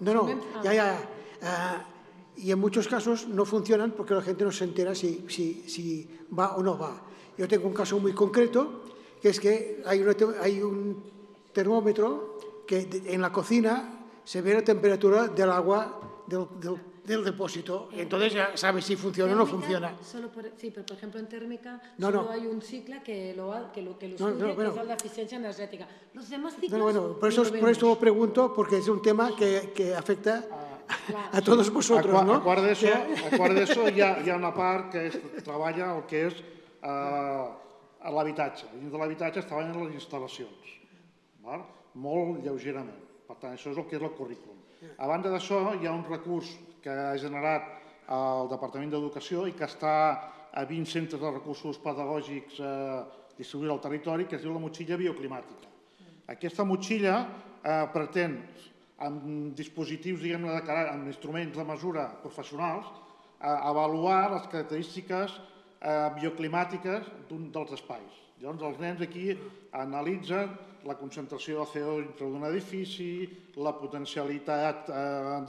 no, no, no, ya, ya, uh, y en muchos casos no funcionan porque la gente no se entera si, si, si va o no va. Yo tengo un caso muy concreto, que es que hay, una, hay un termómetro que en la cocina se ve la temperatura del agua del, del, del depósito. Eh, Entonces ya sabes si funciona o no funciona. Solo por, sí, pero por ejemplo en térmica no, solo no. hay un ciclo que lo, que lo, que lo estudia, no, no, bueno. que es la eficiencia energética. Los demás ciclos... No, bueno, por eso, por eso lo pregunto, porque es un tema que, que afecta... Ah a todos vosotros, a, no? A part d'això, hi, ha, hi ha una part que és, treballa el que és eh, l'habitatge. Dins de l'habitatge es treballen les instal·lacions, val? molt lleugerament. Per tant, això és el que és el currículum. A banda d'això, hi ha un recurs que ha generat el Departament d'Educació i que està a 20 centres de recursos pedagògics eh, distribuïts al territori, que es diu la motxilla bioclimàtica. Aquesta motxilla eh, pretén amb dispositius, diguem-ne, de carat, amb instruments de mesura professionals, a avaluar les característiques eh, bioclimàtiques d'un dels espais. Llavors, els nens aquí analitzen la concentració de CO dintre d'un edifici, la potencialitat eh,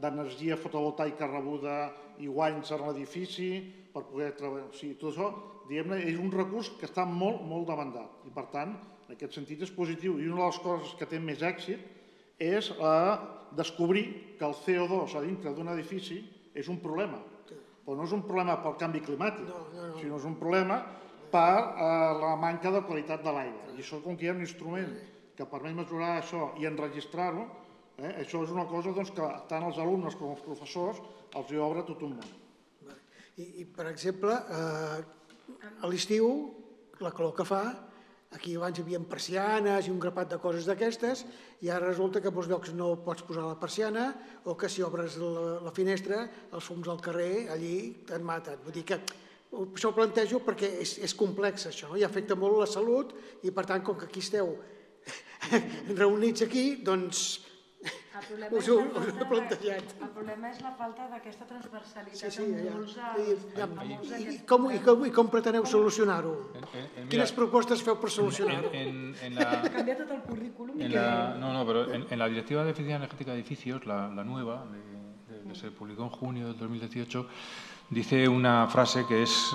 d'energia de, fotovoltaica rebuda i guanys en l'edifici per poder treballar. O sigui, tot això, diguem-ne, és un recurs que està molt, molt demandat i, per tant, en aquest sentit és positiu. I una de les coses que té més èxit és eh, descobrir que el CO2 a dintre d'un edifici és un problema. Però no és un problema pel canvi climàtic, no, no, no. sinó és un problema per eh, la manca de qualitat de l'aigua. I això, com que hi ha un instrument que permet mesurar això i enregistrar-ho, eh, això és una cosa doncs, que tant els alumnes com els professors els hi obre tot un món. I, i per exemple, eh, a l'estiu, la calor que fa, Aquí abans hi havia persianes i un grapat de coses d'aquestes i ara resulta que en molts llocs no pots posar la persiana o que si obres la, la finestra els fums al carrer allí te'n maten. Vull dir que això ho plantejo perquè és, és complex això, no? i afecta molt la salut i per tant, com que aquí esteu reunits aquí, doncs el problema, us és ho, la us ho he falta de- plantejat. el problema és la falta d'aquesta transversalitat Sí, sí, ja. molts, I, ja, molts i, d'aquests com, i, com, I com preteneu solucionar-ho? Quines propostes feu per solucionar-ho? en, en- en la, Canvia tot el currículum i En la, no, no, pero en, en la Directiva de Eficiencia Energética de Edificios, la, la nueva, de- de- que se publicó en junio del 2018, dice una frase que es,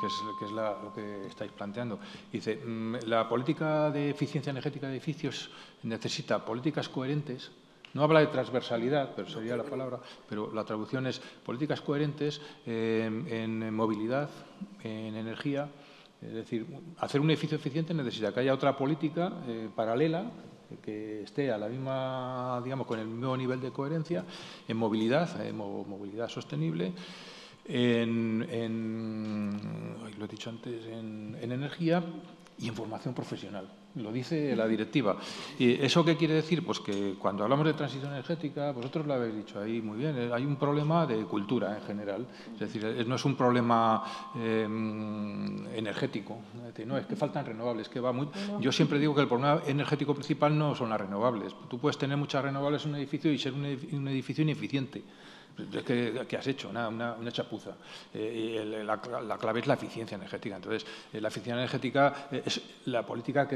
que es, que es la- lo que estáis planteando. Dice, mm, la política de eficiencia energética de edificios necesita políticas coherentes, no habla de transversalidad, pero sería la palabra, pero la traducción es políticas coherentes eh, en movilidad, en energía, es decir, hacer un edificio eficiente necesita que haya otra política eh, paralela eh, que esté a la misma, digamos, con el mismo nivel de coherencia en movilidad, en mo- movilidad sostenible, en, en- lo he dicho antes, en, en energía y en formación profesional. Lo dice la directiva. ¿Y eso qué quiere decir? Pues que cuando hablamos de transición energética, vosotros lo habéis dicho ahí muy bien, eh, hay un problema de cultura en general. Es decir, eh, no es un problema eh, energético. Es decir, no, es que faltan renovables. Que va muy... Yo siempre digo que el problema energético principal no son las renovables. Tú puedes tener muchas renovables en un edificio y ser un edificio ineficiente. Que, ¿Qué has hecho? Una, chapuza. Eh, la, la clave es la eficiencia energética. Entonces, eh, la eficiencia energética eh, es la política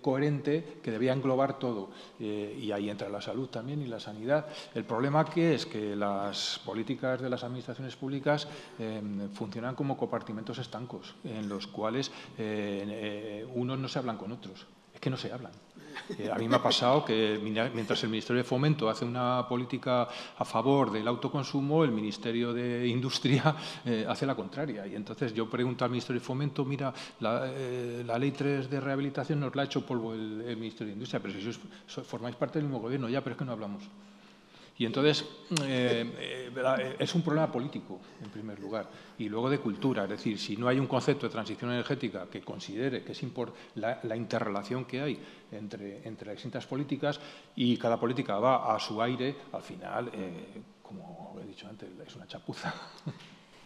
coherente que debía englobar todo. Y ahí entra la salud también y la sanidad. El problema que es que las políticas de las administraciones públicas eh, funcionan como compartimentos estancos, en los cuales unos no se hablan con otros. Es que no se hablan. A mí me ha pasado que mientras el Ministerio de Fomento hace una política a favor del autoconsumo, el Ministerio de Industria eh, hace la contraria. Y entonces yo pregunto al Ministerio de Fomento, mira, la, eh, Ley 3 de rehabilitación nos la ha hecho polvo el, el Ministerio de Industria, pero si sois- so- formáis parte del mismo gobierno, ya, pero es que no hablamos. Y entonces eh, eh, es un problema político, en primer lugar, y luego de cultura. Es decir, si no hay un concepto de transición energética que considere que es la, la interrelación que hay entre, entre las distintas políticas y cada política va a su aire, al final, eh, como he dicho antes, es una chapuza.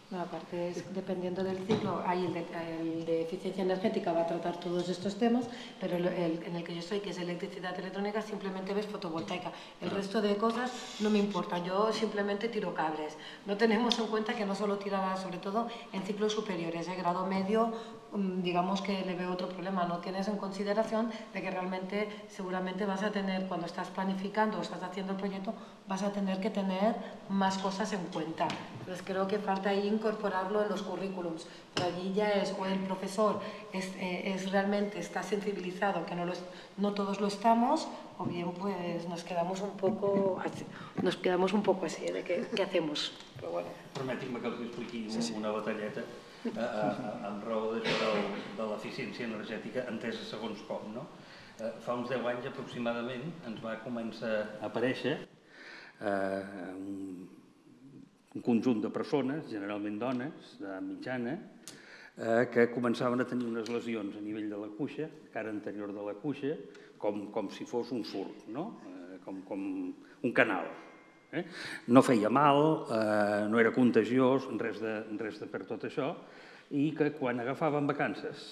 No, aparte es dependiendo del ciclo, hay el de, el de eficiencia energética va a tratar todos estos temas, pero el, el- en el que yo estoy, que es electricidad electrónica, simplemente ves fotovoltaica. El resto de cosas no me importan, yo simplemente tiro cables. No tenemos en cuenta que no solo tirará, sobre todo en ciclos superiores, de grado medio, digamos que le veo otro problema, no tienes en consideración de que realmente seguramente vas a tener, cuando estás planificando o estás haciendo el proyecto, vas a tener que tener más cosas en cuenta. Entonces creo que falta ahí incorporarlo en los currículums, pero allí ya es o el profesor es, eh, es realmente está sensibilizado, que no, lo es- no todos lo estamos, o bien pues nos quedamos un poco así, nos quedamos un poco así de qué, qué hacemos. Però bueno. Permetin-me que els expliqui sí, sí. una batalleta a, amb raó del, de l'eficiència energètica entesa segons com. No? Eh, fa uns 10 anys aproximadament ens va començar a aparèixer eh, un conjunt de persones, generalment dones, de mitjana, eh, que començaven a tenir unes lesions a nivell de la cuixa, cara anterior de la cuixa, com, com si fos un surt, no? eh, com, com un canal. Eh? No feia mal, eh, no era contagiós, res de, res de per tot això, i que quan agafaven vacances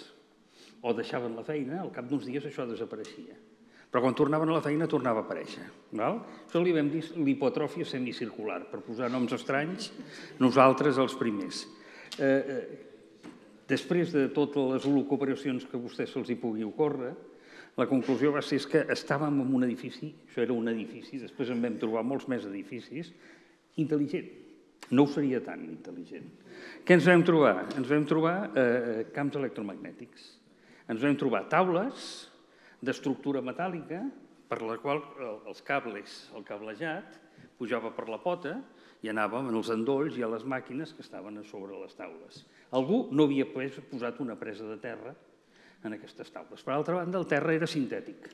o deixaven la feina, al cap d'uns dies això desapareixia. Però quan tornaven a la feina tornava a aparèixer. Val? Això li vam dir l'hipotròfia semicircular, per posar noms estranys, nosaltres els primers. Eh, eh, després de totes les recuperacions que a vostès se'ls hi pugui ocórrer, la conclusió va ser que estàvem en un edifici, això era un edifici, després en vam trobar molts més edificis, intel·ligent. No ho seria tan intel·ligent. Què ens vam trobar? Ens vam trobar eh, camps electromagnètics. Ens vam trobar taules d'estructura metàl·lica per la qual el- els cables, el cablejat, pujava per la pota i anàvem en els endolls i a les màquines que estaven a sobre les taules. Algú no havia posat una presa de terra en aquestes taules. Per altra banda, el terra era sintètic.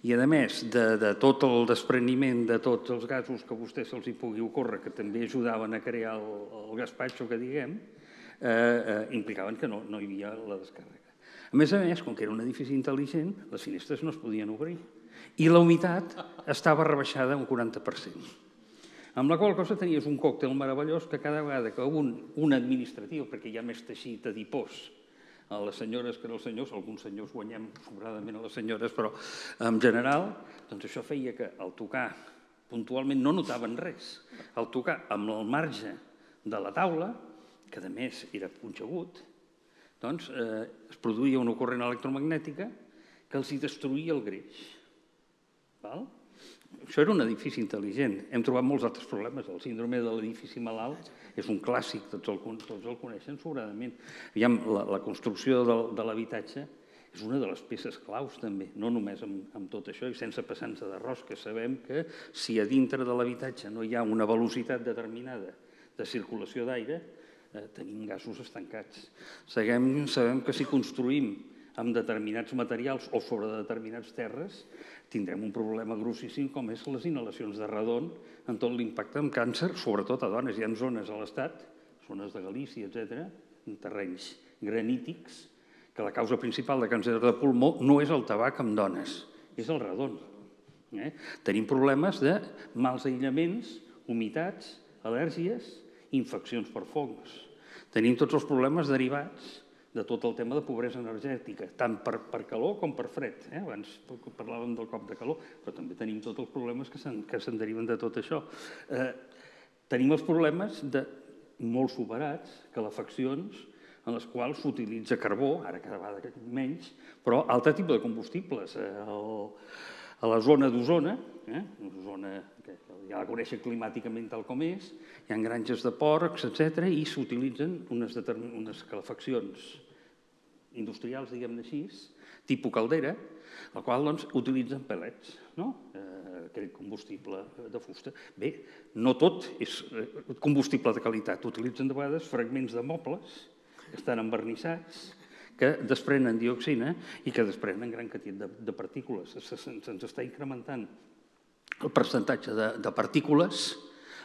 I, a més, de, de tot el despreniment de tots els gasos que a vostès se'ls hi pugui ocórrer, que també ajudaven a crear el, el gaspatxo que diguem, eh, eh, implicaven que no, no hi havia la descàrrega. A més a més, com que era un edifici intel·ligent, les finestres no es podien obrir. I la humitat estava rebaixada un 40%. Amb la qual cosa tenies un còctel meravellós que cada vegada que un, un administratiu, perquè hi ha més teixit adipós, a les senyores que els senyors, alguns senyors guanyem sobradament a les senyores, però en general, doncs això feia que al tocar puntualment no notaven res. Al tocar amb el marge de la taula, que a més era punxegut, doncs eh, es produïa una corrent electromagnètica que els hi destruïa el greix. Val? Això era un edifici intel·ligent. Hem trobat molts altres problemes. El síndrome de l'edifici malalt és un clàssic, tots el, tots el coneixen sobradament. Aviam, la, la construcció de, de l'habitatge és una de les peces claus també, no només amb, amb tot això i sense passar-nos d'arròs, que sabem que si a dintre de l'habitatge no hi ha una velocitat determinada de circulació d'aire, eh, tenim gasos estancats. Seguem, sabem que si construïm amb determinats materials o sobre determinats terres, tindrem un problema grossíssim com és les inhalacions de radon en tot l'impacte amb càncer, sobretot a dones. Hi ha zones a l'Estat, zones de Galícia, etc, en terrenys granítics, que la causa principal de càncer de pulmó no és el tabac amb dones, és el radon. Eh? Tenim problemes de mals aïllaments, humitats, al·lèrgies, infeccions per fongs. Tenim tots els problemes derivats de tot el tema de pobresa energètica, tant per, per calor com per fred. Eh? Abans parlàvem del cop de calor, però també tenim tots els problemes que se'n se deriven de tot això. Eh, tenim els problemes de molt superats, calefaccions, en les quals s'utilitza carbó, ara cada vegada menys, però altre tipus de combustibles. Eh, el, a la zona d'Osona, eh, una zona que ja la coneixen climàticament tal com és, hi ha granges de porcs, etc i s'utilitzen unes, unes calefaccions industrials, diguem-ne així, tipus caldera, el qual doncs, utilitzen pellets, no? eh, aquell combustible de fusta. Bé, no tot és eh, combustible de qualitat, utilitzen de vegades fragments de mobles que estan envernissats, que desprenen dioxina i que desprenen gran quantitat de, de partícules. Se'ns està incrementant el percentatge de, de partícules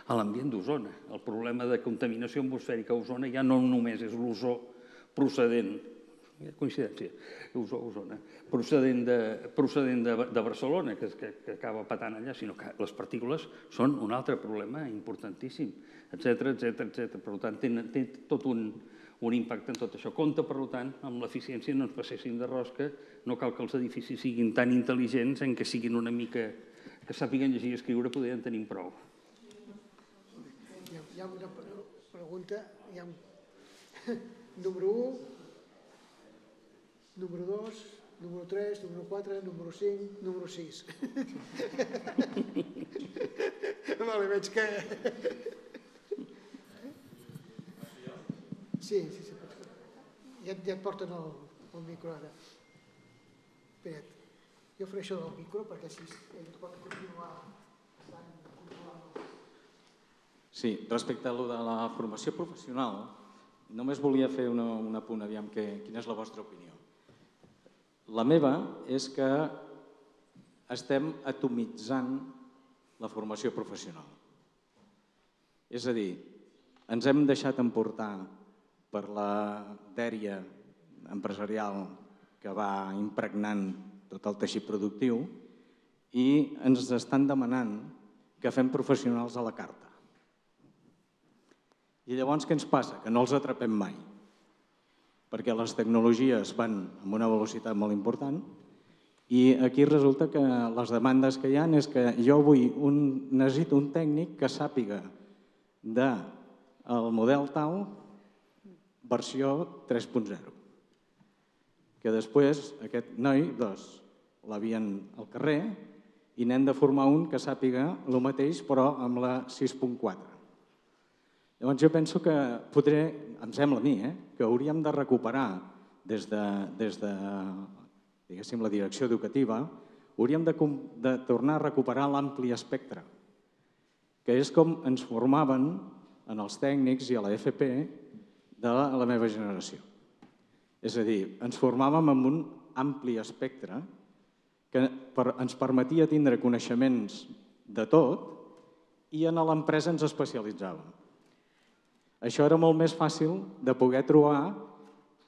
a l'ambient d'Osona. El problema de contaminació atmosfèrica a Osona ja no només és l'ozó procedent coincidència, Osó, Osona, procedent de, procedent de, de Barcelona, que, que, que acaba patant allà, sinó que les partícules són un altre problema importantíssim, etc etc etc. Per tant, té, té tot un, un impacte en tot això. Compte, per tant, amb l'eficiència no ens passessin de rosca, no cal que els edificis siguin tan intel·ligents en què siguin una mica que sàpiguen llegir i escriure podrien tenir prou. Hi ha, hi ha una pregunta, hi ha número 1, número 2, número 3, número 4, número 5, número 6. vale, veig que... Sí, sí, sí. Ja, ja et porten el, el micro ara. Espera't. Jo faré això del micro perquè així ell pot continuar Sí, respecte a lo de la formació professional, només volia fer una, una punt, aviam que, quina és la vostra opinió. La meva és que estem atomitzant la formació professional. És a dir, ens hem deixat emportar per la dèria empresarial que va impregnant tot el teixit productiu i ens estan demanant que fem professionals a la carta. I llavors què ens passa? Que no els atrapem mai, perquè les tecnologies van amb una velocitat molt important i aquí resulta que les demandes que hi ha és que jo vull un, necessito un tècnic que sàpiga de el model tal versió 3.0 que després aquest noi doncs, l'havien al carrer i n'hem de formar un que sàpiga el mateix però amb la 6.4. Llavors jo penso que podré, em sembla a mi, eh, que hauríem de recuperar des de, des de diguéssim, la direcció educativa, hauríem de, de tornar a recuperar l'ampli espectre, que és com ens formaven en els tècnics i a la FP de la, meva generació. És a dir, ens formàvem amb un ampli espectre que per, ens permetia tindre coneixements de tot i en l'empresa ens especialitzàvem. Això era molt més fàcil de poder trobar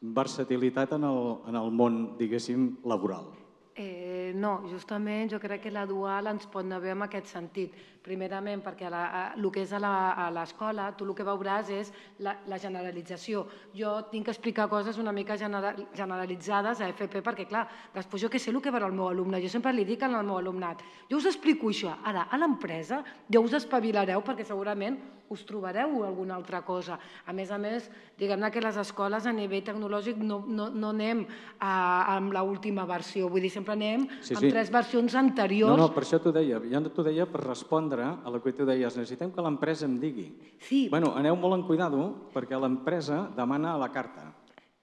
versatilitat en el, en el món, diguéssim, laboral. Eh, no, justament jo crec que la dual ens pot anar bé en aquest sentit. Primerament, perquè la, a, el que és a la- a l'escola, tu el que veuràs és la, la generalització. Jo tinc que explicar coses una mica genera, generalitzades a FP, perquè clar, després jo que sé el que veurà el meu alumne, jo sempre li dic al meu alumnat, jo us explico això, ara a l'empresa ja us espavilareu perquè segurament us trobareu alguna altra cosa. A més a més, diguem-ne que les escoles a nivell tecnològic no, no, no anem a, amb l'última versió, vull dir, sempre anem Sí, amb sí. tres versions No, anteriors. no, per això t'ho deia. Jo t'ho deia per respondre a la que tu deies. Necessitem que l'empresa em digui. Sí, Bueno, aneu molt en cuidado perquè l'empresa demana a la carta.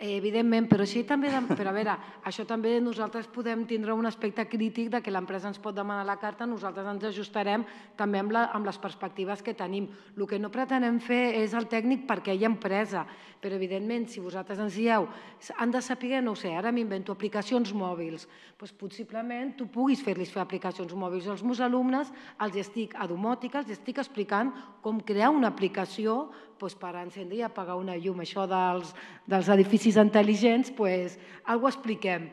Eh, Evidentment, però així també, però a veure, això també nosaltres podem tindre un aspecte crític de que l'empresa ens pot demanar la carta, nosaltres ens ajustarem també amb, la, amb les perspectives que tenim. El que no pretenem fer és el tècnic perquè hi ha empresa, però evidentment, si vosaltres ens dieu, han de saber, no ho sé, ara m'invento aplicacions mòbils, doncs possiblement tu puguis fer-los fer aplicacions mòbils. Els meus alumnes els estic a domòtica, els estic explicant com crear una aplicació doncs, per encendre i apagar una llum. Això dels, dels edificis intel·ligents, doncs, alguna expliquem.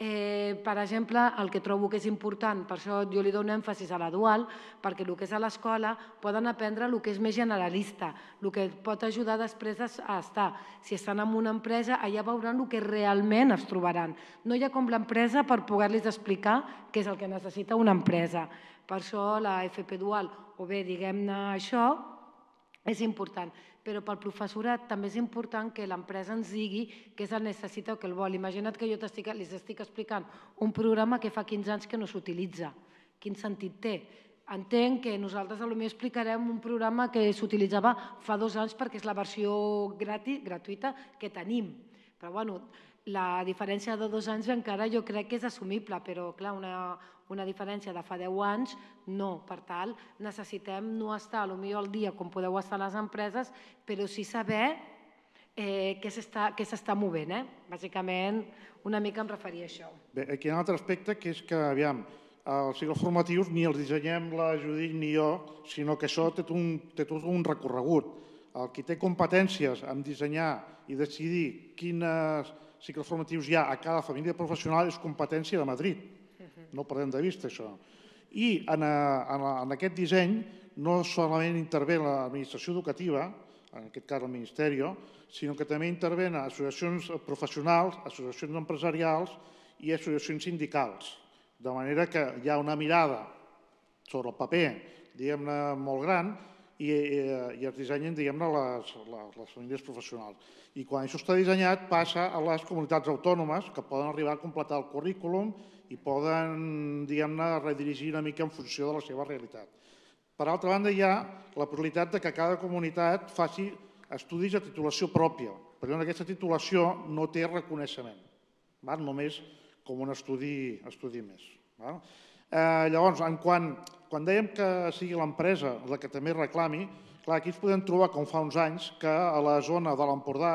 Eh, per exemple, el que trobo que és important, per això jo li dono èmfasis a la dual, perquè el que és a l'escola poden aprendre el que és més generalista, el que pot ajudar després a estar. Si estan en una empresa, allà veuran el que realment es trobaran. No hi ha com l'empresa per poder-los explicar què és el que necessita una empresa. Per això la FP Dual, o bé diguem-ne això, és important, però pel professorat també és important que l'empresa ens digui què és el necessita o què el vol. Imagina't que jo t'estic- li estic explicant un programa que fa 15 anys que no s'utilitza. Quin sentit té? Entenc que nosaltres potser explicarem un programa que s'utilitzava fa dos anys perquè és la versió grati, gratuïta que tenim. Però bueno, la diferència de dos anys encara jo crec que és assumible, però clar, una, una diferència de fa 10 anys, no. Per tant, necessitem no estar potser al dia com podeu estar les empreses, però sí saber eh, què s'està movent. Eh? Bàsicament, una mica em referia a això. Bé, aquí hi ha un altre aspecte que és que, aviam, els cicles formatius ni els dissenyem la Judit ni jo, sinó que això té un, té tot un recorregut. El qui té competències en dissenyar i decidir quins cicles formatius hi ha a cada família professional és competència de Madrid. No perdem de vista, això. I en, eh, en, en aquest disseny no solament intervé l'administració educativa, en aquest cas el Ministeri, sinó que també intervenen associacions professionals, associacions empresarials i associacions sindicals. De manera que hi ha una mirada sobre el paper, diguem-ne, molt gran, i, eh, i es dissenyen, diguem-ne, les, les, les famílies professionals. I quan això està dissenyat, passa a les comunitats autònomes, que poden arribar a completar el currículum i poden, diguem-ne, redirigir una mica en funció de la seva realitat. Per altra banda, hi ha la possibilitat de que cada comunitat faci estudis de titulació pròpia, però en aquesta titulació no té reconeixement, val? només com un estudi, estudi més. Val? Eh, llavors, en quan, quan dèiem que sigui l'empresa la que també reclami, clar, aquí ens podem trobar, com fa uns anys, que a la zona de l'Empordà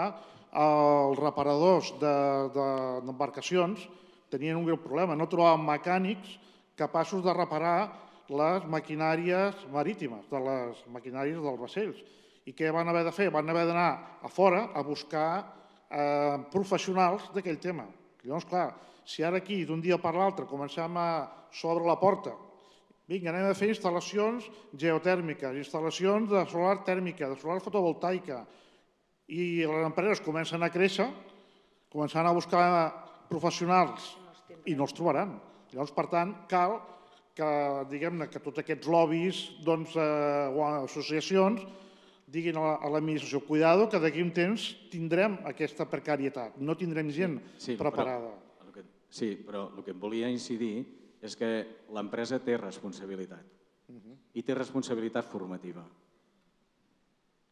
els reparadors de- de- d'embarcacions de, tenien un greu problema, no trobaven mecànics capaços de reparar les maquinàries marítimes, de les maquinàries dels vaixells. I què van haver de fer? Van haver d'anar a fora a buscar eh, professionals d'aquell tema. Llavors, clar, si ara aquí d'un dia per l'altre comencem a s'obre la porta, vinga, anem a fer instal·lacions geotèrmiques, instal·lacions de solar tèrmica, de solar fotovoltaica, i les empreses comencen a créixer, començaran a buscar professionals i no els trobaran. Llavors, per tant, cal que, diguem-ne, que tots aquests lobbies doncs, eh, o associacions diguin a la- a l'administració, cuidado, que d'aquí un temps tindrem aquesta precarietat, no tindrem gent Sí, preparada. Però, que, sí, però el que em volia incidir és que l'empresa té responsabilitat. I té responsabilitat formativa.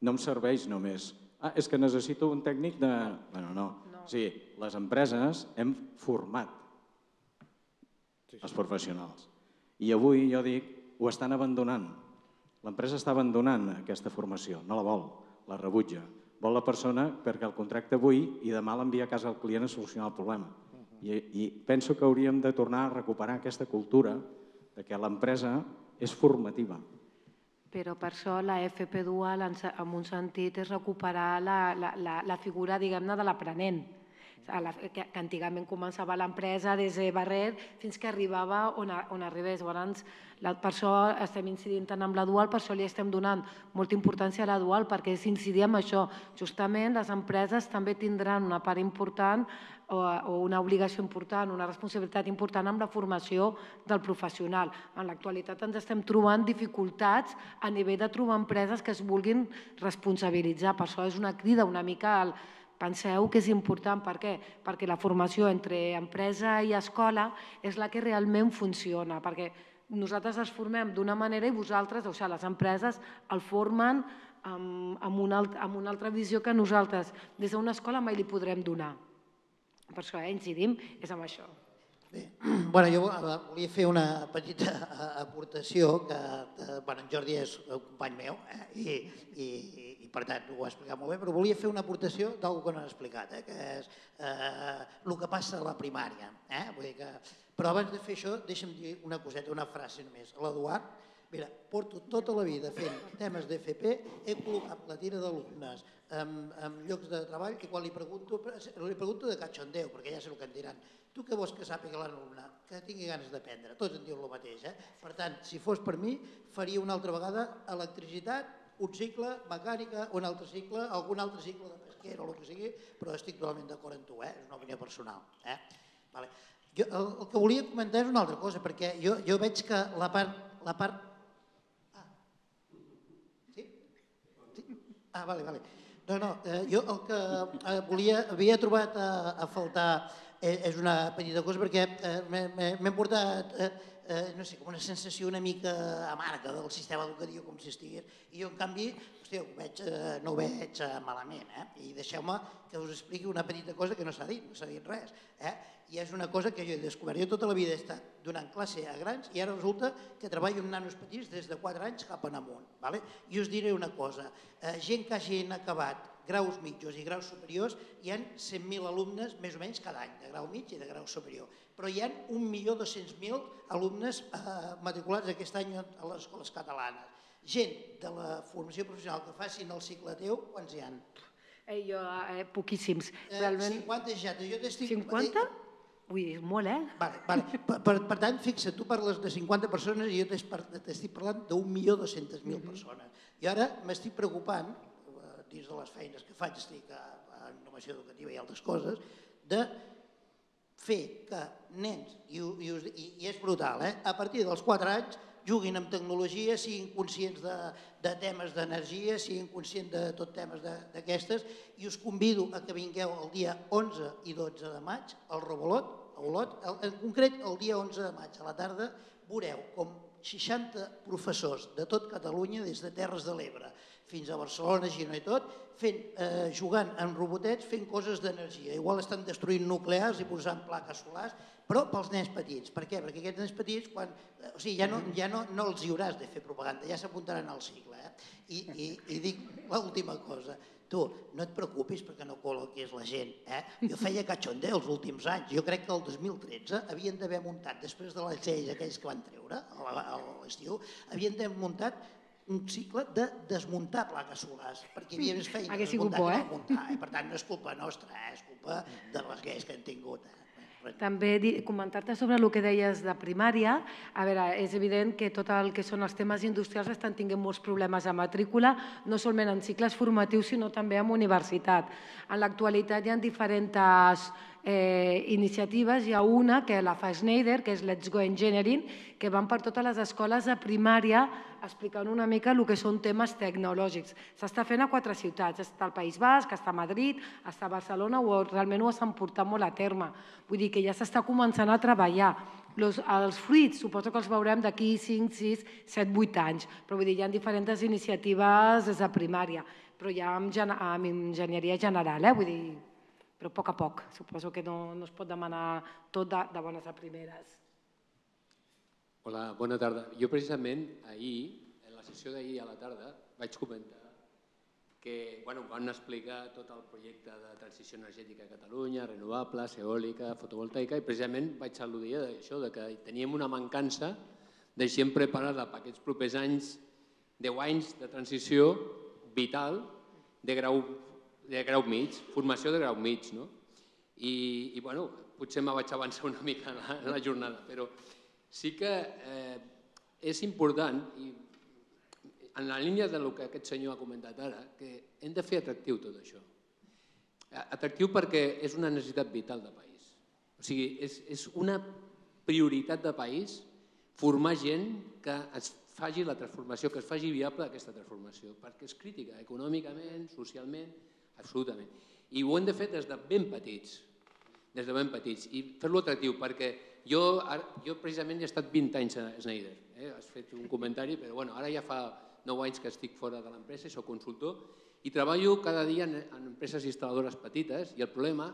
No em serveix només. Ah, és que necessito un tècnic de... Bueno, no. no. Sí, les empreses hem format els professionals. I avui, jo dic, ho estan abandonant. L'empresa està abandonant aquesta formació, no la vol, la rebutja. Vol la persona perquè el contracte avui i demà l'envia a casa al client a solucionar el problema. I, I penso que hauríem de tornar a recuperar aquesta cultura de que l'empresa és formativa. Però per això la FP dual, en, un sentit, és recuperar la, la, la, la figura, diguem-ne, de l'aprenent. A la, que, que antigament començava l'empresa des de Barret fins que arribava on, a, on arribés. Llavors, la, per això estem incidint tant amb la dual, per això li estem donant molta importància a la dual, perquè és incidir en això. Justament les empreses també tindran una part important o, o una obligació important, una responsabilitat important amb la formació del professional. En l'actualitat ens estem trobant dificultats a nivell de trobar empreses que es vulguin responsabilitzar. Per això és una crida una mica al, Penseu que és important, per què? Perquè la formació entre empresa i escola és la que realment funciona, perquè nosaltres els formem d'una manera i vosaltres, o sigui, les empreses el formen amb, amb, una, amb una altra visió que nosaltres des d'una escola mai li podrem donar. Per això eh, incidim, és amb això. Bé, bueno, jo volia fer una petita aportació que, bueno, en Jordi és un company meu eh, i, i, i per tant ho ha explicat molt bé, però volia fer una aportació d'algú que no ha explicat, eh, que és eh, el que passa a la primària. Eh? Vull dir que, però abans de fer això, deixa'm dir una coseta, una frase només. L'Eduard, mira, porto tota la vida fent temes d'FP, he col·locat la tira d'alumnes en, en llocs de treball i quan li pregunto, li pregunto de cachondeu, perquè ja sé el que em diran, tu què vols que sàpiga l'alumne? Que tingui ganes d'aprendre, tots en diuen el mateix. Eh? Per tant, si fos per mi, faria una altra vegada electricitat, un cicle, mecànica, un altre cicle, algun altre cicle de pesquera o el que sigui, però estic totalment d'acord amb tu, eh? és una opinió personal. Eh? Vale. Jo, el, el que volia comentar és una altra cosa, perquè jo, jo veig que la part... La part... Ah. Sí? Ah, vale, vale. No, no, eh, jo el que eh, volia, havia trobat a, a faltar eh, és una petita cosa perquè eh, m'he portat eh, eh, no sé, com una sensació una mica amarga del sistema educatiu com si estigués, i jo en canvi hòstia, ho veig, eh, no ho veig eh, malament, eh? i deixeu-me que us expliqui una petita cosa que no s'ha dit, no s'ha dit res, eh? i és una cosa que jo he descobert. Jo tota la vida he estat donant classe a grans i ara resulta que treballo amb nanos petits des de 4 anys cap en amunt. Vale? I us diré una cosa, eh, gent que hagin acabat graus mitjos i graus superiors, hi ha 100.000 alumnes més o menys cada any, de grau mig i de grau superior. Però hi ha 1.200.000 alumnes eh, matriculats aquest any a les escoles catalanes. Gent de la formació professional que facin el cicle teu, quants hi ha? Eh, jo, eh, poquíssims. Eh, Realment... 50 ja. Jo 50? Ui, és molt, eh? Vale, vale. Per, per, per tant, fixa, tu parles de 50 persones i jo t'estic parlant d'un milió 200.000 mm -hmm. persones. I ara m'estic preocupant dins de les feines que faig, estic a, a innovació educativa i altres coses, de fer que nens, i, i, i, és brutal, eh? a partir dels 4 anys juguin amb tecnologia, siguin conscients de, de temes d'energia, siguin conscients de tot temes d'aquestes, i us convido a que vingueu el dia 11 i 12 de maig al Robolot, a Olot, en concret el dia 11 de maig a la tarda, veureu com 60 professors de tot Catalunya, des de Terres de l'Ebre fins a Barcelona, Girona i tot, fent, eh, jugant amb robotets, fent coses d'energia. Igual estan destruint nuclears i posant plaques solars, però pels nens petits. Per què? Perquè aquests nens petits, quan, o sigui, ja, no, ja no, no els hi hauràs de fer propaganda, ja s'apuntaran al cicle. Eh? I, i, I dic l'última cosa, tu, no et preocupis perquè no col·loquis la gent. Eh? Jo feia cachondeo els últims anys. Jo crec que el 2013 havien d'haver muntat, després de les lleis aquells que van treure a l'estiu, havien d'haver muntat un cicle de desmuntar plaques solars, perquè hi havia més feina Hagués sigut bo, eh? Muntar, eh? Per tant, no és culpa nostra, eh? és culpa de les lleis que han tingut. Eh? També comentar-te sobre el que deies de primària. A veure, és evident que tot el que són els temes industrials estan tinguent molts problemes a matrícula, no solament en cicles formatius, sinó també en universitat. En l'actualitat hi ha diferents eh, iniciatives. Hi ha una que la fa Schneider, que és Let's Go Engineering, que van per totes les escoles de primària explicant una mica el que són temes tecnològics. S'està fent a quatre ciutats, està al País Basc, està a Madrid, està a Barcelona, o realment ho estan portant molt a terme. Vull dir que ja s'està començant a treballar. Los, els fruits suposo que els veurem d'aquí 5, 6, 7, 8 anys, però vull dir, hi ha diferents iniciatives des de primària, però ja amb, amb enginyeria general, eh? vull dir, però a poc a poc. Suposo que no, no es pot demanar tot de, de bones a primeres. Hola, bona tarda. Jo precisament ahir, en la sessió d'ahir a la tarda, vaig comentar que bueno, van explicar tot el projecte de transició energètica a Catalunya, renovables, eòlica, fotovoltaica, i precisament vaig al·ludir això, de que teníem una mancança de gent preparada per aquests propers anys, 10 anys de transició vital de grau, de grau mig, formació de grau mig. No? I, i bueno, potser me vaig avançar una mica en la, en la jornada, però sí que eh, és important, i en la línia del que aquest senyor ha comentat ara, que hem de fer atractiu tot això. Atractiu perquè és una necessitat vital de país. O sigui, és, és una prioritat de país formar gent que es faci la transformació, que es faci viable aquesta transformació, perquè és crítica econòmicament, socialment, absolutament. I ho hem de fer des de ben petits, des de ben petits, i fer-lo atractiu, perquè jo, jo precisament he estat 20 anys a Schneider, eh? has fet un comentari, però bueno, ara ja fa 9 anys que estic fora de l'empresa i soc consultor, i treballo cada dia en, en empreses instal·ladores petites, i el problema,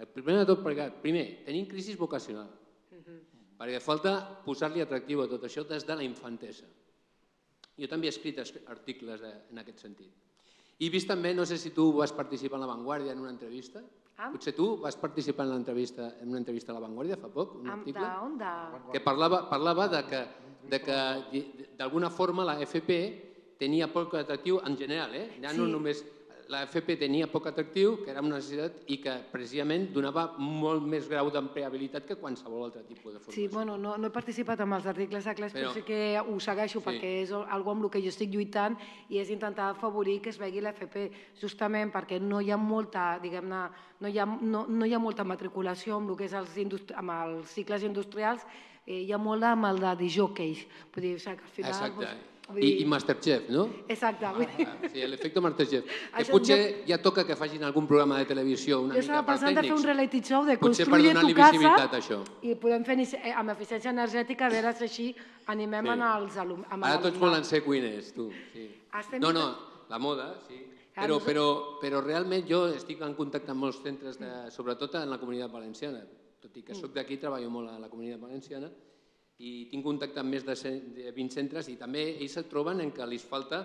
el problema de tot plegat, primer, tenim crisi vocacional, uh -huh. perquè falta posar-li atractiu a tot això des de la infantesa. Jo també he escrit articles de, en aquest sentit. I vist també, no sé si tu vas participar en La Vanguardia en una entrevista, Ah? Potser tu vas participar en l'entrevista en una entrevista a La Vanguardia fa poc, un article, on, de... que parlava, parlava de que, de que d'alguna forma la FP tenia poc atractiu en general, eh? ja no sí. només la FP tenia poc atractiu, que era una necessitat i que precisament donava molt més grau d'empleabilitat que qualsevol altre tipus de formació. Sí, bueno, no, no he participat en els articles de classe, però, però sí que ho segueixo sí. perquè és algo amb el que jo estic lluitant i és intentar afavorir que es vegi l'FP justament perquè no hi ha molta, diguem-ne, no, hi ha, no, no hi ha molta matriculació amb el que és els, amb els cicles industrials, eh, hi ha molt amb el de. Vull dir, o sigui, que al final... Exacte. Doncs, i, I Masterchef, no? Exacte. Ah, sí, l'efecte Masterchef. Que potser jo... ja toca que facin algun programa de televisió una jo mica per tècnics. de fer un reality show de construir tu casa això. i podem fer eh, amb eficiència energètica a veure si així animem sí. en els alumnes. Ara tots volen ser cuiners, tu. Sí. Estem... No, no, la moda, sí. Però, però, però realment jo estic en contacte amb molts centres, de, sobretot en la comunitat valenciana. Tot i que sóc d'aquí, treballo molt a la comunitat valenciana, i tinc contacte amb més de 20 centres i també ells et troben en què els falta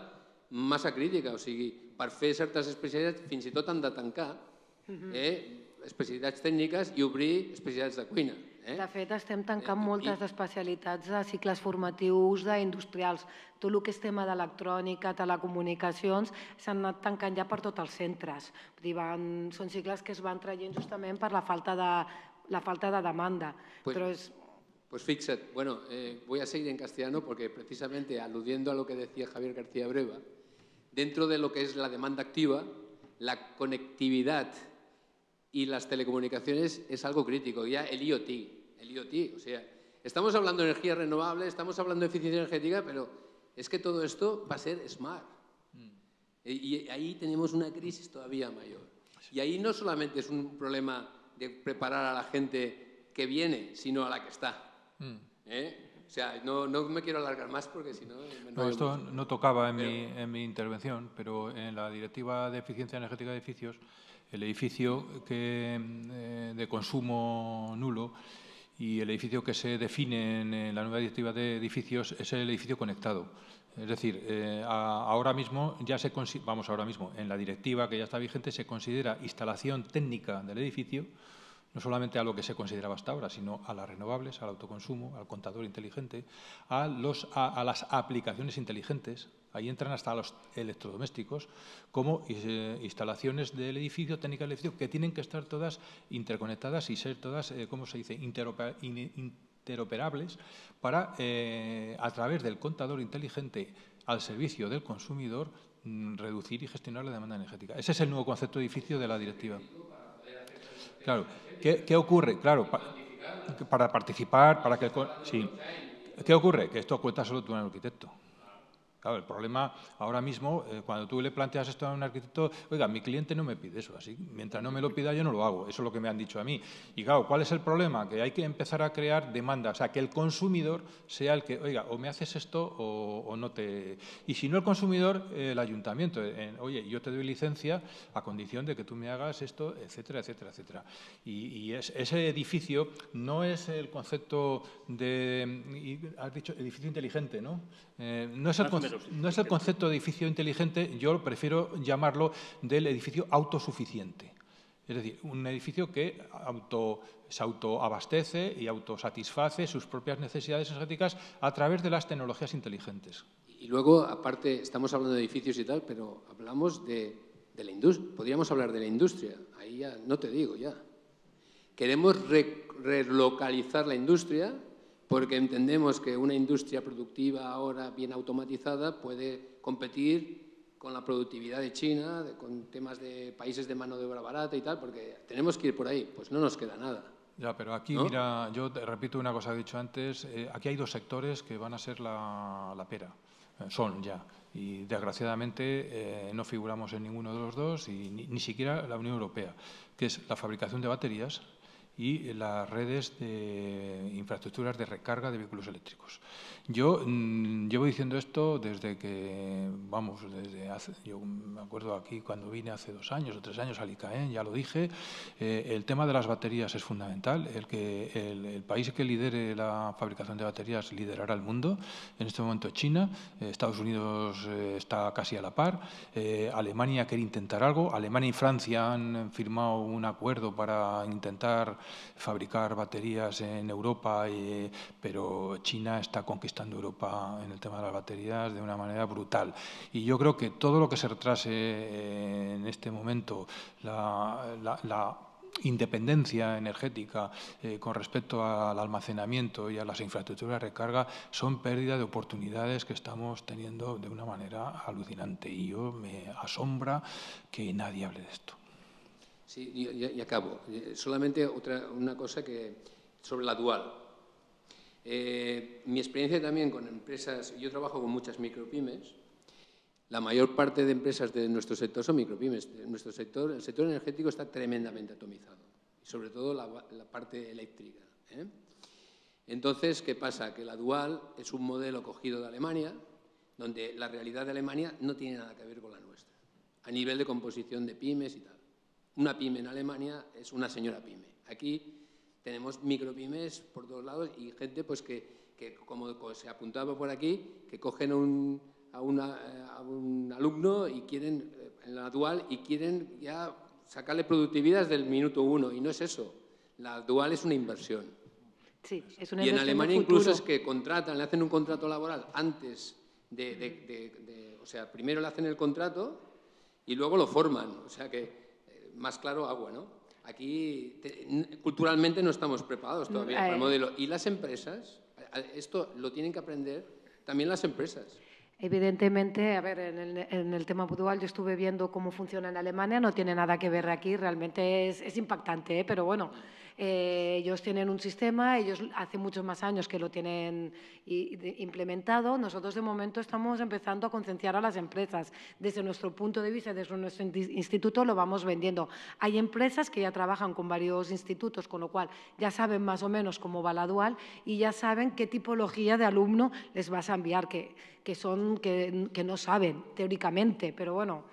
massa crítica, o sigui, per fer certes especialitats fins i tot han de tancar mhm. eh, especialitats tècniques i obrir especialitats de cuina. Eh? De fet, estem tancant eh, moltes I... especialitats de cicles formatius d'industrials. Tot el que és tema d'electrònica, telecomunicacions, s'han anat tancant ja per tots els centres. Dir, van, són cicles que es van traient justament per la falta de, la falta de demanda. Pues, Però és, Pues fíjate, bueno, eh, voy a seguir en castellano porque precisamente aludiendo a lo que decía Javier García Breva, dentro de lo que es la demanda activa, la conectividad y las telecomunicaciones es algo crítico. Ya el IoT, el IoT, o sea, estamos hablando de energía renovable, estamos hablando de eficiencia energética, pero es que todo esto va a ser smart. Mm. Y ahí tenemos una crisis todavía mayor. Y ahí no solamente es un problema de preparar a la gente que viene, sino a la que está. Mm. ¿Eh? O sea, no, no, me quiero alargar más porque si no... No, esto no tocaba en, mi, en mi intervención, pero en la Directiva de Eficiencia Energética de Edificios, el edificio que, eh, de consumo nulo y el edificio que se define en, la nueva Directiva de Edificios es el edificio conectado. Es decir, eh, ahora mismo ya se vamos ahora mismo en la directiva que ya está vigente se considera instalación técnica del edificio no solamente a lo que se consideraba hasta ahora, sino a las renovables, al autoconsumo, al contador inteligente, a, los, a, las aplicaciones inteligentes, ahí entran hasta los electrodomésticos, como eh, instalaciones del edificio, técnicas del edificio, que tienen que estar todas interconectadas y ser todas, eh, ¿cómo se dice?, interoperables para, eh, a través del contador inteligente al servicio del consumidor, mm, reducir y gestionar la demanda energética. Ese es el nuevo concepto de edificio de la directiva. Claro. ¿Qué, ocurre? Claro, para participar, para que... Sí. ¿Qué ocurre? Que esto cuenta solo tú un arquitecto el problema ahora mismo, eh, cuando tú le planteas esto a un arquitecto, oiga, mi cliente no me pide eso, así, mientras no me lo pida yo no lo hago, eso es lo que me han dicho a mí. Y claro, ¿cuál es el problema? Que hay que empezar a crear demanda, o sea, que el consumidor sea el que, oiga, o me haces esto o, no te... Y si no el consumidor, el ayuntamiento, oye, yo te doy licencia a condición de que tú me hagas esto, etcétera, etcétera, etcétera. Y, ese edificio no es el concepto de, has dicho, edificio inteligente, ¿no? Eh, no es el concepto no es el concepto de edificio inteligente, yo prefiero llamarlo del edificio autosuficiente. Es decir, un edificio que auto, se autoabastece y autosatisface sus propias necesidades energéticas a través de las tecnologías inteligentes. Y luego, aparte, estamos hablando de edificios y tal, pero hablamos de, de la industria. Podríamos hablar de la industria. Ahí ya no te digo ya. Queremos relocalizar la industria porque entendemos que una industria productiva ahora bien automatizada puede competir con la productividad de China, con temas de países de mano de obra barata y tal, porque tenemos que ir por ahí, pues no nos queda nada. Ya, pero aquí, mira, yo te repito una cosa que he dicho antes, eh, aquí hay dos sectores que van a ser la, pera, eh, son ya, y desgraciadamente eh, no figuramos en ninguno de los dos, y ni siquiera la Unión Europea, que es la fabricación de baterías, y las redes de infraestructuras de recarga de vehículos eléctricos. Yo mm, llevo diciendo esto desde que, vamos, desde hace, yo me acuerdo aquí cuando vine hace dos años o tres años al ICAEN, ya lo dije, eh, el tema de las baterías es fundamental, el que el, país que lidere la fabricación de baterías liderará el mundo, en este momento China, eh, Estados Unidos eh, está casi a la par, Alemania quiere intentar algo, Alemania y Francia han firmado un acuerdo para intentar fabricar baterías en Europa, pero China está conquistando Europa en el tema de las baterías de una manera brutal. Y yo creo que todo lo que se retrase eh, en este momento, la, independencia energética eh, con respecto al almacenamiento y a las infraestructuras de recarga son pérdida de oportunidades que estamos teniendo de una manera alucinante. Y yo me asombra que nadie hable de esto. Sí, y, acabo. Eh, solamente otra, una cosa que sobre la dual. Eh, mi experiencia también con empresas, yo trabajo con muchas micropymes, la mayor parte de empresas de nuestro sector son micropymes. Nuestro sector, el sector energético está tremendamente atomizado, sobre todo la, parte eléctrica. ¿eh? Entonces, ¿qué pasa? Que la dual es un modelo cogido de Alemania, donde la realidad de Alemania no tiene nada que ver con la nuestra, a nivel de composición de pymes y tal. Una pyme en Alemania es una señora pyme. Aquí tenemos micropymes por todos lados y gente pues que, como se apuntaba por aquí, que cogen a, un alumno y quieren, eh, en la dual, y quieren ya sacarle productividad desde el minuto uno. Y no es eso. La dual es una inversión. Sí, es una y en Alemania incluso es que contratan, le hacen un contrato laboral antes de, de, O sea, primero le hacen el contrato y luego lo forman. O sea que más claro, agua, ¿no? Aquí culturalmente no estamos preparados todavía para el modelo. Y las empresas, esto lo tienen que aprender también las empresas. Evidentemente, a ver, en el, tema puntual yo estuve viendo cómo funciona en Alemania, no tiene nada que ver aquí, realmente es, impactante, ¿eh? pero bueno, eh, ellos tienen un sistema, ellos hace muchos más años que lo tienen implementado. Nosotros de momento estamos empezando a concienciar a las empresas. Desde nuestro punto de vista, desde nuestro instituto lo vamos vendiendo. Hay empresas que ya trabajan con varios institutos, con lo cual ya saben más o menos cómo va la dual y ya saben qué tipología de alumno les vas a enviar, que, que son que, que no saben teóricamente, pero bueno,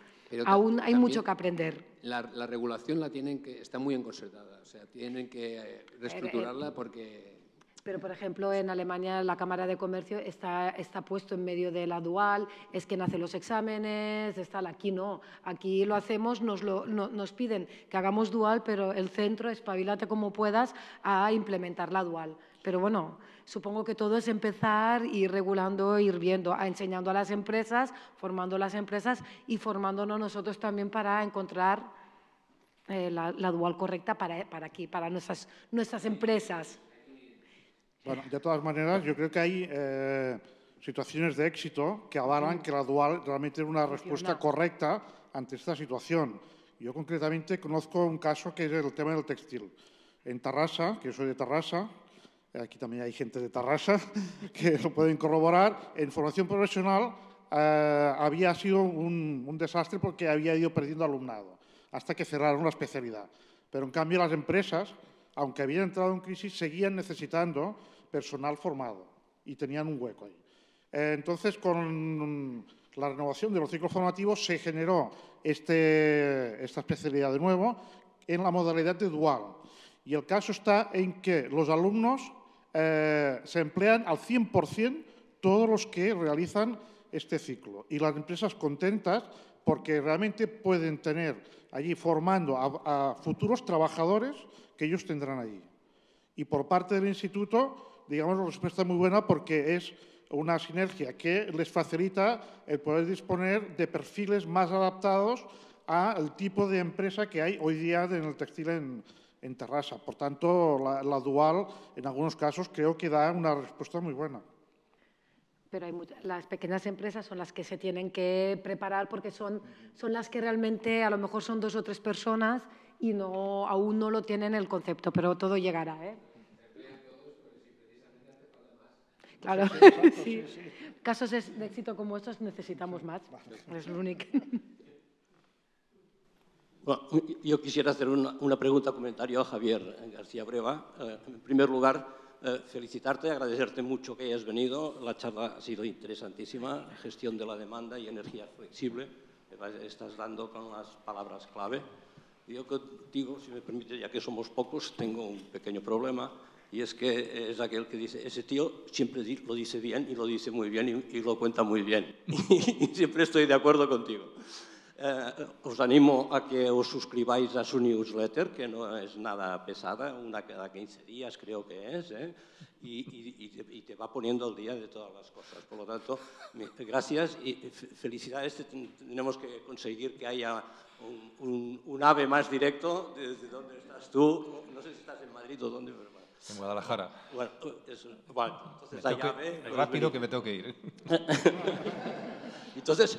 aún hay mucho que aprender la, regulación la tienen que, está muy enconcertada, o sea, tienen que eh, reestructurarla porque... Pero, por ejemplo, en Alemania la Cámara de Comercio está, está puesto en medio de la dual, es quien hace los exámenes, está, aquí no. Aquí lo hacemos, nos, lo, nos piden que hagamos dual, pero el centro, espabilate como puedas a implementar la dual. Pero bueno, supongo que todo es empezar, ir regulando, ir viendo, enseñando a las empresas, formando las empresas y formándonos nosotros también para encontrar eh, la, dual correcta para, para aquí, para nuestras, nuestras empresas. Bueno, de todas maneras, yo creo que hay eh, situaciones de éxito que avalan que la dual realmente es una respuesta correcta ante esta situación. Yo concretamente conozco un caso que es el tema del textil. En Tarrasa, que yo soy de Tarrasa, aquí también hay gente de Tarrasa que lo pueden corroborar, en formación profesional eh, había sido un, desastre porque había ido perdiendo alumnado hasta que cerraron la especialidad. Pero en cambio las empresas, aunque habían entrado en crisis, seguían necesitando personal formado y tenían un hueco ahí. Eh, entonces, con la renovación de los ciclos formativos se generó este, esta especialidad de nuevo en la modalidad de dual. Y el caso está en que los alumnos eh, se emplean al 100% todos los que realizan este ciclo. Y las empresas contentas porque realmente pueden tener allí formando a, futuros trabajadores que ellos tendrán allí. Y por parte del instituto, digamos, la respuesta es muy buena porque es una sinergia que les facilita el poder disponer de perfiles más adaptados al tipo de empresa que hay hoy día en el textil en Terrassa. Por tanto, la, la dual, en algunos casos, creo que da una respuesta muy buena. pero hay las pequeñas empresas son las que se tienen que preparar porque son, son las que realmente a lo mejor son dos o tres personas y no, aún no lo tienen el concepto, pero todo llegará. ¿eh? Claro, sí. Casos de éxito como estos necesitamos más. Es lo único. Yo quisiera hacer una, una pregunta, comentario a Javier García Breva. Eh, en primer lugar, eh, felicitarte y agradecerte mucho que hayas venido. La charla ha sido interesantísima. Gestión de la demanda y energía flexible. Estás dando con las palabras clave. Yo contigo, si me permite, ya que somos pocos, tengo un pequeño problema y es que es aquel que dice, ese tío siempre lo dice bien y lo dice muy bien y, lo cuenta muy bien. y siempre estoy de acuerdo contigo. Eh, os animo a que os suscribáis a su newsletter, que no es nada pesada, una cada 15 días creo que es, ¿eh? y, y, te va poniendo al día de todas las cosas. Por lo tanto, gracias y felicidades. Tenemos que conseguir que haya un, un, ave más directo desde donde estás tú. No sé si estás en Madrid o dónde, pero En Guadalajara. Bueno, eso, bueno entonces hay ave... Rápido que me tengo que ir. Entonces,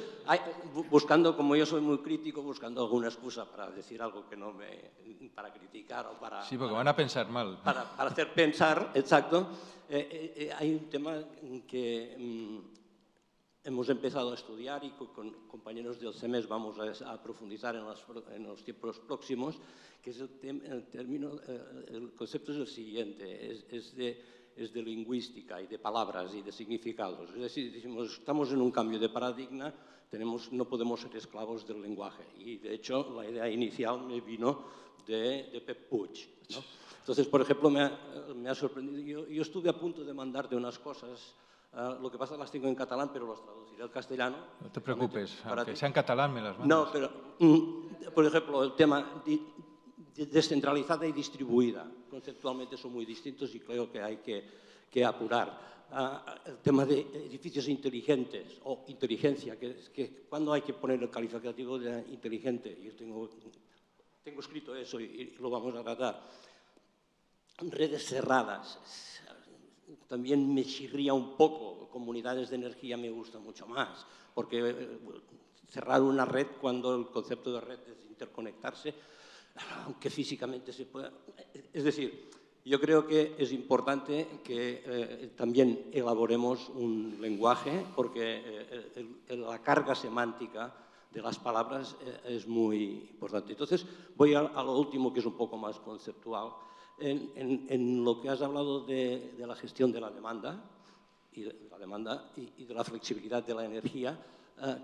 buscando, como yo soy muy crítico, buscando alguna excusa para decir algo que no me... para criticar o para... Sí, porque van a pensar mal. Para, hacer pensar, exacto. Eh, eh, eh, hay un tema que mm, hemos empezado a estudiar y con, compañeros del CEMES vamos a, profundizar en, los tiempos próximos, que es el, término, el concepto es el siguiente, es de es de lingüística y de palabras y de significados. Es decir, decimos, estamos en un cambio de paradigma, tenemos, no podemos ser esclavos del lenguaje. Y de hecho, la idea inicial me vino de, de Pep Puig. ¿no? Entonces, por ejemplo, me ha, me ha sorprendido. Yo, yo, estuve a punto de mandarte unas cosas. Uh, lo que pasa las tengo en catalán, pero las traduciré al castellano. No te preocupes, aunque sea en catalán me las mandas. No, pero, mm, por ejemplo, el tema descentralizada y distribuida. Conceptualmente son muy distintos y creo que hay que, que apurar. Ah, el tema de edificios inteligentes o inteligencia, que, que cuando hay que poner el calificativo de inteligente, yo tengo, tengo escrito eso y, lo vamos a tratar. Redes cerradas, también me chirría un poco, comunidades de energía me gusta mucho más, porque eh, cerrar una red cuando el concepto de red es interconectarse, aunque físicamente se pueda. Es decir, yo creo que es importante que eh, también elaboremos un lenguaje, porque eh, la carga semántica de las palabras eh, es muy importante. Entonces, voy a, lo último, que es un poco más conceptual. En, lo que has hablado de, la gestión de la demanda y de la demanda y, de la flexibilidad de la energía,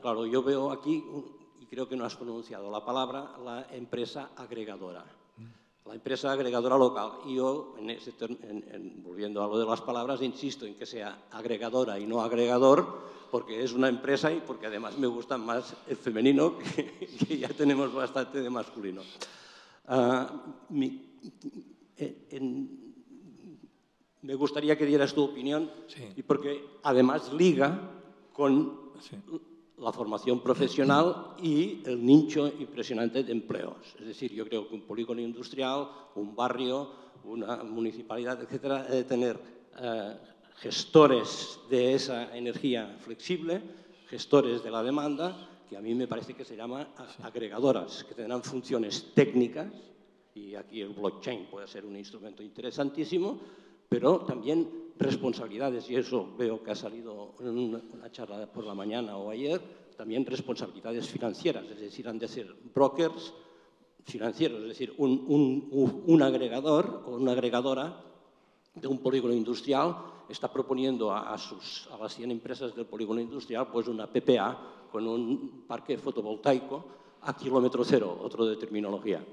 claro, yo veo aquí creo que no has pronunciado la palabra, la empresa agregadora. La empresa agregadora local. Y yo, en volviendo a lo de las palabras, insisto en que sea agregadora y no agregador, porque es una empresa y porque además me gusta más el femenino, que, ya tenemos bastante de masculino. Ah, eh, me gustaría que dieras tu opinión, y porque además liga con la formación profesional y el nicho impresionante de empleos. Es decir, yo creo que un polígono industrial, un barrio, una municipalidad, etcétera, debe tener eh, gestores de esa energía flexible, gestores de la demanda, que a mí me parece que se llaman agregadoras, que tendrán funciones técnicas, y aquí el blockchain puede ser un instrumento interesantísimo, pero también responsabilidades, y eso veo que ha salido en una charla por la mañana o ayer, también responsabilidades financieras, es decir, han de ser brokers financieros, es decir, un, agregador o una agregadora de un polígono industrial está proponiendo a, a, sus, a las 100 empresas del polígono industrial pues una PPA con un parque fotovoltaico a kilómetro cero, otro de terminología.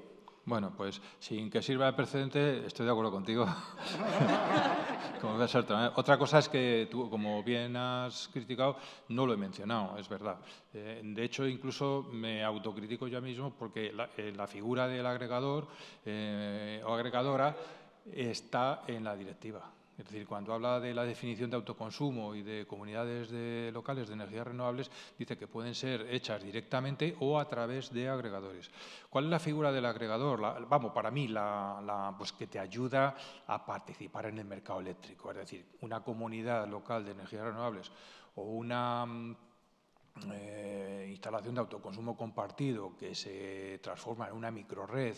Bueno, pues sin que sirva de precedente, estoy de acuerdo contigo. Otra cosa es que tú, como bien has criticado, no lo he mencionado, es verdad. Eh, de hecho, incluso me autocritico yo mismo porque la, eh, figura del agregador eh, o agregadora está en la directiva. Es decir, cuando habla de la definición de autoconsumo y de comunidades de locales de energías renovables, dice que pueden ser hechas directamente o a través de agregadores. ¿Cuál es la figura del agregador? vamos, para mí, la, pues que te ayuda a participar en el mercado eléctrico. Es decir, una comunidad local de energías renovables o una mm, eh, instalación de autoconsumo compartido que se transforma en una microred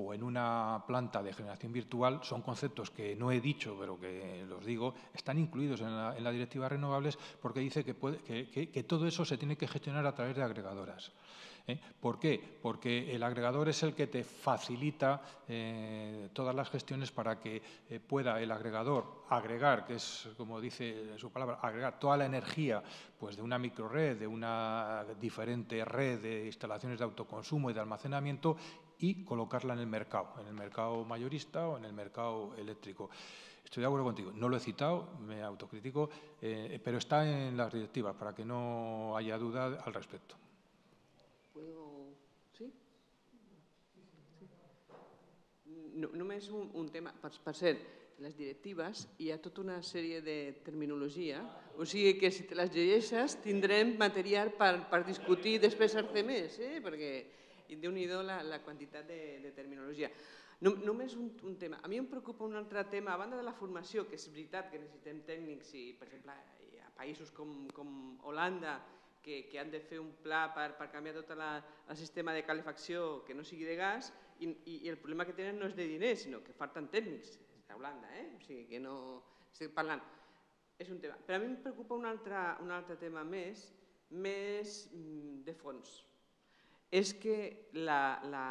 o en una planta de generación virtual son conceptos que no he dicho, pero que los digo, están incluidos en la, directiva renovables porque dice que, que, todo eso se tiene que gestionar a través de agregadoras. ¿eh? ¿Por qué? Porque el agregador es el que te facilita eh, todas las gestiones para que eh, pueda el agregador agregar, que es, como dice su palabra, agregar toda la energía pues, de una microred, de una diferente red de instalaciones de autoconsumo y de almacenamiento y colocarla en el mercado, en el mercado mayorista o en el mercado eléctrico. Estoy de acuerdo contigo. No lo he citado, me autocritico, eh, pero está en las directivas para que no haya duda al respecto. ¿Puedo? Sí? No, només un, un tema, per, per cert, les directives hi ha tota una sèrie de terminologia, o sigui que si te les llegeixes tindrem material per, per discutir després el més, eh? perquè i déu nhi la, la quantitat de, de terminologia. No, només un, un tema. A mi em preocupa un altre tema, a banda de la formació, que és veritat que necessitem tècnics i, per exemple, ha països com, com Holanda que, que han de fer un pla per, per canviar tot la, el sistema de calefacció que no sigui de gas i, i, i el problema que tenen no és de diners, sinó que falten tècnics a Holanda, eh? o sigui que no... Estic parlant... És un tema. Però a mi em preocupa un altre, un altre tema més, més mm, de fons és que la, la,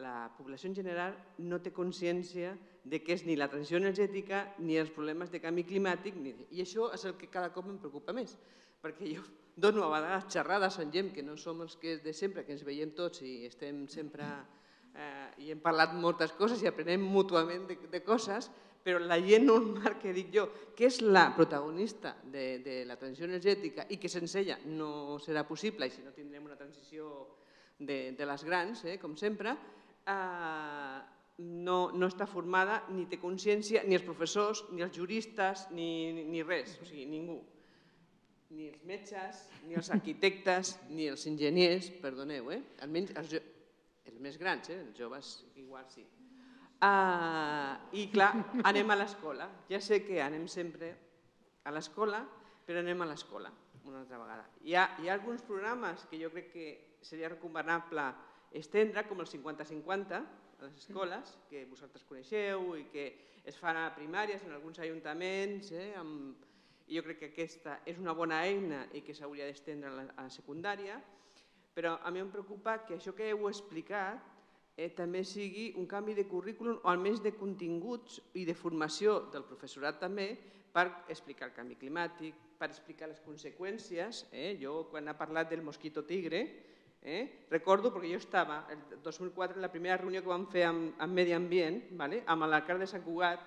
la població en general no té consciència de què és ni la transició energètica ni els problemes de canvi climàtic, ni... i això és el que cada cop em preocupa més, perquè jo dono a vegades xerrades amb gent que no som els que de sempre, que ens veiem tots i estem sempre eh, i hem parlat moltes coses i aprenem mútuament de, de coses, però la gent normal que dic jo, que és la protagonista de, de la transició energètica i que sense ella no serà possible i si no tindrem una transició de, de les grans, eh, com sempre, eh, no, no està formada ni té consciència ni els professors, ni els juristes, ni, ni, ni res, o sigui, ningú. Ni els metges, ni els arquitectes, ni els enginyers, perdoneu, eh? almenys els, els més grans, eh? els joves igual sí. Uh, I clar, anem a l'escola. Ja sé que anem sempre a l'escola, però anem a l'escola una altra vegada. Hi ha, hi ha alguns programes que jo crec que seria recomanable estendre, com el 50-50, a les escoles, que vosaltres coneixeu i que es fan a primàries en alguns ajuntaments, eh, amb... i jo crec que aquesta és una bona eina i que s'hauria d'estendre a, la secundària, però a mi em preocupa que això que heu explicat eh, també sigui un canvi de currículum o almenys de continguts i de formació del professorat també per explicar el canvi climàtic, per explicar les conseqüències. Eh? Jo, quan ha parlat del mosquito tigre, Eh? Recordo, perquè jo estava, el 2004, en la primera reunió que vam fer amb, amb Medi Ambient, vale? amb l'alcalde de Sant Cugat,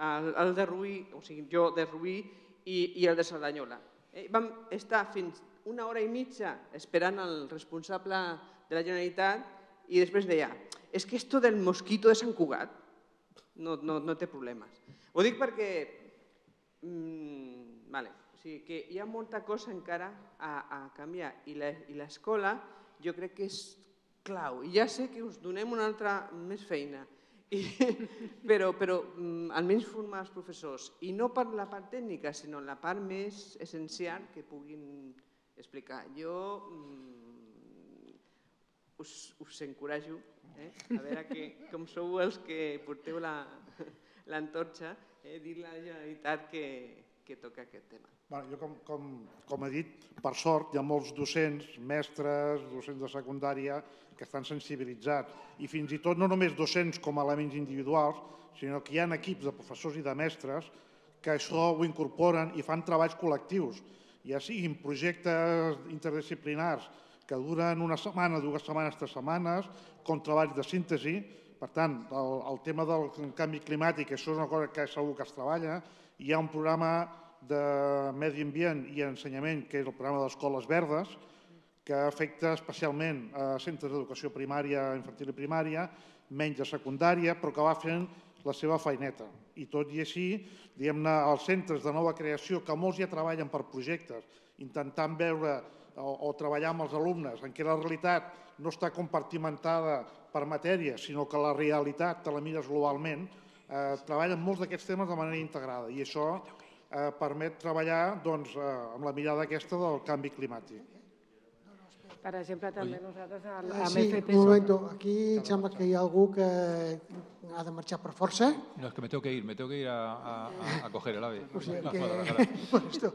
el, el de Ruí, o sigui, jo de Ruí i, i el de Cerdanyola. Eh? Vam estar fins una hora i mitja esperant el responsable de la Generalitat i després deia, és es que esto del mosquito de Sant Cugat no, no, no té problemes. Ho dic perquè mmm, vale, o sigui, que hi ha molta cosa encara a, a canviar i l'escola jo crec que és clau. I ja sé que us donem una altra més feina, i, però, però mm, almenys formar els professors, i no per la part tècnica, sinó la part més essencial que puguin explicar. Jo mm, us, us encorajo, eh? a veure que, com sou els que porteu l'antorxa, eh? dir la Generalitat que, que toca aquest tema. Bueno, jo, com, com, com he dit, per sort hi ha molts docents, mestres, docents de secundària, que estan sensibilitzats. I fins i tot no només docents com a elements individuals, sinó que hi ha equips de professors i de mestres que això ho incorporen i fan treballs col·lectius, ja siguin projectes interdisciplinars que duren una setmana, dues setmanes, tres setmanes, com treballs de síntesi. Per tant, el, el tema del canvi climàtic, això és una cosa que segur que es treballa. Hi ha un programa de Medi Ambient i Ensenyament, que és el programa d'Escoles Verdes, que afecta especialment a centres d'educació primària, infantil i primària, menys a secundària, però que va fent la seva feineta. I tot i així, diguem-ne, els centres de nova creació, que molts ja treballen per projectes, intentant veure o, o treballar amb els alumnes, en què la realitat no està compartimentada per matèria, sinó que la realitat te la mires globalment, eh, treballen molts d'aquests temes de manera integrada i això eh, permet treballar doncs, eh, amb la mirada aquesta del canvi climàtic. Per exemple, també nosaltres al, Ah, sí, FP... un momento. Aquí em sembla que hi ha algú que ha de marxar per força. No, es que me tengo que ir, me tengo que ir a, a- a- coger el ave. O sea que... Guadalajara. por esto.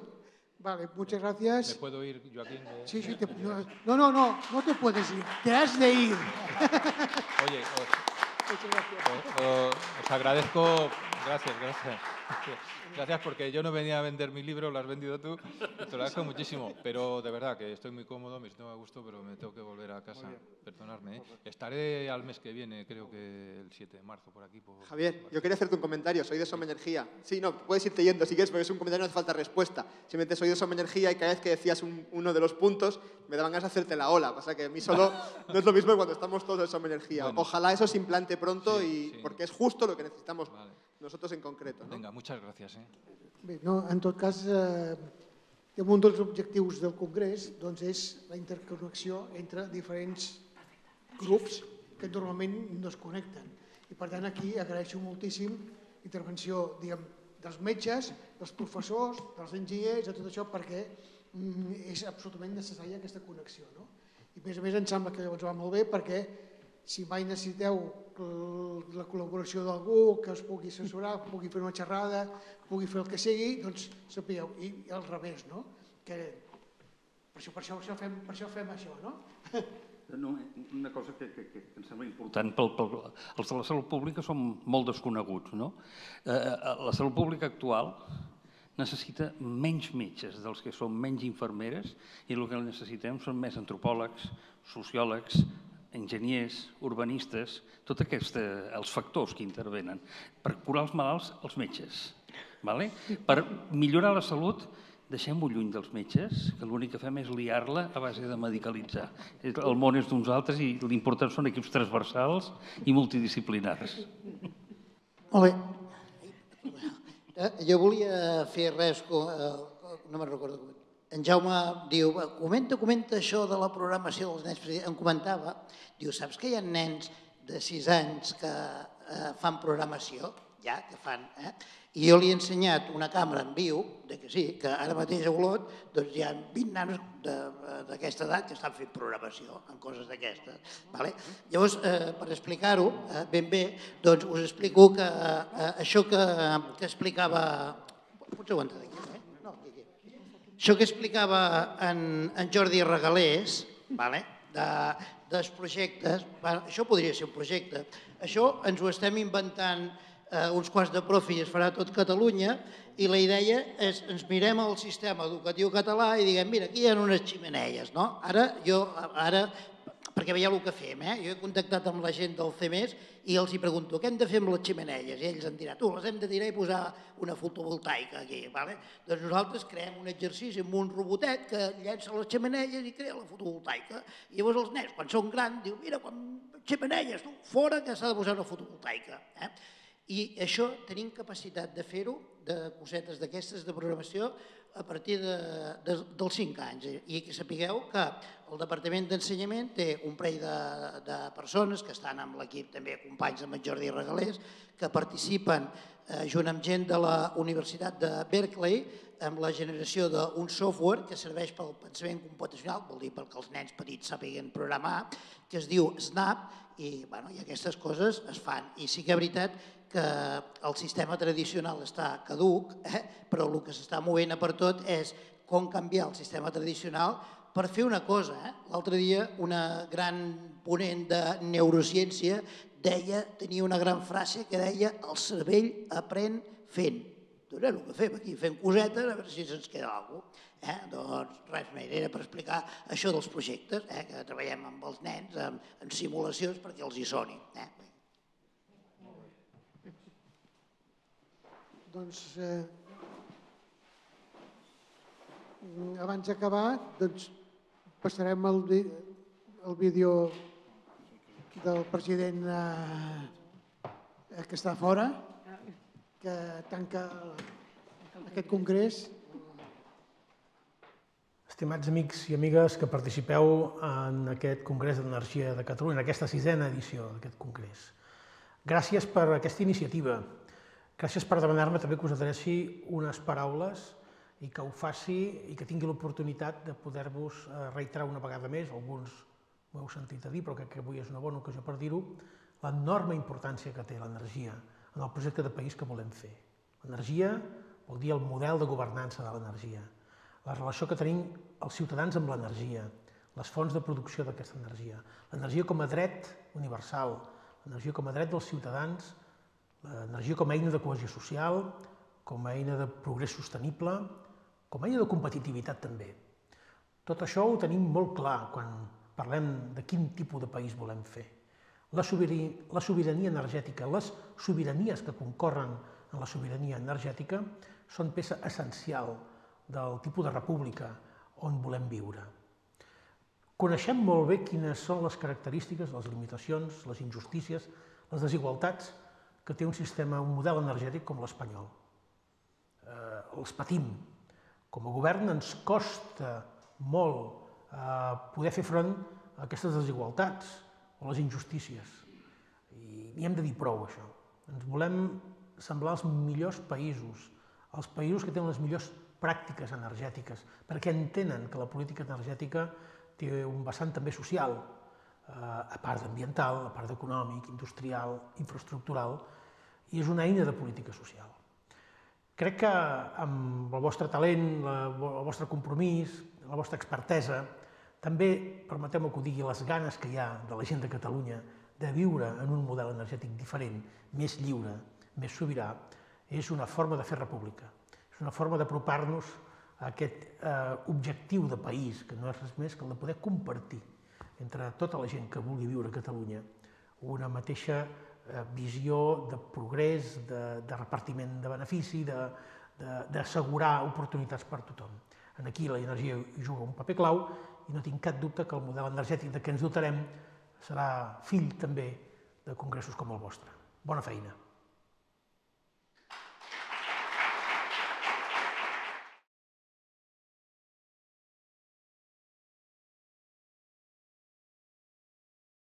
Vale, muchas ¿Me gracias. puedo ir, Joaquín? de- Sí, sí, te- no, no, no, no, no te puedes ir, te has de ir. Oye, os- os- os agradezco, gracias, gracias. Gracias porque yo no venía a vender mi libro, lo has vendido tú, te lo agradezco muchísimo, pero de verdad que estoy muy cómodo, me siento a gusto, pero me tengo que volver a casa, perdonadme. ¿eh? Estaré al mes que viene, creo que el 7 de marzo, por aquí. Por, Javier, yo quería hacerte un comentario, soy de Soma Energía. Sí, no, puedes irte yendo si quieres, porque es un comentario, no hace falta respuesta. Simplemente soy de Soma Energía y cada vez que decías un- uno de los puntos, me daban ganas de hacerte la ola. Pasa que a mí solo no es lo mismo cuando estamos todos en Soma Energía. Bueno. Ojalá eso se implante pronto Sí, y sí. porque es justo lo que necesitamos nosotros en concreto. ¿no? Venga, muchas gracias. ¿eh? Bé, no, en tot cas, eh, un dels objectius del Congrés doncs, és la interconnexió entre diferents grups que normalment no es connecten. I per tant aquí agraeixo moltíssim intervenció diguem, dels metges, dels professors, dels enginyers, de tot això, perquè mm, és absolutament necessària aquesta connexió. No? I a més a més em sembla que llavors va molt bé perquè si mai necessiteu la col·laboració d'algú que us pugui assessorar, pugui fer una xerrada, pugui fer el que sigui, doncs sapigueu. I, i al revés, no? Que per això, per això, per això, fem, per això fem això, no? No, una cosa que, que, que em sembla important, pel, pel, els de la salut pública són molt desconeguts. No? Eh, eh, la salut pública actual necessita menys metges dels que són menys infermeres i el que necessitem són més antropòlegs, sociòlegs, enginyers, urbanistes, tots aquests, els factors que intervenen. Per curar els malalts, els metges. Vale? Per millorar la salut, deixem-ho lluny dels metges, que l'únic que fem és liar-la a base de medicalitzar. El món és d'uns altres i l'important són equips transversals i multidisciplinars. Molt bé. Eh, Jo volia fer res, eh, no me'n recordo com. En Jaume diu, "Va, comenta, comenta això de la programació dels nens, em comentava, diu, saps que hi ha nens de 6 anys que eh, fan programació, ja, que fan, eh? I jo li he ensenyat una càmera en viu, de que sí, que ara mateix a Olot doncs hi ha 20 nanos de- d'aquesta edat que estan fent programació en coses d'aquestes. Vale? Llavors, eh, per explicar-ho eh, ben bé, doncs us explico que eh, això que, que explicava... Pots aguantar d'aquí, eh? No, aquí, aquí. Això que explicava en, en Jordi Regalés, vale? de, dels projectes, bueno, això podria ser un projecte. Això ens ho estem inventant eh, uns quants de profis, es farà tot Catalunya, i la idea és, ens mirem el sistema educatiu català i diguem, mira, aquí hi ha unes ximeneies, no? Ara, jo, ara, perquè veieu el que fem, eh? Jo he contactat amb la gent del CEMES i els hi pregunto, què hem de fer amb les ximeneies? I ells han diran, tu, les hem de tirar i posar una fotovoltaica aquí, vale? Doncs nosaltres creem un exercici amb un robotet que llença les ximeneies i crea la fotovoltaica. I llavors els nens, quan són grans, diuen, mira, quan ximeneies, tu, fora que s'ha de posar una fotovoltaica. Eh? I això tenim capacitat de fer-ho, de cosetes d'aquestes de programació, a partir de, de, dels 5 anys. I que sapigueu que el Departament d'Ensenyament té un parell de, de persones que estan amb l'equip també companys amb en Jordi Regalés, que participen eh, junt amb gent de la Universitat de Berkeley amb la generació d'un software que serveix pel pensament computacional, vol dir perquè els nens petits sàpiguen programar, que es diu Snap, i, bueno, i aquestes coses es fan. I sí que és veritat que el sistema tradicional està caduc, eh? però el que s'està movent a per tot és com canviar el sistema tradicional per fer una cosa. Eh? L'altre dia una gran ponent de neurociència deia, tenia una gran frase que deia el cervell aprèn fent. Doncs és el que fem aquí, fem cosetes, a veure si se'ns queda alguna cosa. Eh? Doncs res més, era per explicar això dels projectes, eh? que treballem amb els nens, en, simulacions perquè els hi soni. Eh? Doncs, eh, abans d'acabar, doncs, passarem el, vi- el vídeo del president eh, que està fora, que tanca aquest congrés. Estimats amics i amigues que participeu en aquest Congrés d'Energia de Catalunya, en aquesta sisena edició d'aquest congrés. Gràcies per aquesta iniciativa. Gràcies per demanar-me també que us adreci unes paraules i que ho faci i que tingui l'oportunitat de poder-vos eh, reiterar una vegada més, alguns ho heu sentit a dir, però crec que avui és una bona ocasió per dir-ho, l'enorme importància que té l'energia en el projecte de país que volem fer. L'energia vol dir el model de governança de l'energia, la relació que tenim els ciutadans amb l'energia, les fonts de producció d'aquesta energia, l'energia com a dret universal, l'energia com a dret dels ciutadans, l'energia com a eina de cohesió social, com a eina de progrés sostenible, com a eina de competitivitat també. Tot això ho tenim molt clar quan parlem de quin tipus de país volem fer. La sobirania, la sobirania energètica, les sobiranies que concorren en la sobirania energètica són peça essencial del tipus de república on volem viure. Coneixem molt bé quines són les característiques, les limitacions, les injustícies, les desigualtats que té un sistema, un model energètic com l'espanyol. Eh, els patim. Com a govern ens costa molt eh, poder fer front a aquestes desigualtats o les injustícies. I, I hem de dir prou, això. Ens volem semblar els millors països, els països que tenen les millors pràctiques energètiques, perquè entenen que la política energètica té un vessant també social, a part d'ambiental, a part d'econòmic, industrial, infraestructural, i és una eina de política social. Crec que amb el vostre talent, la, el vostre compromís, la vostra expertesa, també, permeteu-me que ho digui, les ganes que hi ha de la gent de Catalunya de viure en un model energètic diferent, més lliure, més sobirà, és una forma de fer república. És una forma d'apropar-nos a aquest eh, objectiu de país, que no és res més que el de poder compartir entre tota la gent que vulgui viure a Catalunya una mateixa eh, visió de progrés, de, de repartiment de benefici, d'assegurar oportunitats per a tothom. En aquí la energia juga un paper clau i no tinc cap dubte que el model energètic de què ens dotarem serà fill també de congressos com el vostre. Bona feina.